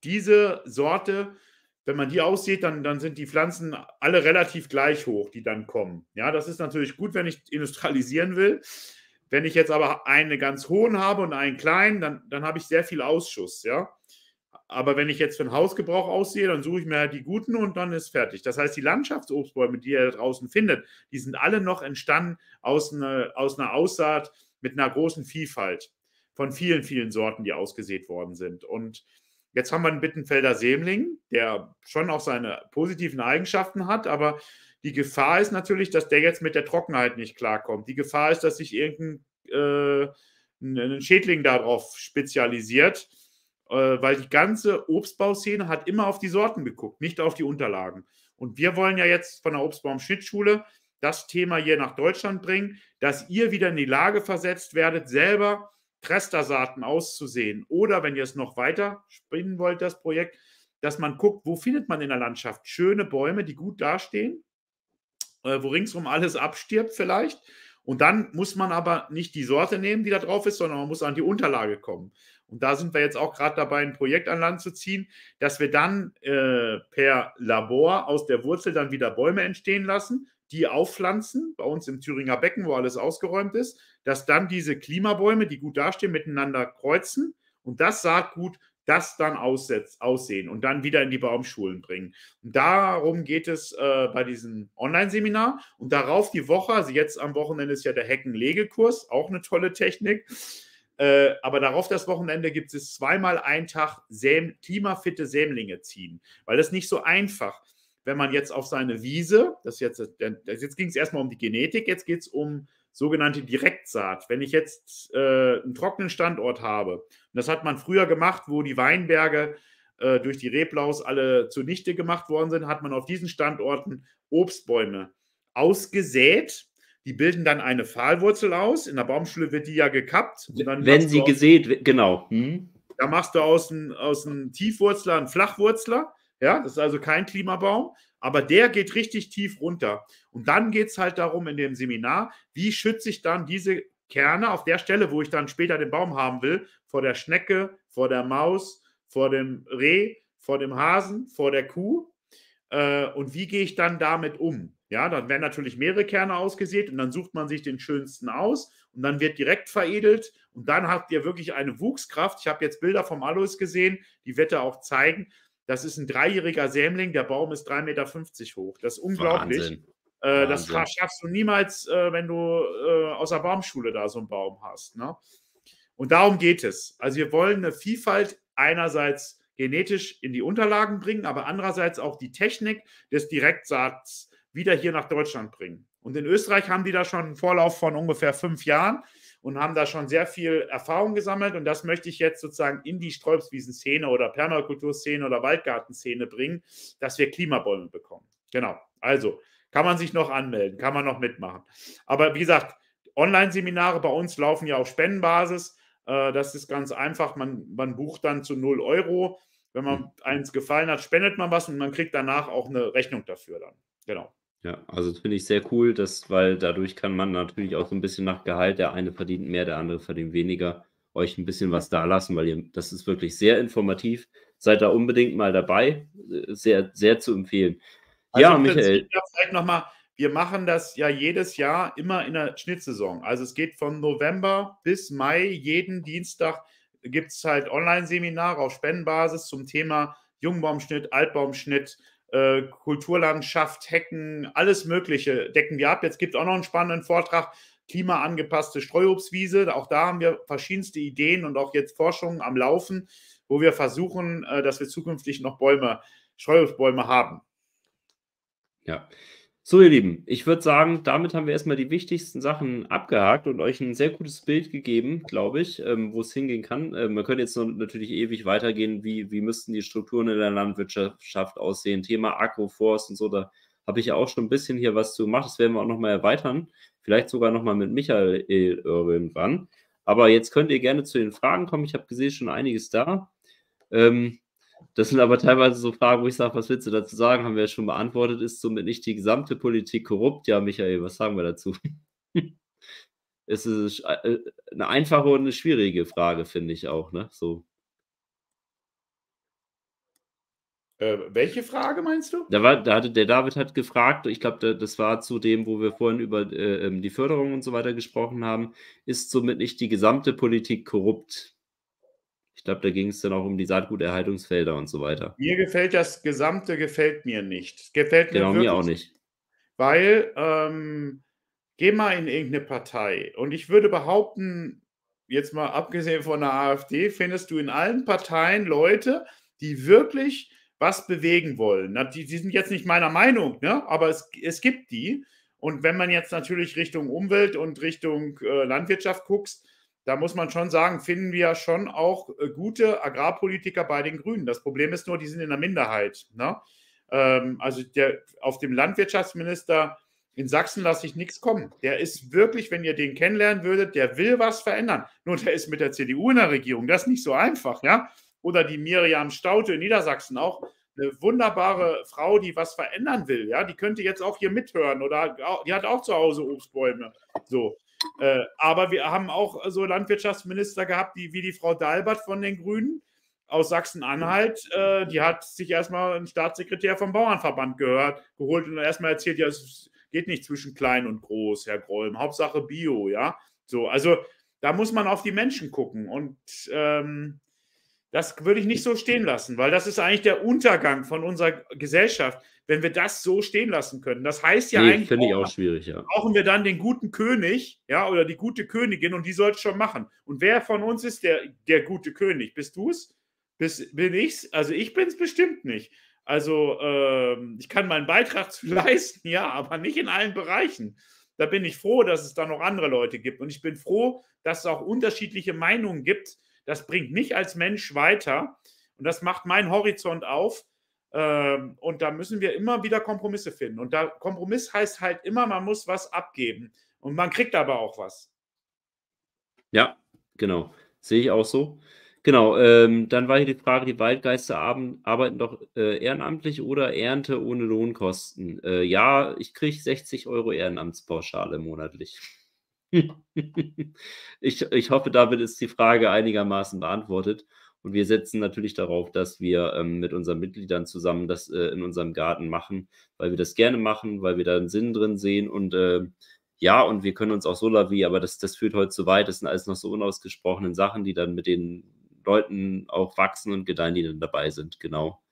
diese Sorte wenn man die aussieht, dann, dann sind die Pflanzen alle relativ gleich hoch, die dann kommen. Ja, das ist natürlich gut, wenn ich industrialisieren will. Wenn ich jetzt aber einen ganz hohen habe und einen kleinen, dann, dann habe ich sehr viel Ausschuss, ja. Aber wenn ich jetzt für den Hausgebrauch aussehe, dann suche ich mir halt die guten und dann ist fertig. Das heißt, die Landschaftsobstbäume, die ihr da draußen findet, die sind alle noch entstanden aus, eine, aus einer Aussaat mit einer großen Vielfalt von vielen, vielen Sorten, die ausgesät worden sind. Und Jetzt haben wir einen Bittenfelder Sämling, der schon auch seine positiven Eigenschaften hat, aber die Gefahr ist natürlich, dass der jetzt mit der Trockenheit nicht klarkommt. Die Gefahr ist, dass sich irgendein äh, ein Schädling darauf spezialisiert, äh, weil die ganze Obstbauszene hat immer auf die Sorten geguckt, nicht auf die Unterlagen. Und wir wollen ja jetzt von der Obstbaum-Schnittschule das Thema hier nach Deutschland bringen, dass ihr wieder in die Lage versetzt werdet, selber Trestersaten auszusehen. Oder wenn ihr es noch weiter spinnen wollt, das Projekt, dass man guckt, wo findet man in der Landschaft schöne Bäume, die gut dastehen, äh, wo ringsum alles abstirbt vielleicht. Und dann muss man aber nicht die Sorte nehmen, die da drauf ist, sondern man muss an die Unterlage kommen. Und da sind wir jetzt auch gerade dabei, ein Projekt an Land zu ziehen, dass wir dann äh, per Labor aus der Wurzel dann wieder Bäume entstehen lassen, die aufpflanzen, bei uns im Thüringer Becken, wo alles ausgeräumt ist, dass dann diese Klimabäume, die gut dastehen, miteinander kreuzen und das Saatgut das dann aussehen und dann wieder in die Baumschulen bringen. Und darum geht es äh, bei diesem Online-Seminar. Und darauf die Woche, also jetzt am Wochenende ist ja der Heckenlegekurs, auch eine tolle Technik. Äh, aber darauf das Wochenende gibt es zweimal einen Tag Säm, klimafitte Sämlinge ziehen, weil das nicht so einfach. Wenn man jetzt auf seine Wiese, das jetzt, das jetzt ging es erstmal um die Genetik, jetzt geht es um sogenannte Direktsaat. Wenn ich jetzt äh, einen trockenen Standort habe, und das hat man früher gemacht, wo die Weinberge äh, durch die Reblaus alle zunichte gemacht worden sind, hat man auf diesen Standorten Obstbäume ausgesät. Die bilden dann eine Pfahlwurzel aus. In der Baumschule wird die ja gekappt. Wenn sie gesät, genau. Hm. Da machst du aus einem aus Tiefwurzler einen Flachwurzler. Ja, das ist also kein Klimabaum, aber der geht richtig tief runter. Und dann geht es halt darum in dem Seminar, wie schütze ich dann diese Kerne auf der Stelle, wo ich dann später den Baum haben will, vor der Schnecke, vor der Maus, vor dem Reh, vor dem Hasen, vor der Kuh. Äh, und wie gehe ich dann damit um? Ja, dann werden natürlich mehrere Kerne ausgesät und dann sucht man sich den schönsten aus und dann wird direkt veredelt und dann habt ihr wirklich eine Wuchskraft. Ich habe jetzt Bilder vom Alois gesehen, die wird er auch zeigen. Das ist ein dreijähriger Sämling, der Baum ist 3,50 Meter hoch. Das ist unglaublich. Wahnsinn. Äh, das schaffst du niemals, äh, wenn du äh, aus der Baumschule da so einen Baum hast. Ne? Und darum geht es. Also wir wollen eine Vielfalt einerseits genetisch in die Unterlagen bringen, aber andererseits auch die Technik des Direktsaats wieder hier nach Deutschland bringen. Und in Österreich haben die da schon einen Vorlauf von ungefähr fünf Jahren und haben da schon sehr viel Erfahrung gesammelt. Und das möchte ich jetzt sozusagen in die Sträubswiesen-Szene oder Permakulturszene oder Waldgartenszene bringen, dass wir Klimabäume bekommen. Genau. Also kann man sich noch anmelden, kann man noch mitmachen. Aber wie gesagt, Online-Seminare bei uns laufen ja auf Spendenbasis. Äh, das ist ganz einfach. Man, man bucht dann zu 0 Euro. Wenn man hm. eins gefallen hat, spendet man was und man kriegt danach auch eine Rechnung dafür dann. Genau. Ja, also das finde ich sehr cool, dass, weil dadurch kann man natürlich auch so ein bisschen nach Gehalt, der eine verdient mehr, der andere verdient weniger, euch ein bisschen was da lassen, weil ihr, das ist wirklich sehr informativ. Seid da unbedingt mal dabei. Sehr, sehr zu empfehlen. Also ja, Michael. Vielleicht nochmal, wir machen das ja jedes Jahr immer in der Schnittsaison. Also es geht von November bis Mai, jeden Dienstag gibt es halt Online-Seminare auf Spendenbasis zum Thema Jungbaumschnitt, Altbaumschnitt, äh, Kulturlandschaft, Hecken, alles Mögliche decken wir ab. Jetzt gibt es auch noch einen spannenden Vortrag, klimaangepasste Streuobstwiese. Auch da haben wir verschiedenste Ideen und auch jetzt Forschungen am Laufen, wo wir versuchen, äh, dass wir zukünftig noch Bäume, Streuobstbäume haben. Ja, so, ihr Lieben, ich würde sagen, damit haben wir erstmal die wichtigsten Sachen abgehakt und euch ein sehr gutes Bild gegeben, glaube ich, ähm, wo es hingehen kann. Ähm, man könnte jetzt natürlich ewig weitergehen, wie, wie müssten die Strukturen in der Landwirtschaft aussehen. Thema Agroforst und so, da habe ich ja auch schon ein bisschen hier was zu gemacht. Das werden wir auch nochmal erweitern. Vielleicht sogar nochmal mit Michael irgendwann. Aber jetzt könnt ihr gerne zu den Fragen kommen. Ich habe gesehen, schon einiges da. Ähm, das sind aber teilweise so Fragen, wo ich sage, was willst du dazu sagen? Haben wir ja schon beantwortet. Ist somit nicht die gesamte Politik korrupt? Ja, Michael, was sagen wir dazu? es ist äh, eine einfache und eine schwierige Frage, finde ich auch. Ne? So. Äh, welche Frage meinst du? Da, war, da hatte, der David hat gefragt, ich glaube, das war zu dem, wo wir vorhin über äh, ähm, die Förderung und so weiter gesprochen haben, ist somit nicht die gesamte Politik korrupt? Ich glaube, da ging es dann auch um die Saatguterhaltungsfelder und so weiter. Mir gefällt das Gesamte, gefällt mir nicht. Gefällt mir genau, mir auch nicht. Weil, ähm, geh mal in irgendeine Partei und ich würde behaupten, jetzt mal abgesehen von der AfD, findest du in allen Parteien Leute, die wirklich was bewegen wollen. Die, die sind jetzt nicht meiner Meinung, ne? aber es, es gibt die. Und wenn man jetzt natürlich Richtung Umwelt und Richtung äh, Landwirtschaft guckst, da muss man schon sagen, finden wir schon auch äh, gute Agrarpolitiker bei den Grünen. Das Problem ist nur, die sind in der Minderheit. Ne? Ähm, also der, auf dem Landwirtschaftsminister in Sachsen lasse ich nichts kommen. Der ist wirklich, wenn ihr den kennenlernen würdet, der will was verändern. Nur der ist mit der CDU in der Regierung. Das ist nicht so einfach, ja. Oder die Miriam Staute in Niedersachsen auch eine wunderbare Frau, die was verändern will, ja. Die könnte jetzt auch hier mithören oder die hat auch zu Hause Obstbäume. So. Äh, aber wir haben auch so Landwirtschaftsminister gehabt, die, wie die Frau Dalbert von den Grünen aus Sachsen-Anhalt. Äh, die hat sich erstmal einen Staatssekretär vom Bauernverband gehört, geholt und erstmal erzählt, ja, es geht nicht zwischen klein und groß, Herr Grollm. Hauptsache Bio, ja. So, also da muss man auf die Menschen gucken. Und ähm, das würde ich nicht so stehen lassen, weil das ist eigentlich der Untergang von unserer Gesellschaft, wenn wir das so stehen lassen können. Das heißt ja nee, eigentlich. Finde ich auch schwierig, ja. Brauchen wir dann den guten König, ja, oder die gute Königin und die soll es schon machen. Und wer von uns ist der, der gute König? Bist du es? Bin ich's? Also ich bin es bestimmt nicht. Also ähm, ich kann meinen Beitrag zu leisten, ja, aber nicht in allen Bereichen. Da bin ich froh, dass es da noch andere Leute gibt. Und ich bin froh, dass es auch unterschiedliche Meinungen gibt das bringt mich als Mensch weiter und das macht meinen Horizont auf. Ähm, und da müssen wir immer wieder Kompromisse finden. Und da Kompromiss heißt halt immer, man muss was abgeben. Und man kriegt aber auch was. Ja, genau. Sehe ich auch so. Genau, ähm, dann war hier die Frage, die Waldgeister arbeiten doch äh, ehrenamtlich oder Ernte ohne Lohnkosten? Äh, ja, ich kriege 60 Euro Ehrenamtspauschale monatlich. ich, ich hoffe, damit ist die Frage einigermaßen beantwortet. Und wir setzen natürlich darauf, dass wir ähm, mit unseren Mitgliedern zusammen das äh, in unserem Garten machen, weil wir das gerne machen, weil wir da einen Sinn drin sehen. Und äh, ja, und wir können uns auch so lavieren, aber das, das führt heute zu weit. Das sind alles noch so unausgesprochene Sachen, die dann mit den Leuten auch wachsen und gedeihen, die dann dabei sind. Genau.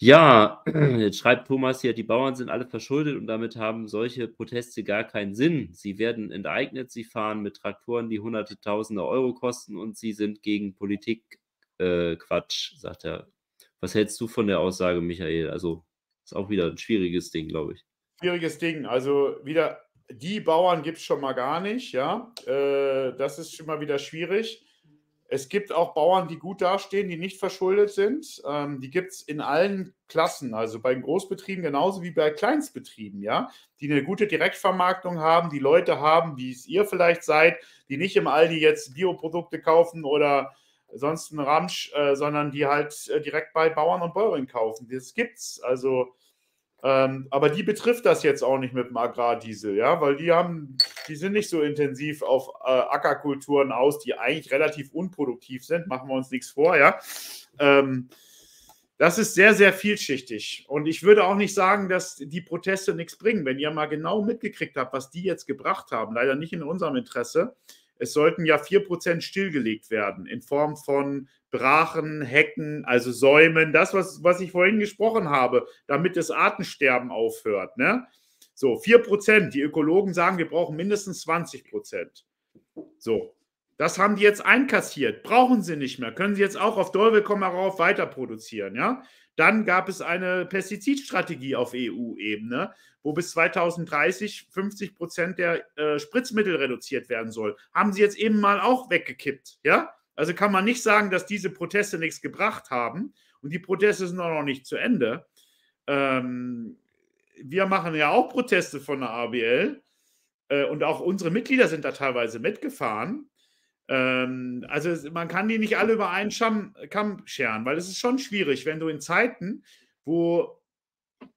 Ja, jetzt schreibt Thomas hier, die Bauern sind alle verschuldet und damit haben solche Proteste gar keinen Sinn. Sie werden enteignet, sie fahren mit Traktoren, die hunderte Tausende Euro kosten und sie sind gegen Politik äh, Quatsch, sagt er. Was hältst du von der Aussage, Michael? Also ist auch wieder ein schwieriges Ding, glaube ich. Schwieriges Ding. Also wieder, die Bauern gibt es schon mal gar nicht, ja. Äh, das ist schon mal wieder schwierig. Es gibt auch Bauern, die gut dastehen, die nicht verschuldet sind. Ähm, die gibt es in allen Klassen, also bei Großbetrieben genauso wie bei Kleinstbetrieben, ja, die eine gute Direktvermarktung haben, die Leute haben, wie es ihr vielleicht seid, die nicht im Aldi jetzt Bioprodukte kaufen oder sonst einen Ramsch, äh, sondern die halt äh, direkt bei Bauern und Bäuerinnen kaufen. Das gibt's. Also ähm, aber die betrifft das jetzt auch nicht mit dem Agrardiesel, ja, weil die haben, die sind nicht so intensiv auf äh, Ackerkulturen aus, die eigentlich relativ unproduktiv sind, machen wir uns nichts vor, ja. Ähm, das ist sehr, sehr vielschichtig. Und ich würde auch nicht sagen, dass die Proteste nichts bringen. Wenn ihr mal genau mitgekriegt habt, was die jetzt gebracht haben, leider nicht in unserem Interesse, es sollten ja 4% stillgelegt werden in Form von Brachen, Hecken, also Säumen, das, was, was ich vorhin gesprochen habe, damit das Artensterben aufhört. Ne? So, 4%. Die Ökologen sagen, wir brauchen mindestens 20%. So, das haben die jetzt einkassiert. Brauchen sie nicht mehr. Können sie jetzt auch auf Teufel komm herauf weiter produzieren. Ja? Dann gab es eine Pestizidstrategie auf EU-Ebene, wo bis 2030 50 Prozent der äh, Spritzmittel reduziert werden soll. Haben sie jetzt eben mal auch weggekippt. Ja? Also kann man nicht sagen, dass diese Proteste nichts gebracht haben. Und die Proteste sind auch noch nicht zu Ende. Ähm, wir machen ja auch Proteste von der ABL. Äh, und auch unsere Mitglieder sind da teilweise mitgefahren. Ähm, also man kann die nicht alle über einen Scham, Kamm scheren, weil es ist schon schwierig, wenn du in Zeiten, wo,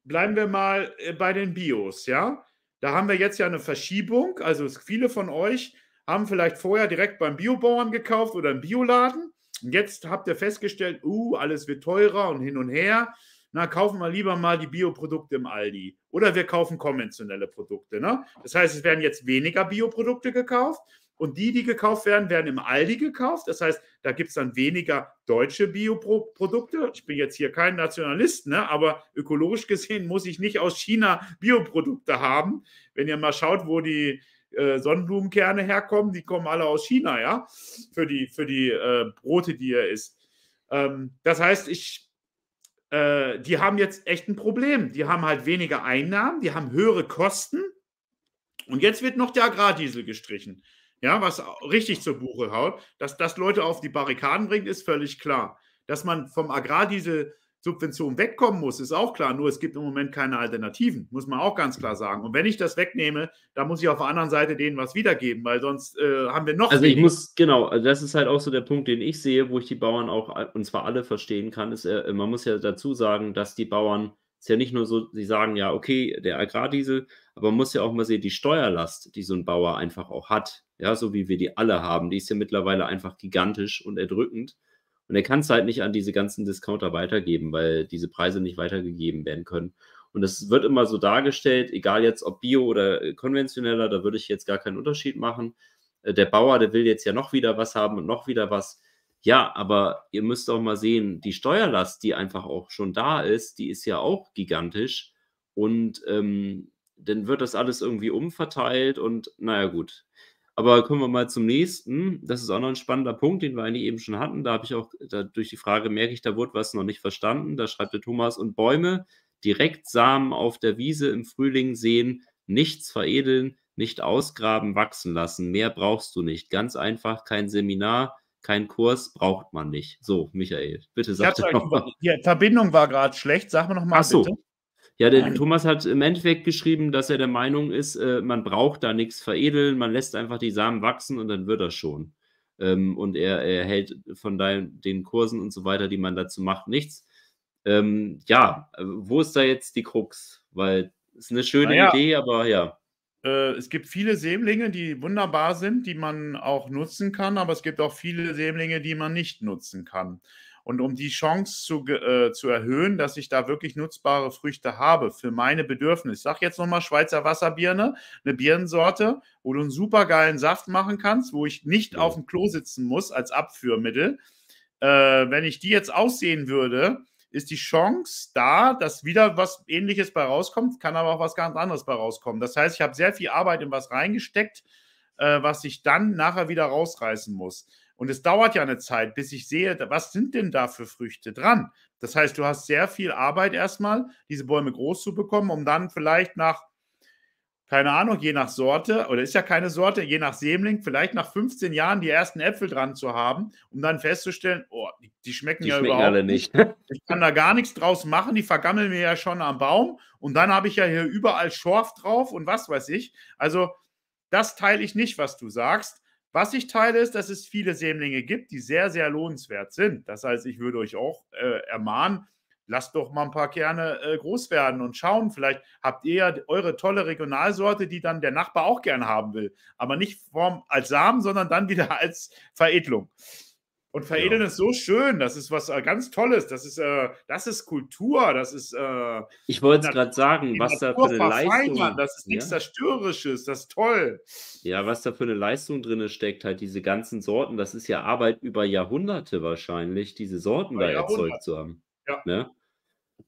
bleiben wir mal äh, bei den Bios, ja, da haben wir jetzt ja eine Verschiebung. Also viele von euch haben vielleicht vorher direkt beim Biobauern gekauft oder im Bioladen. Und jetzt habt ihr festgestellt, uh, alles wird teurer und hin und her. Na, kaufen wir lieber mal die Bioprodukte im Aldi. Oder wir kaufen konventionelle Produkte. Ne? Das heißt, es werden jetzt weniger Bioprodukte gekauft. Und die, die gekauft werden, werden im Aldi gekauft. Das heißt, da gibt es dann weniger deutsche Bioprodukte. Ich bin jetzt hier kein Nationalist, ne? aber ökologisch gesehen muss ich nicht aus China Bioprodukte haben. Wenn ihr mal schaut, wo die äh, Sonnenblumenkerne herkommen, die kommen alle aus China, ja, für die, für die äh, Brote, die er isst. Ähm, das heißt, ich, äh, die haben jetzt echt ein Problem. Die haben halt weniger Einnahmen, die haben höhere Kosten und jetzt wird noch der Agrardiesel gestrichen. Ja, was richtig zur Buche haut. Dass das Leute auf die Barrikaden bringt, ist völlig klar. Dass man vom Agrardiesel Subvention wegkommen muss, ist auch klar. Nur es gibt im Moment keine Alternativen, muss man auch ganz klar sagen. Und wenn ich das wegnehme, dann muss ich auf der anderen Seite denen was wiedergeben, weil sonst äh, haben wir noch. Also ich muss, genau, also das ist halt auch so der Punkt, den ich sehe, wo ich die Bauern auch, und zwar alle verstehen kann, ist, äh, man muss ja dazu sagen, dass die Bauern, ist ja nicht nur so, sie sagen ja, okay, der Agrardiesel, aber man muss ja auch mal sehen, die Steuerlast, die so ein Bauer einfach auch hat, ja, so wie wir die alle haben, die ist ja mittlerweile einfach gigantisch und erdrückend. Und er kann es halt nicht an diese ganzen Discounter weitergeben, weil diese Preise nicht weitergegeben werden können. Und es wird immer so dargestellt, egal jetzt ob bio oder äh, konventioneller, da würde ich jetzt gar keinen Unterschied machen. Äh, der Bauer, der will jetzt ja noch wieder was haben und noch wieder was. Ja, aber ihr müsst auch mal sehen, die Steuerlast, die einfach auch schon da ist, die ist ja auch gigantisch. Und ähm, dann wird das alles irgendwie umverteilt und naja, gut. Aber kommen wir mal zum nächsten. Das ist auch noch ein spannender Punkt, den wir eigentlich eben schon hatten. Da habe ich auch da, durch die Frage, merke ich, da wurde was noch nicht verstanden. Da schreibt der Thomas, und Bäume direkt Samen auf der Wiese im Frühling sehen, nichts veredeln, nicht ausgraben, wachsen lassen. Mehr brauchst du nicht. Ganz einfach, kein Seminar, kein Kurs braucht man nicht. So, Michael, bitte sag doch noch Die Verbindung war gerade schlecht. Sag mir noch mal Ach so. bitte. Ja, der Thomas hat im Endeffekt geschrieben, dass er der Meinung ist, äh, man braucht da nichts veredeln, man lässt einfach die Samen wachsen und dann wird das schon. Ähm, und er, er, hält von dein, den Kursen und so weiter, die man dazu macht, nichts. Ähm, ja, äh, wo ist da jetzt die Krux? Weil es ist eine schöne naja, Idee, aber ja. Äh, es gibt viele Sämlinge, die wunderbar sind, die man auch nutzen kann, aber es gibt auch viele Sämlinge, die man nicht nutzen kann. Und um die Chance zu, äh, zu erhöhen, dass ich da wirklich nutzbare Früchte habe für meine Bedürfnisse. Ich sage jetzt nochmal Schweizer Wasserbirne, eine Birnensorte, wo du einen super geilen Saft machen kannst, wo ich nicht ja. auf dem Klo sitzen muss als Abführmittel. Äh, wenn ich die jetzt aussehen würde, ist die Chance da, dass wieder was Ähnliches bei rauskommt, kann aber auch was ganz anderes bei rauskommen. Das heißt, ich habe sehr viel Arbeit in was reingesteckt, äh, was ich dann nachher wieder rausreißen muss. Und es dauert ja eine Zeit, bis ich sehe, was sind denn da für Früchte dran. Das heißt, du hast sehr viel Arbeit erstmal, diese Bäume groß zu bekommen, um dann vielleicht nach keine Ahnung, je nach Sorte, oder ist ja keine Sorte, je nach Sämling, vielleicht nach 15 Jahren die ersten Äpfel dran zu haben, um dann festzustellen, oh, die, die schmecken Die ja schmecken überhaupt alle nicht. nicht. Ich kann da gar nichts draus machen, die vergammeln mir ja schon am Baum und dann habe ich ja hier überall Schorf drauf und was weiß ich. Also, das teile ich nicht, was du sagst. Was ich teile, ist, dass es viele Sämlinge gibt, die sehr, sehr lohnenswert sind. Das heißt, ich würde euch auch äh, ermahnen, lasst doch mal ein paar Kerne äh, groß werden und schauen. Vielleicht habt ihr ja eure tolle Regionalsorte, die dann der Nachbar auch gern haben will. Aber nicht form als Samen, sondern dann wieder als Veredelung. Und veredeln Ja. ist so schön, das ist was äh, ganz Tolles, das ist, äh, das ist Kultur, das ist äh, Ich wollte es gerade sagen, was da für eine Leistung, das ist nichts ja, Zerstörerisches, das ist toll. ja, was da für eine Leistung drin steckt, halt diese ganzen Sorten, das ist ja Arbeit über Jahrhunderte wahrscheinlich, diese Sorten Über da erzeugt zu haben. Ja. Ne?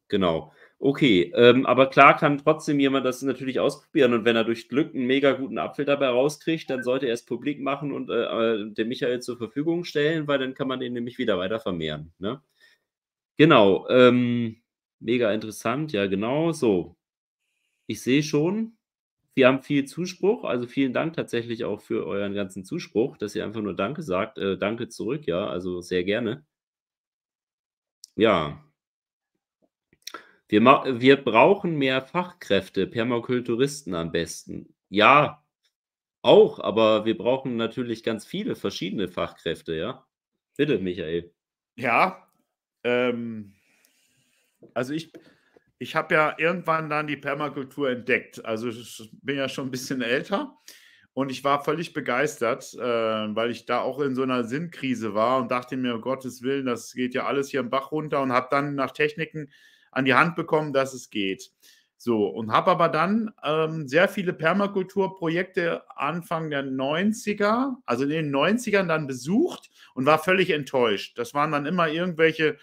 Genau. Okay, ähm, aber klar kann trotzdem jemand das natürlich ausprobieren und wenn er durch Glück einen mega guten Apfel dabei rauskriegt, dann sollte er es publik machen und äh, äh, dem Michael zur Verfügung stellen, weil dann kann man den nämlich wieder weiter vermehren. Ne? Genau, ähm, mega interessant, ja genau, so. Ich sehe schon, wir haben viel Zuspruch, also vielen Dank tatsächlich auch für euren ganzen Zuspruch, dass ihr einfach nur Danke sagt. Äh, danke zurück, ja, also sehr gerne. Ja. Wir, wir brauchen mehr Fachkräfte, Permakulturisten am besten. Ja, auch, aber wir brauchen natürlich ganz viele verschiedene Fachkräfte, ja. Bitte, Michael. Ja, ähm, also ich, ich habe ja irgendwann dann die Permakultur entdeckt. Also ich bin ja schon ein bisschen älter und ich war völlig begeistert, äh, weil ich da auch in so einer Sinnkrise war und dachte mir, um Gottes Willen, das geht ja alles hier im Bach runter und habe dann nach Techniken an die Hand bekommen, dass es geht. So, und habe aber dann ähm, sehr viele Permakulturprojekte Anfang der 90er, also in den 90ern dann besucht und war völlig enttäuscht. Das waren dann immer irgendwelche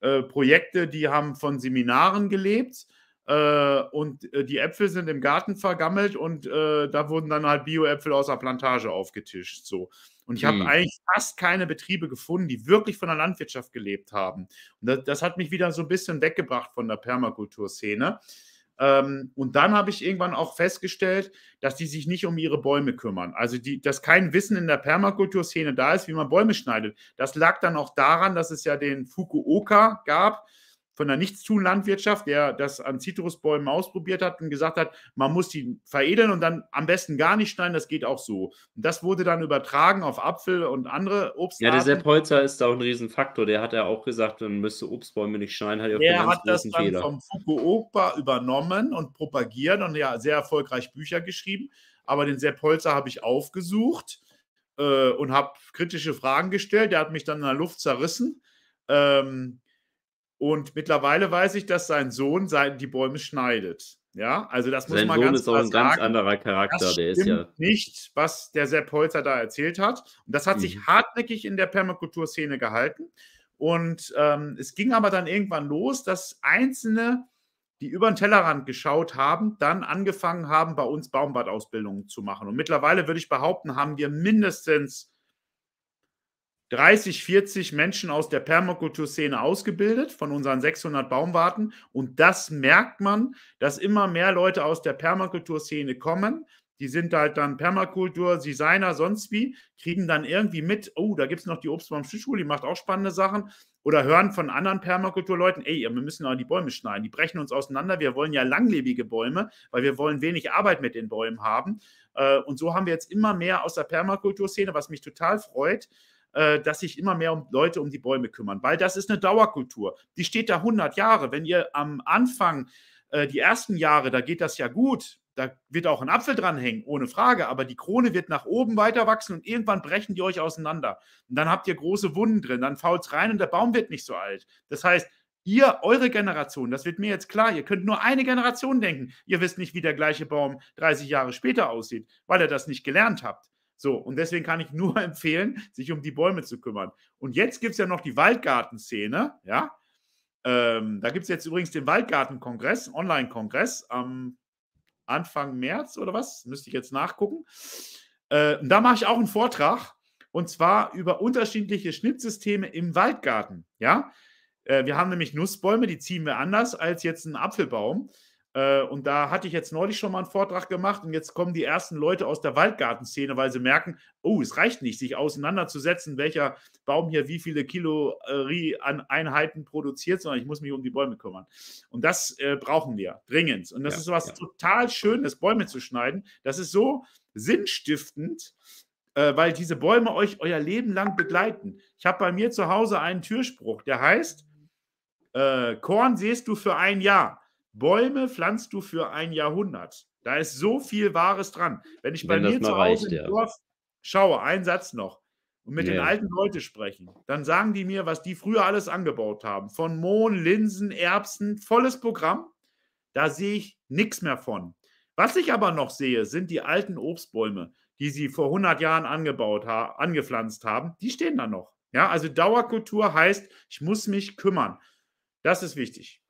äh, Projekte, die haben von Seminaren gelebt äh, und äh, die Äpfel sind im Garten vergammelt und äh, da wurden dann halt Bio-Äpfel aus der Plantage aufgetischt. So. Und ich habe Hm. eigentlich fast keine Betriebe gefunden, die wirklich von der Landwirtschaft gelebt haben. Und das, das hat mich wieder so ein bisschen weggebracht von der Permakulturszene. Ähm, und dann habe ich irgendwann auch festgestellt, dass die sich nicht um ihre Bäume kümmern. Also, die, dass kein Wissen in der Permakulturszene da ist, wie man Bäume schneidet. Das lag dann auch daran, dass es ja den Fukuoka gab von der Nichtstun-Landwirtschaft, der das an Zitrusbäumen ausprobiert hat und gesagt hat, man muss die veredeln und dann am besten gar nicht schneiden, das geht auch so. Und das wurde dann übertragen auf Apfel und andere Ja, der. Sepp Holzer ist da auch ein Riesenfaktor. Der hat ja auch gesagt, man müsste Obstbäume nicht schneiden, hat ja Der hat das dann Fehler. vom Fukuoka übernommen und propagiert und ja sehr erfolgreich Bücher geschrieben. Aber den Sepp Holzer habe ich aufgesucht äh, und habe kritische Fragen gestellt. Der hat mich dann in der Luft zerrissen. Ähm, und mittlerweile weiß ich, dass sein Sohn die Bäume schneidet. Ja, also das muss Sein man Sohn ganz ist auch ein ganz sagen. anderer Charakter. Das Der ist ja. nicht, was der Sepp Holzer da erzählt hat. Und das hat sich Mhm. hartnäckig in der Permakulturszene gehalten. Und ähm, es ging aber dann irgendwann los, dass Einzelne, die über den Tellerrand geschaut haben, dann angefangen haben, bei uns Baumbadausbildungen zu machen. Und mittlerweile würde ich behaupten, haben wir mindestens 30, 40 Menschen aus der Permakulturszene ausgebildet von unseren 600 Baumwarten. Und das merkt man, dass immer mehr Leute aus der Permakulturszene kommen. Die sind halt dann Permakultur, Designer, sonst wie, kriegen dann irgendwie mit, oh, da gibt es noch die Obstbaum-Schule, die macht auch spannende Sachen. Oder hören von anderen Permakulturleuten, ey, wir müssen aber die Bäume schneiden, die brechen uns auseinander. Wir wollen ja langlebige Bäume, weil wir wollen wenig Arbeit mit den Bäumen haben. Äh, Und so haben wir jetzt immer mehr aus der Permakulturszene, was mich total freut, dass sich immer mehr um Leute um die Bäume kümmern, weil das ist eine Dauerkultur. Die steht da 100 Jahre. Wenn ihr am Anfang, äh, die ersten Jahre, da geht das ja gut, da wird auch ein Apfel dranhängen, ohne Frage, aber die Krone wird nach oben weiter wachsen und irgendwann brechen die euch auseinander. Und dann habt ihr große Wunden drin, dann fault es rein und der Baum wird nicht so alt. Das heißt, ihr, eure Generation, das wird mir jetzt klar, ihr könnt nur eine Generation denken. Ihr wisst nicht, wie der gleiche Baum 30 Jahre später aussieht, weil ihr das nicht gelernt habt. So, und deswegen kann ich nur empfehlen, sich um die Bäume zu kümmern. Und jetzt gibt es ja noch die Waldgartenszene, ja. Ähm, da gibt es jetzt übrigens den Waldgartenkongress, Online-Kongress am Anfang März oder was? Müsste ich jetzt nachgucken. Äh, da mache ich auch einen Vortrag. und zwar über unterschiedliche Schnittsysteme im Waldgarten. Ja, äh, wir haben nämlich Nussbäume, die ziehen wir anders als jetzt einen Apfelbaum. Äh, und da hatte ich jetzt neulich schon mal einen Vortrag gemacht und jetzt kommen die ersten Leute aus der Waldgartenszene, weil sie merken, oh, es reicht nicht, sich auseinanderzusetzen, welcher Baum hier wie viele Kilorie an Einheiten produziert, sondern ich muss mich um die Bäume kümmern. Und das äh, brauchen wir dringend. Und das ja, ist was ja. total Schönes, Bäume zu schneiden. Das ist so sinnstiftend, äh, weil diese Bäume euch euer Leben lang begleiten. Ich habe bei mir zu Hause einen Türspruch, der heißt, äh, Korn siehst du für ein Jahr. Bäume pflanzt du für ein Jahrhundert. Da ist so viel Wahres dran. Wenn ich bei Wenn mir zu Hause reicht, im ja. Dorf schaue, ein Satz noch, und mit ja. den alten Leuten sprechen, dann sagen die mir, was die früher alles angebaut haben. Von Mohn, Linsen, Erbsen, volles Programm. Da sehe ich nichts mehr von. Was ich aber noch sehe, sind die alten Obstbäume, die sie vor 100 Jahren angebaut ha angepflanzt haben. Die stehen da noch. Ja, also Dauerkultur heißt, ich muss mich kümmern. Das ist wichtig.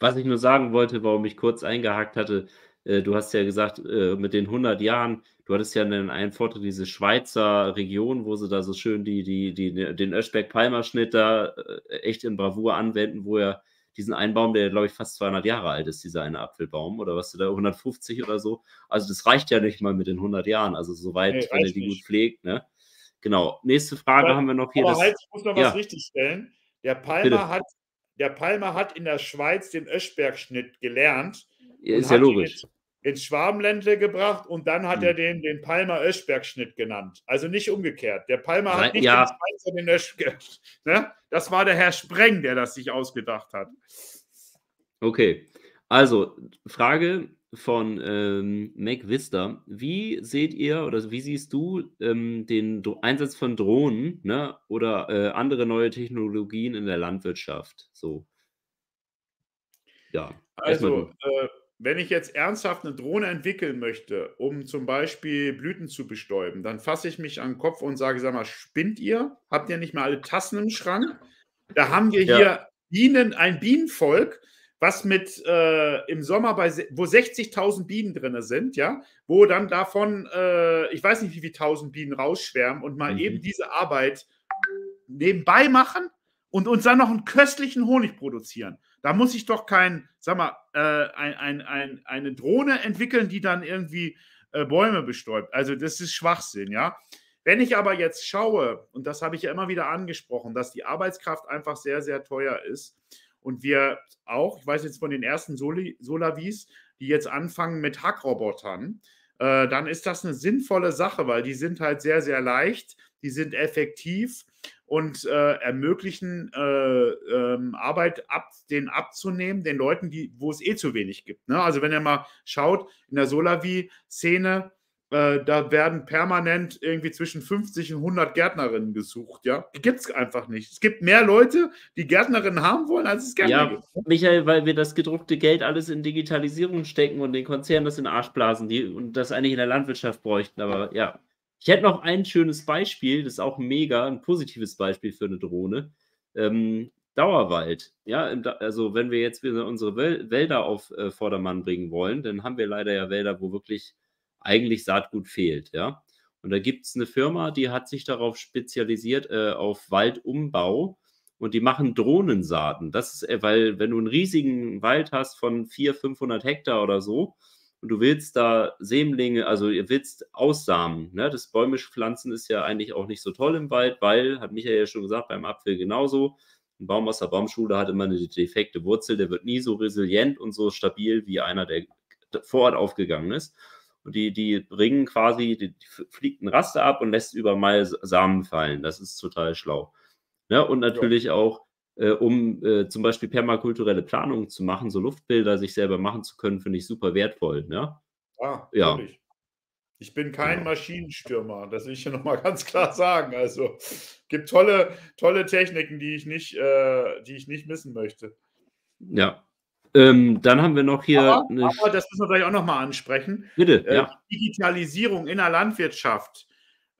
Was ich nur sagen wollte, warum ich kurz eingehakt hatte, äh, du hast ja gesagt, äh, mit den 100 Jahren, du hattest ja einen, einen Vortrag, diese Schweizer Region, wo sie da so schön die, die, die, den Öschberg-Palmer-Schnitt da äh, echt in Bravour anwenden, wo er diesen einen Baum, der glaube ich fast 200 Jahre alt ist, dieser eine Apfelbaum oder was du da 150 oder so. Also das reicht ja nicht mal mit den 100 Jahren. Also soweit, nee, wenn er die nicht. gut pflegt. Ne? Genau. Nächste Frage aber, haben wir noch hier. Aber das, ich muss noch ja. was richtig stellen. Der Palmer hat der Palmer hat in der Schweiz den Öschberg-Schnitt gelernt. Ist ja logisch. Ins Schwabenländle gebracht und dann hat hm. er den, den Palmer-Öschberg-Schnitt genannt. Also nicht umgekehrt. Der Palmer hat nicht ja. den Schweizer den Öschberg. Ne? Das war der Herr Spreng, der das sich ausgedacht hat. Okay. Also, Frage: von ähm, Mac Vista. Wie seht ihr oder wie siehst du ähm, den Dro Einsatz von Drohnen ne, oder äh, andere neue Technologien in der Landwirtschaft? So. Ja. Also, äh, wenn ich jetzt ernsthaft eine Drohne entwickeln möchte, um zum Beispiel Blüten zu bestäuben, dann fasse ich mich an den Kopf und sage, sag mal, spinnt ihr? Habt ihr nicht mal alle Tassen im Schrank? Da haben wir ja. hier Bienen, ein Bienenvolk, was mit äh, im Sommer bei wo 60.000 Bienen drin sind, ja, wo dann davon, äh, ich weiß nicht, wie viele tausend Bienen rausschwärmen und mal mhm. eben diese Arbeit nebenbei machen und uns dann noch einen köstlichen Honig produzieren. Da muss ich doch kein, sag mal, äh, ein, ein, ein, eine Drohne entwickeln, die dann irgendwie äh, Bäume bestäubt. Also das ist Schwachsinn, ja. Wenn ich aber jetzt schaue, und das habe ich ja immer wieder angesprochen, dass die Arbeitskraft einfach sehr, sehr teuer ist, und wir auch, ich weiß jetzt von den ersten Solavis, die jetzt anfangen mit Hackrobotern, äh, dann ist das eine sinnvolle Sache, weil die sind halt sehr, sehr leicht, die sind effektiv und äh, ermöglichen äh, ähm, Arbeit ab, den abzunehmen, den Leuten, die, wo es eh zu wenig gibt. Ne? Also wenn ihr mal schaut, in der Solavi-Szene, äh, da werden permanent irgendwie zwischen 50 und 100 Gärtnerinnen gesucht, ja. Gibt es einfach nicht. Es gibt mehr Leute, die Gärtnerinnen haben wollen, als es Gärtner ja, gibt. Michael, weil wir das gedruckte Geld alles in Digitalisierung stecken und den Konzernen das in Arsch blasen die, und das eigentlich in der Landwirtschaft bräuchten. Aber ja, ich hätte noch ein schönes Beispiel, das ist auch mega, ein positives Beispiel für eine Drohne. Ähm, Dauerwald. Ja, also wenn wir jetzt wieder unsere Wälder auf äh, Vordermann bringen wollen, dann haben wir leider ja Wälder, wo wirklich eigentlich Saatgut fehlt, ja. Und da gibt es eine Firma, die hat sich darauf spezialisiert, äh, auf Waldumbau und die machen Drohnensaaten. Das ist, äh, weil wenn du einen riesigen Wald hast von 400, 500 Hektar oder so und du willst da Sämlinge, also ihr willst aussamen, ne? das bäumische Pflanzen ist ja eigentlich auch nicht so toll im Wald, weil, hat Michael ja schon gesagt, beim Apfel genauso, ein Baum aus der Baumschule hat immer eine defekte Wurzel, der wird nie so resilient und so stabil wie einer, der vor Ort aufgegangen ist. Die, die bringen quasi, die, die fliegt ein Raster ab und lässt überall Samen fallen. Das ist total schlau. Ja, und natürlich ja. auch, äh, um äh, zum Beispiel permakulturelle Planungen zu machen, so Luftbilder sich selber machen zu können, finde ich super wertvoll. Ne? Ah, ja, natürlich. Ich bin kein genau. Maschinenstürmer, das will ich hier nochmal ganz klar sagen. Also gibt tolle, tolle Techniken, die ich nicht, äh, die ich nicht missen möchte. Ja, ähm, dann haben wir noch hier. Aber, aber das müssen wir vielleicht auch nochmal ansprechen. Bitte, äh, ja. Digitalisierung in der Landwirtschaft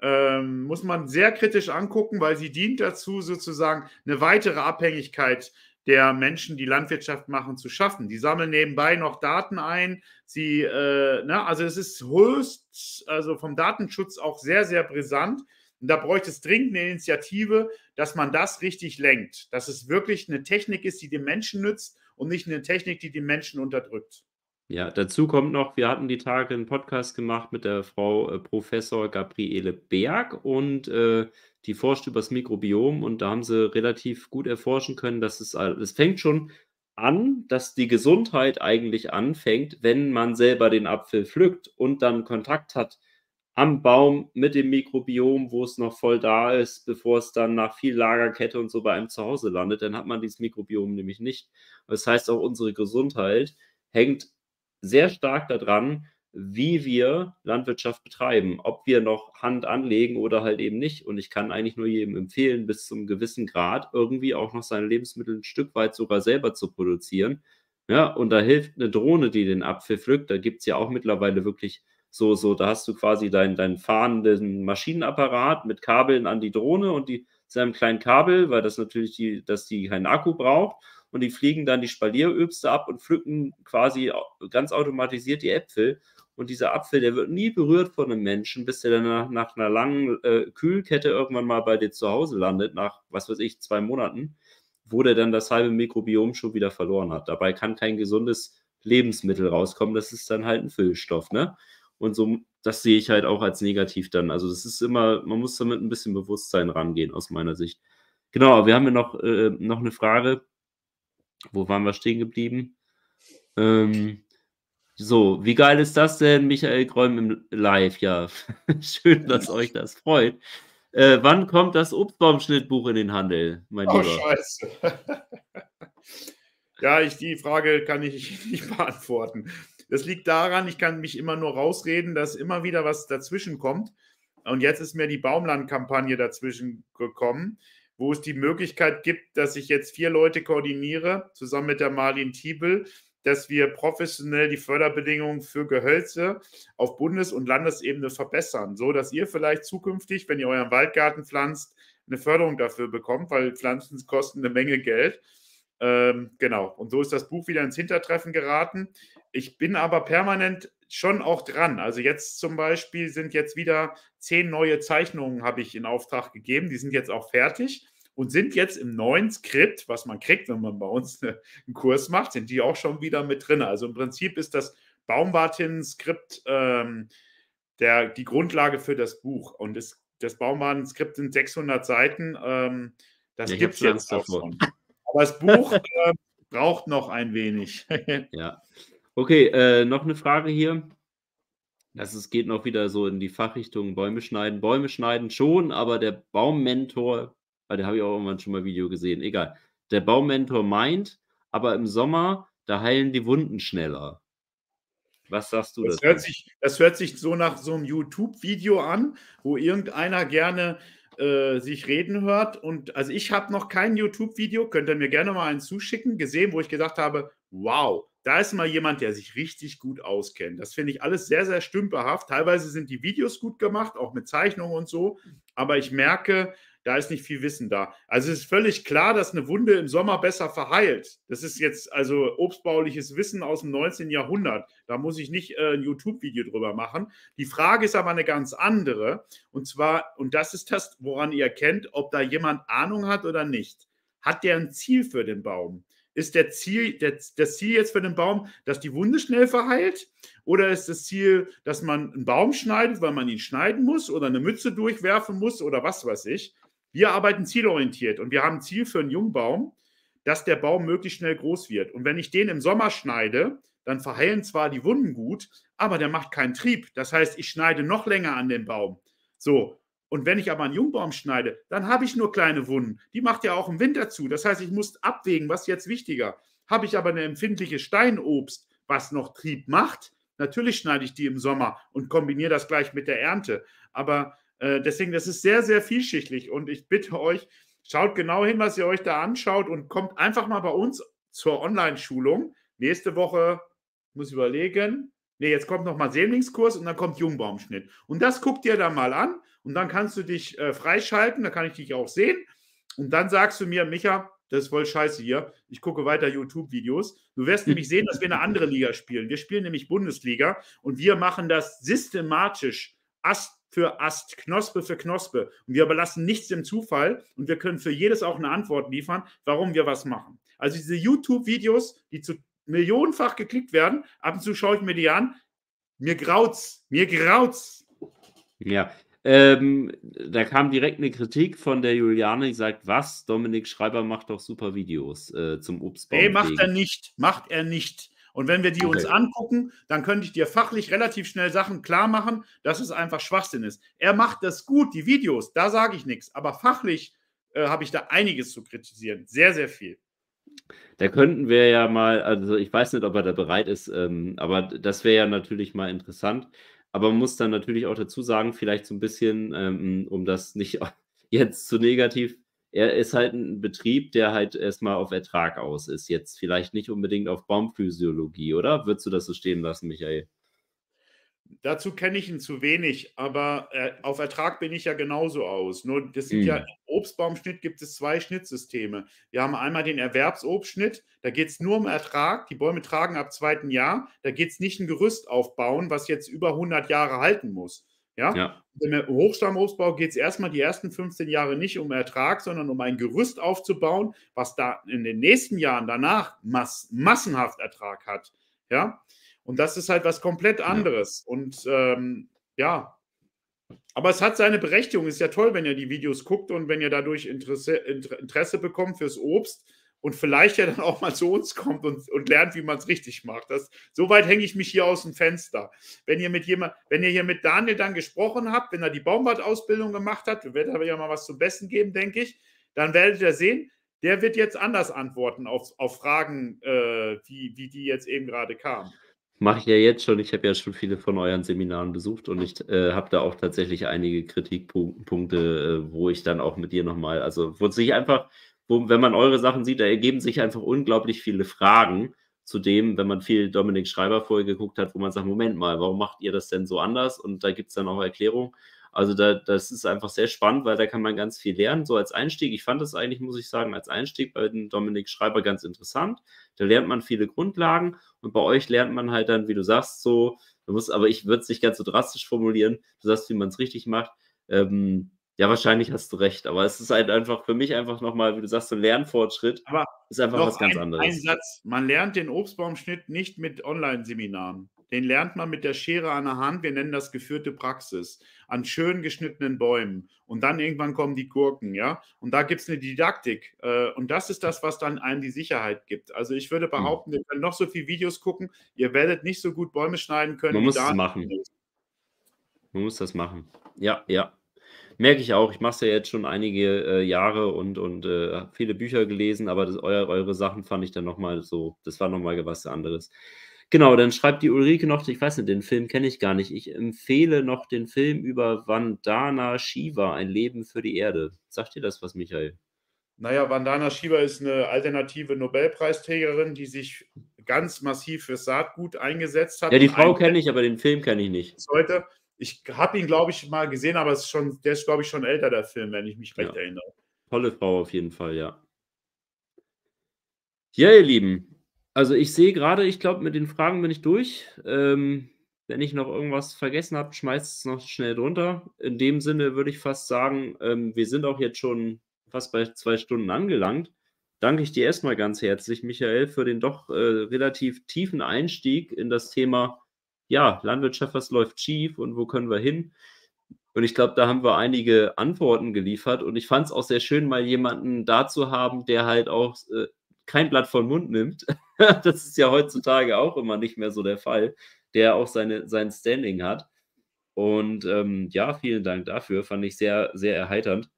ähm, muss man sehr kritisch angucken, weil sie dient dazu, sozusagen eine weitere Abhängigkeit der Menschen, die Landwirtschaft machen, zu schaffen. Die sammeln nebenbei noch Daten ein. Sie, äh, ne, also es ist höchst, also vom Datenschutz auch sehr, sehr brisant. Und da bräuchte es dringend eine Initiative, dass man das richtig lenkt. Dass es wirklich eine Technik ist, die dem Menschen nützt und nicht eine Technik, die den Menschen unterdrückt. Ja, dazu kommt noch, wir hatten die Tage einen Podcast gemacht mit der Frau äh, Professor Gabriele Berg und äh, die forscht über das Mikrobiom und da haben sie relativ gut erforschen können, dass es, es fängt schon an, dass die Gesundheit eigentlich anfängt, wenn man selber den Apfel pflückt und dann Kontakt hat am Baum mit dem Mikrobiom, wo es noch voll da ist, bevor es dann nach viel Lagerkette und so bei einem zu Hause landet, dann hat man dieses Mikrobiom nämlich nicht. Das heißt, auch unsere Gesundheit hängt sehr stark daran, wie wir Landwirtschaft betreiben, ob wir noch Hand anlegen oder halt eben nicht. Und ich kann eigentlich nur jedem empfehlen, bis zum gewissen Grad irgendwie auch noch seine Lebensmittel ein Stück weit sogar selber zu produzieren. Ja, und da hilft eine Drohne, die den Apfel pflückt. Da gibt es ja auch mittlerweile wirklich so, so, da hast du quasi deinen, deinen fahrenden Maschinenapparat mit Kabeln an die Drohne und die seinem kleinen Kabel, weil das natürlich die, dass die keinen Akku braucht und die fliegen dann die Spalieröbste ab und pflücken quasi ganz automatisiert die Äpfel. Und dieser Apfel, der wird nie berührt von einem Menschen, bis der dann nach, nach einer langen äh, Kühlkette irgendwann mal bei dir zu Hause landet, nach, was weiß ich, zwei Monaten, wo der dann das halbe Mikrobiom schon wieder verloren hat. Dabei kann kein gesundes Lebensmittel rauskommen. Das ist dann halt ein Füllstoff, ne? Und so, das sehe ich halt auch als negativ dann. Also, das ist immer, man muss damit ein bisschen Bewusstsein rangehen, aus meiner Sicht. Genau, wir haben ja noch, äh, noch eine Frage. Wo waren wir stehen geblieben? Ähm, so, wie geil ist das denn, Michael Gräum im Live? Ja, schön, dass euch das freut. Äh, wann kommt das Obstbaumschnittbuch in den Handel, mein oh, Lieber? Scheiße. ja, ich, die Frage kann ich nicht beantworten. Das liegt daran, ich kann mich immer nur rausreden, dass immer wieder was dazwischen kommt. Und jetzt ist mir die Baumland-Kampagne dazwischen gekommen, wo es die Möglichkeit gibt, dass ich jetzt vier Leute koordiniere, zusammen mit der Marlin Tiebel, dass wir professionell die Förderbedingungen für Gehölze auf Bundes- und Landesebene verbessern, so dass ihr vielleicht zukünftig, wenn ihr euren Waldgarten pflanzt, eine Förderung dafür bekommt, weil Pflanzen kosten eine Menge Geld. Ähm, genau. Und so ist das Buch wieder ins Hintertreffen geraten. Ich bin aber permanent schon auch dran. Also jetzt zum Beispiel sind jetzt wieder zehn neue Zeichnungen, habe ich in Auftrag gegeben. Die sind jetzt auch fertig und sind jetzt im neuen Skript, was man kriegt, wenn man bei uns einen Kurs macht, sind die auch schon wieder mit drin. Also im Prinzip ist das Baumwartin-Skript ähm, die Grundlage für das Buch. Und es, das Baumwartin-Skript sind 600 Seiten. Ähm, das ja, gibt es jetzt auch schon. Aber das Buch äh, braucht noch ein wenig. ja. Okay, äh, noch eine Frage hier. Das ist, geht noch wieder so in die Fachrichtung Bäume schneiden. Bäume schneiden schon, aber der Baummentor weil da habe ich auch irgendwann schon mal ein Video gesehen. Egal. Der Baumentor meint, aber im Sommer, da heilen die Wunden schneller. Was sagst du das? Hört sich, das hört sich so nach so einem YouTube-Video an, wo irgendeiner gerne äh, sich reden hört. Und also ich habe noch kein YouTube-Video, könnt ihr mir gerne mal einen zuschicken, gesehen, wo ich gesagt habe, wow, da ist mal jemand, der sich richtig gut auskennt. Das finde ich alles sehr, sehr stümperhaft. Teilweise sind die Videos gut gemacht, auch mit Zeichnungen und so. Aber ich merke, da ist nicht viel Wissen da. Also es ist völlig klar, dass eine Wunde im Sommer besser verheilt. Das ist jetzt also obstbauliches Wissen aus dem 19. Jahrhundert. Da muss ich nicht äh, ein YouTube-Video drüber machen. Die Frage ist aber eine ganz andere. Und zwar, und das ist das, woran ihr erkennt, ob da jemand Ahnung hat oder nicht. Hat der ein Ziel für den Baum? Ist der Ziel, der, das Ziel jetzt für den Baum, dass die Wunde schnell verheilt? Oder ist das Ziel, dass man einen Baum schneidet, weil man ihn schneiden muss oder eine Mütze durchwerfen muss oder was weiß ich? Wir arbeiten zielorientiert und wir haben ein Ziel für einen Jungbaum, dass der Baum möglichst schnell groß wird. Und wenn ich den im Sommer schneide, dann verheilen zwar die Wunden gut, aber der macht keinen Trieb. Das heißt, ich schneide noch länger an den Baum. So. Und wenn ich aber einen Jungbaum schneide, dann habe ich nur kleine Wunden. Die macht ja auch im Winter zu. Das heißt, ich muss abwägen, was jetzt wichtiger. Habe ich aber eine empfindliche Steinobst, was noch Trieb macht, natürlich schneide ich die im Sommer und kombiniere das gleich mit der Ernte. Aber äh, deswegen, das ist sehr, sehr vielschichtlich und ich bitte euch, schaut genau hin, was ihr euch da anschaut und kommt einfach mal bei uns zur Online-Schulung. Nächste Woche, muss ich überlegen, nee, jetzt kommt nochmal Sämlingskurs und dann kommt Jungbaumschnitt. Und das guckt dir da mal an und dann kannst du dich äh, freischalten, da kann ich dich auch sehen. Und dann sagst du mir, Micha, das ist voll scheiße hier. Ich gucke weiter YouTube-Videos. Du wirst nämlich sehen, dass wir eine andere Liga spielen. Wir spielen nämlich Bundesliga und wir machen das systematisch Ast für Ast, Knospe für Knospe. Und wir überlassen nichts dem Zufall und wir können für jedes auch eine Antwort liefern, warum wir was machen. Also diese YouTube-Videos, die zu millionenfach geklickt werden, ab und zu schaue ich mir die an. Mir graut's, mir graut's. Ja, ähm, da kam direkt eine Kritik von der Juliane, die sagt, was? Dominik Schreiber macht doch super Videos äh, zum Obstbaum. Nee, macht er nicht. Macht er nicht. Und wenn wir die okay. uns angucken, dann könnte ich dir fachlich relativ schnell Sachen klar machen, dass es einfach Schwachsinn ist. Er macht das gut, die Videos, da sage ich nichts. Aber fachlich äh, habe ich da einiges zu kritisieren. Sehr, sehr viel. Da könnten wir ja mal, also ich weiß nicht, ob er da bereit ist, ähm, aber das wäre ja natürlich mal interessant. Aber man muss dann natürlich auch dazu sagen, vielleicht so ein bisschen, ähm, um das nicht jetzt zu negativ, er ist halt ein Betrieb, der halt erstmal auf Ertrag aus ist. Jetzt vielleicht nicht unbedingt auf Baumphysiologie, oder? Würdest du das so stehen lassen, Michael? Dazu kenne ich ihn zu wenig, aber äh, auf Ertrag bin ich ja genauso aus. Nur das sind mm. ja im Obstbaumschnitt gibt es zwei Schnittsysteme. Wir haben einmal den Erwerbsobstschnitt, da geht es nur um Ertrag. Die Bäume tragen ab zweiten Jahr. Da geht es nicht ein Gerüst aufbauen, was jetzt über 100 Jahre halten muss. Ja? ja. Im Hochstammobstbau geht es erstmal die ersten 15 Jahre nicht um Ertrag, sondern um ein Gerüst aufzubauen, was da in den nächsten Jahren danach mass massenhaft Ertrag hat. Ja. Und das ist halt was komplett anderes. Ja. Und ähm, ja, aber es hat seine Berechtigung. Ist ja toll, wenn ihr die Videos guckt und wenn ihr dadurch Interesse, Interesse bekommt fürs Obst und vielleicht ja dann auch mal zu uns kommt und, und lernt, wie man es richtig macht. Das, so weit hänge ich mich hier aus dem Fenster. Wenn ihr mit jemand, wenn ihr hier mit Daniel dann gesprochen habt, wenn er die Baumwartausbildung gemacht hat, wird er ja mal was zum Besten geben, denke ich, dann werdet ihr sehen, der wird jetzt anders antworten auf, auf Fragen, äh, wie, wie die jetzt eben gerade kamen. Mache ich ja jetzt schon. Ich habe ja schon viele von euren Seminaren besucht und ich äh, habe da auch tatsächlich einige Kritikpunkte, äh, wo ich dann auch mit dir nochmal, also wo sich einfach, wo, wenn man eure Sachen sieht, da ergeben sich einfach unglaublich viele Fragen zu dem, wenn man viel Dominik Schreiber vorher geguckt hat, wo man sagt, Moment mal, warum macht ihr das denn so anders? Und da gibt es dann auch Erklärungen. Also da, das ist einfach sehr spannend, weil da kann man ganz viel lernen. So als Einstieg, ich fand das eigentlich, muss ich sagen, als Einstieg bei den Dominik Schreiber ganz interessant. Da lernt man viele Grundlagen und bei euch lernt man halt dann, wie du sagst, so, du musst, aber ich würde es nicht ganz so drastisch formulieren, du sagst, wie man es richtig macht. Ähm, ja, wahrscheinlich hast du recht, aber es ist halt einfach für mich einfach nochmal, wie du sagst, so ein Lernfortschritt. Aber ist einfach was ganz ein, anderes. Ein Satz: Man lernt den Obstbaumschnitt nicht mit Online-Seminaren. Den lernt man mit der Schere an der Hand. Wir nennen das geführte Praxis. An schön geschnittenen Bäumen. Und dann irgendwann kommen die Gurken, ja. Und da gibt es eine Didaktik. Äh, und das ist das, was dann einem die Sicherheit gibt. Also ich würde hm. behaupten, wir können noch so viele Videos gucken. Ihr werdet nicht so gut Bäume schneiden können. Man muss es machen. Man muss das machen. Ja, ja. Merke ich auch. Ich mache es ja jetzt schon einige äh, Jahre und, und äh, viele Bücher gelesen, aber das, eure, eure Sachen fand ich dann nochmal so, das war nochmal was anderes. Genau, dann schreibt die Ulrike noch, ich weiß nicht, den Film kenne ich gar nicht. Ich empfehle noch den Film über Vandana Shiva, ein Leben für die Erde. Sagt dir das was, Michael? Naja, Vandana Shiva ist eine alternative Nobelpreisträgerin, die sich ganz massiv für Saatgut eingesetzt hat. Ja, die Frau kenne ich, aber den Film kenne ich nicht. Heute, ich habe ihn, glaube ich, mal gesehen, aber ist schon, der ist, glaube ich, schon älter, der Film, wenn ich mich recht ja. erinnere. Tolle Frau auf jeden Fall, ja. Ja, ihr Lieben, also ich sehe gerade, ich glaube, mit den Fragen bin ich durch. Ähm, wenn ich noch irgendwas vergessen habe, schmeißt es noch schnell drunter. In dem Sinne würde ich fast sagen, ähm, wir sind auch jetzt schon fast bei zwei Stunden angelangt. Danke ich dir erstmal ganz herzlich, Michael, für den doch äh, relativ tiefen Einstieg in das Thema, ja, Landwirtschaft, was läuft schief und wo können wir hin? Und ich glaube, da haben wir einige Antworten geliefert. Und ich fand es auch sehr schön, mal jemanden da zu haben, der halt auch äh, kein Blatt vor den Mund nimmt. das ist ja heutzutage auch immer nicht mehr so der Fall, der auch seine, sein Standing hat. Und ähm, ja, vielen Dank dafür. Fand ich sehr, sehr erheiternd.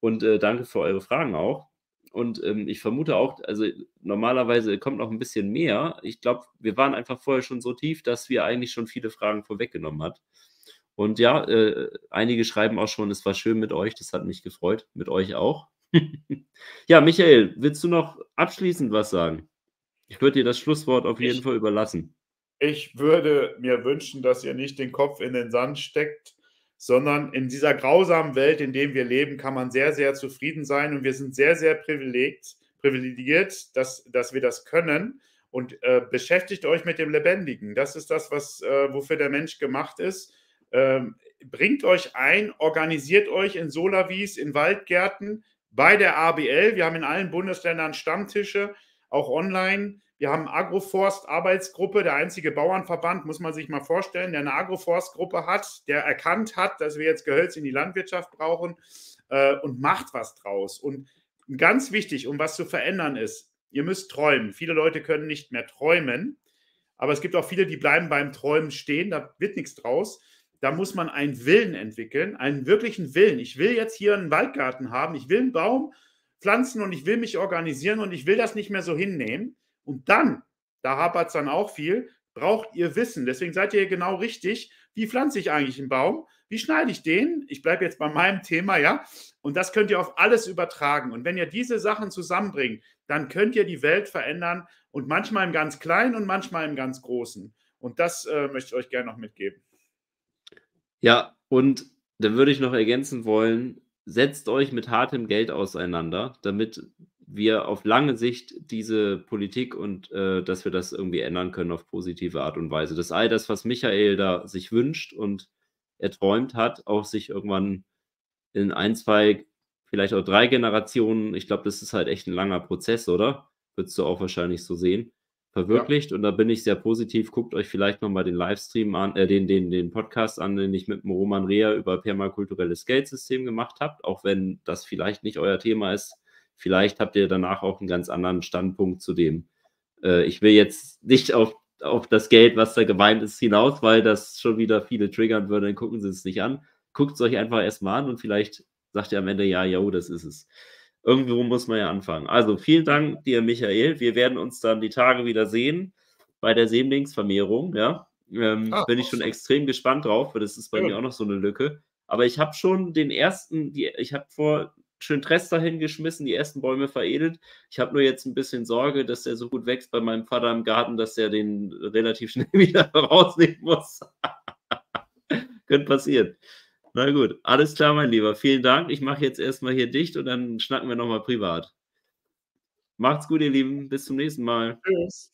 Und äh, danke für eure Fragen auch. Und ähm, ich vermute auch, also normalerweise kommt noch ein bisschen mehr. Ich glaube, wir waren einfach vorher schon so tief, dass wir eigentlich schon viele Fragen vorweggenommen hat. Und ja, äh, einige schreiben auch schon, es war schön mit euch, das hat mich gefreut, mit euch auch. ja, Michael, willst du noch abschließend was sagen? Ich würde dir das Schlusswort auf jeden ich, Fall überlassen. Ich würde mir wünschen, dass ihr nicht den Kopf in den Sand steckt, sondern in dieser grausamen Welt, in der wir leben, kann man sehr, sehr zufrieden sein. Und wir sind sehr, sehr privilegiert, privilegiert dass, dass wir das können. Und äh, beschäftigt euch mit dem Lebendigen. Das ist das, was, äh, wofür der Mensch gemacht ist. Ähm, bringt euch ein, organisiert euch in Solawies, in Waldgärten, bei der ABL. Wir haben in allen Bundesländern Stammtische, auch online. Wir haben Agroforst-Arbeitsgruppe, der einzige Bauernverband, muss man sich mal vorstellen, der eine Agroforst-Gruppe hat, der erkannt hat, dass wir jetzt Gehölz in die Landwirtschaft brauchen äh, und macht was draus. Und ganz wichtig, um was zu verändern ist, ihr müsst träumen. Viele Leute können nicht mehr träumen, aber es gibt auch viele, die bleiben beim Träumen stehen, da wird nichts draus. Da muss man einen Willen entwickeln, einen wirklichen Willen. Ich will jetzt hier einen Waldgarten haben, ich will einen Baum pflanzen und ich will mich organisieren und ich will das nicht mehr so hinnehmen und dann, da hapert es dann auch viel, braucht ihr Wissen. Deswegen seid ihr genau richtig. Wie pflanze ich eigentlich einen Baum? Wie schneide ich den? Ich bleibe jetzt bei meinem Thema, ja. Und das könnt ihr auf alles übertragen. Und wenn ihr diese Sachen zusammenbringt, dann könnt ihr die Welt verändern und manchmal im ganz Kleinen und manchmal im ganz Großen. Und das äh, möchte ich euch gerne noch mitgeben. Ja, und dann würde ich noch ergänzen wollen, setzt euch mit hartem Geld auseinander, damit wir auf lange Sicht diese Politik und äh, dass wir das irgendwie ändern können auf positive Art und Weise. Das all das, was Michael da sich wünscht und erträumt hat, auch sich irgendwann in ein, zwei, vielleicht auch drei Generationen, ich glaube, das ist halt echt ein langer Prozess, oder? Würdest du auch wahrscheinlich so sehen, verwirklicht. Ja. Und da bin ich sehr positiv. Guckt euch vielleicht nochmal den Livestream an, äh, den, den, den Podcast an, den ich mit dem Roman Rea über permakulturelles Geldsystem gemacht habe, auch wenn das vielleicht nicht euer Thema ist Vielleicht habt ihr danach auch einen ganz anderen Standpunkt zu dem. Äh, ich will jetzt nicht auf, auf das Geld, was da gemeint ist, hinaus, weil das schon wieder viele triggern würde. Dann gucken Sie es nicht an. Guckt es euch einfach erstmal an und vielleicht sagt ihr am Ende, ja, jo, das ist es. Irgendwo muss man ja anfangen. Also vielen Dank dir, Michael. Wir werden uns dann die Tage wieder sehen bei der Sämlingsvermehrung. Ja, ähm, ah, bin ich schon extrem gespannt drauf, weil das ist bei ja. mir auch noch so eine Lücke. Aber ich habe schon den ersten, die, ich habe vor schön Tress dahin geschmissen, die ersten Bäume veredelt. Ich habe nur jetzt ein bisschen Sorge, dass der so gut wächst bei meinem Vater im Garten, dass er den relativ schnell wieder rausnehmen muss. Könnte passieren. Na gut, alles klar, mein Lieber. Vielen Dank. Ich mache jetzt erstmal hier dicht und dann schnacken wir nochmal privat. Macht's gut, ihr Lieben. Bis zum nächsten Mal. Tschüss.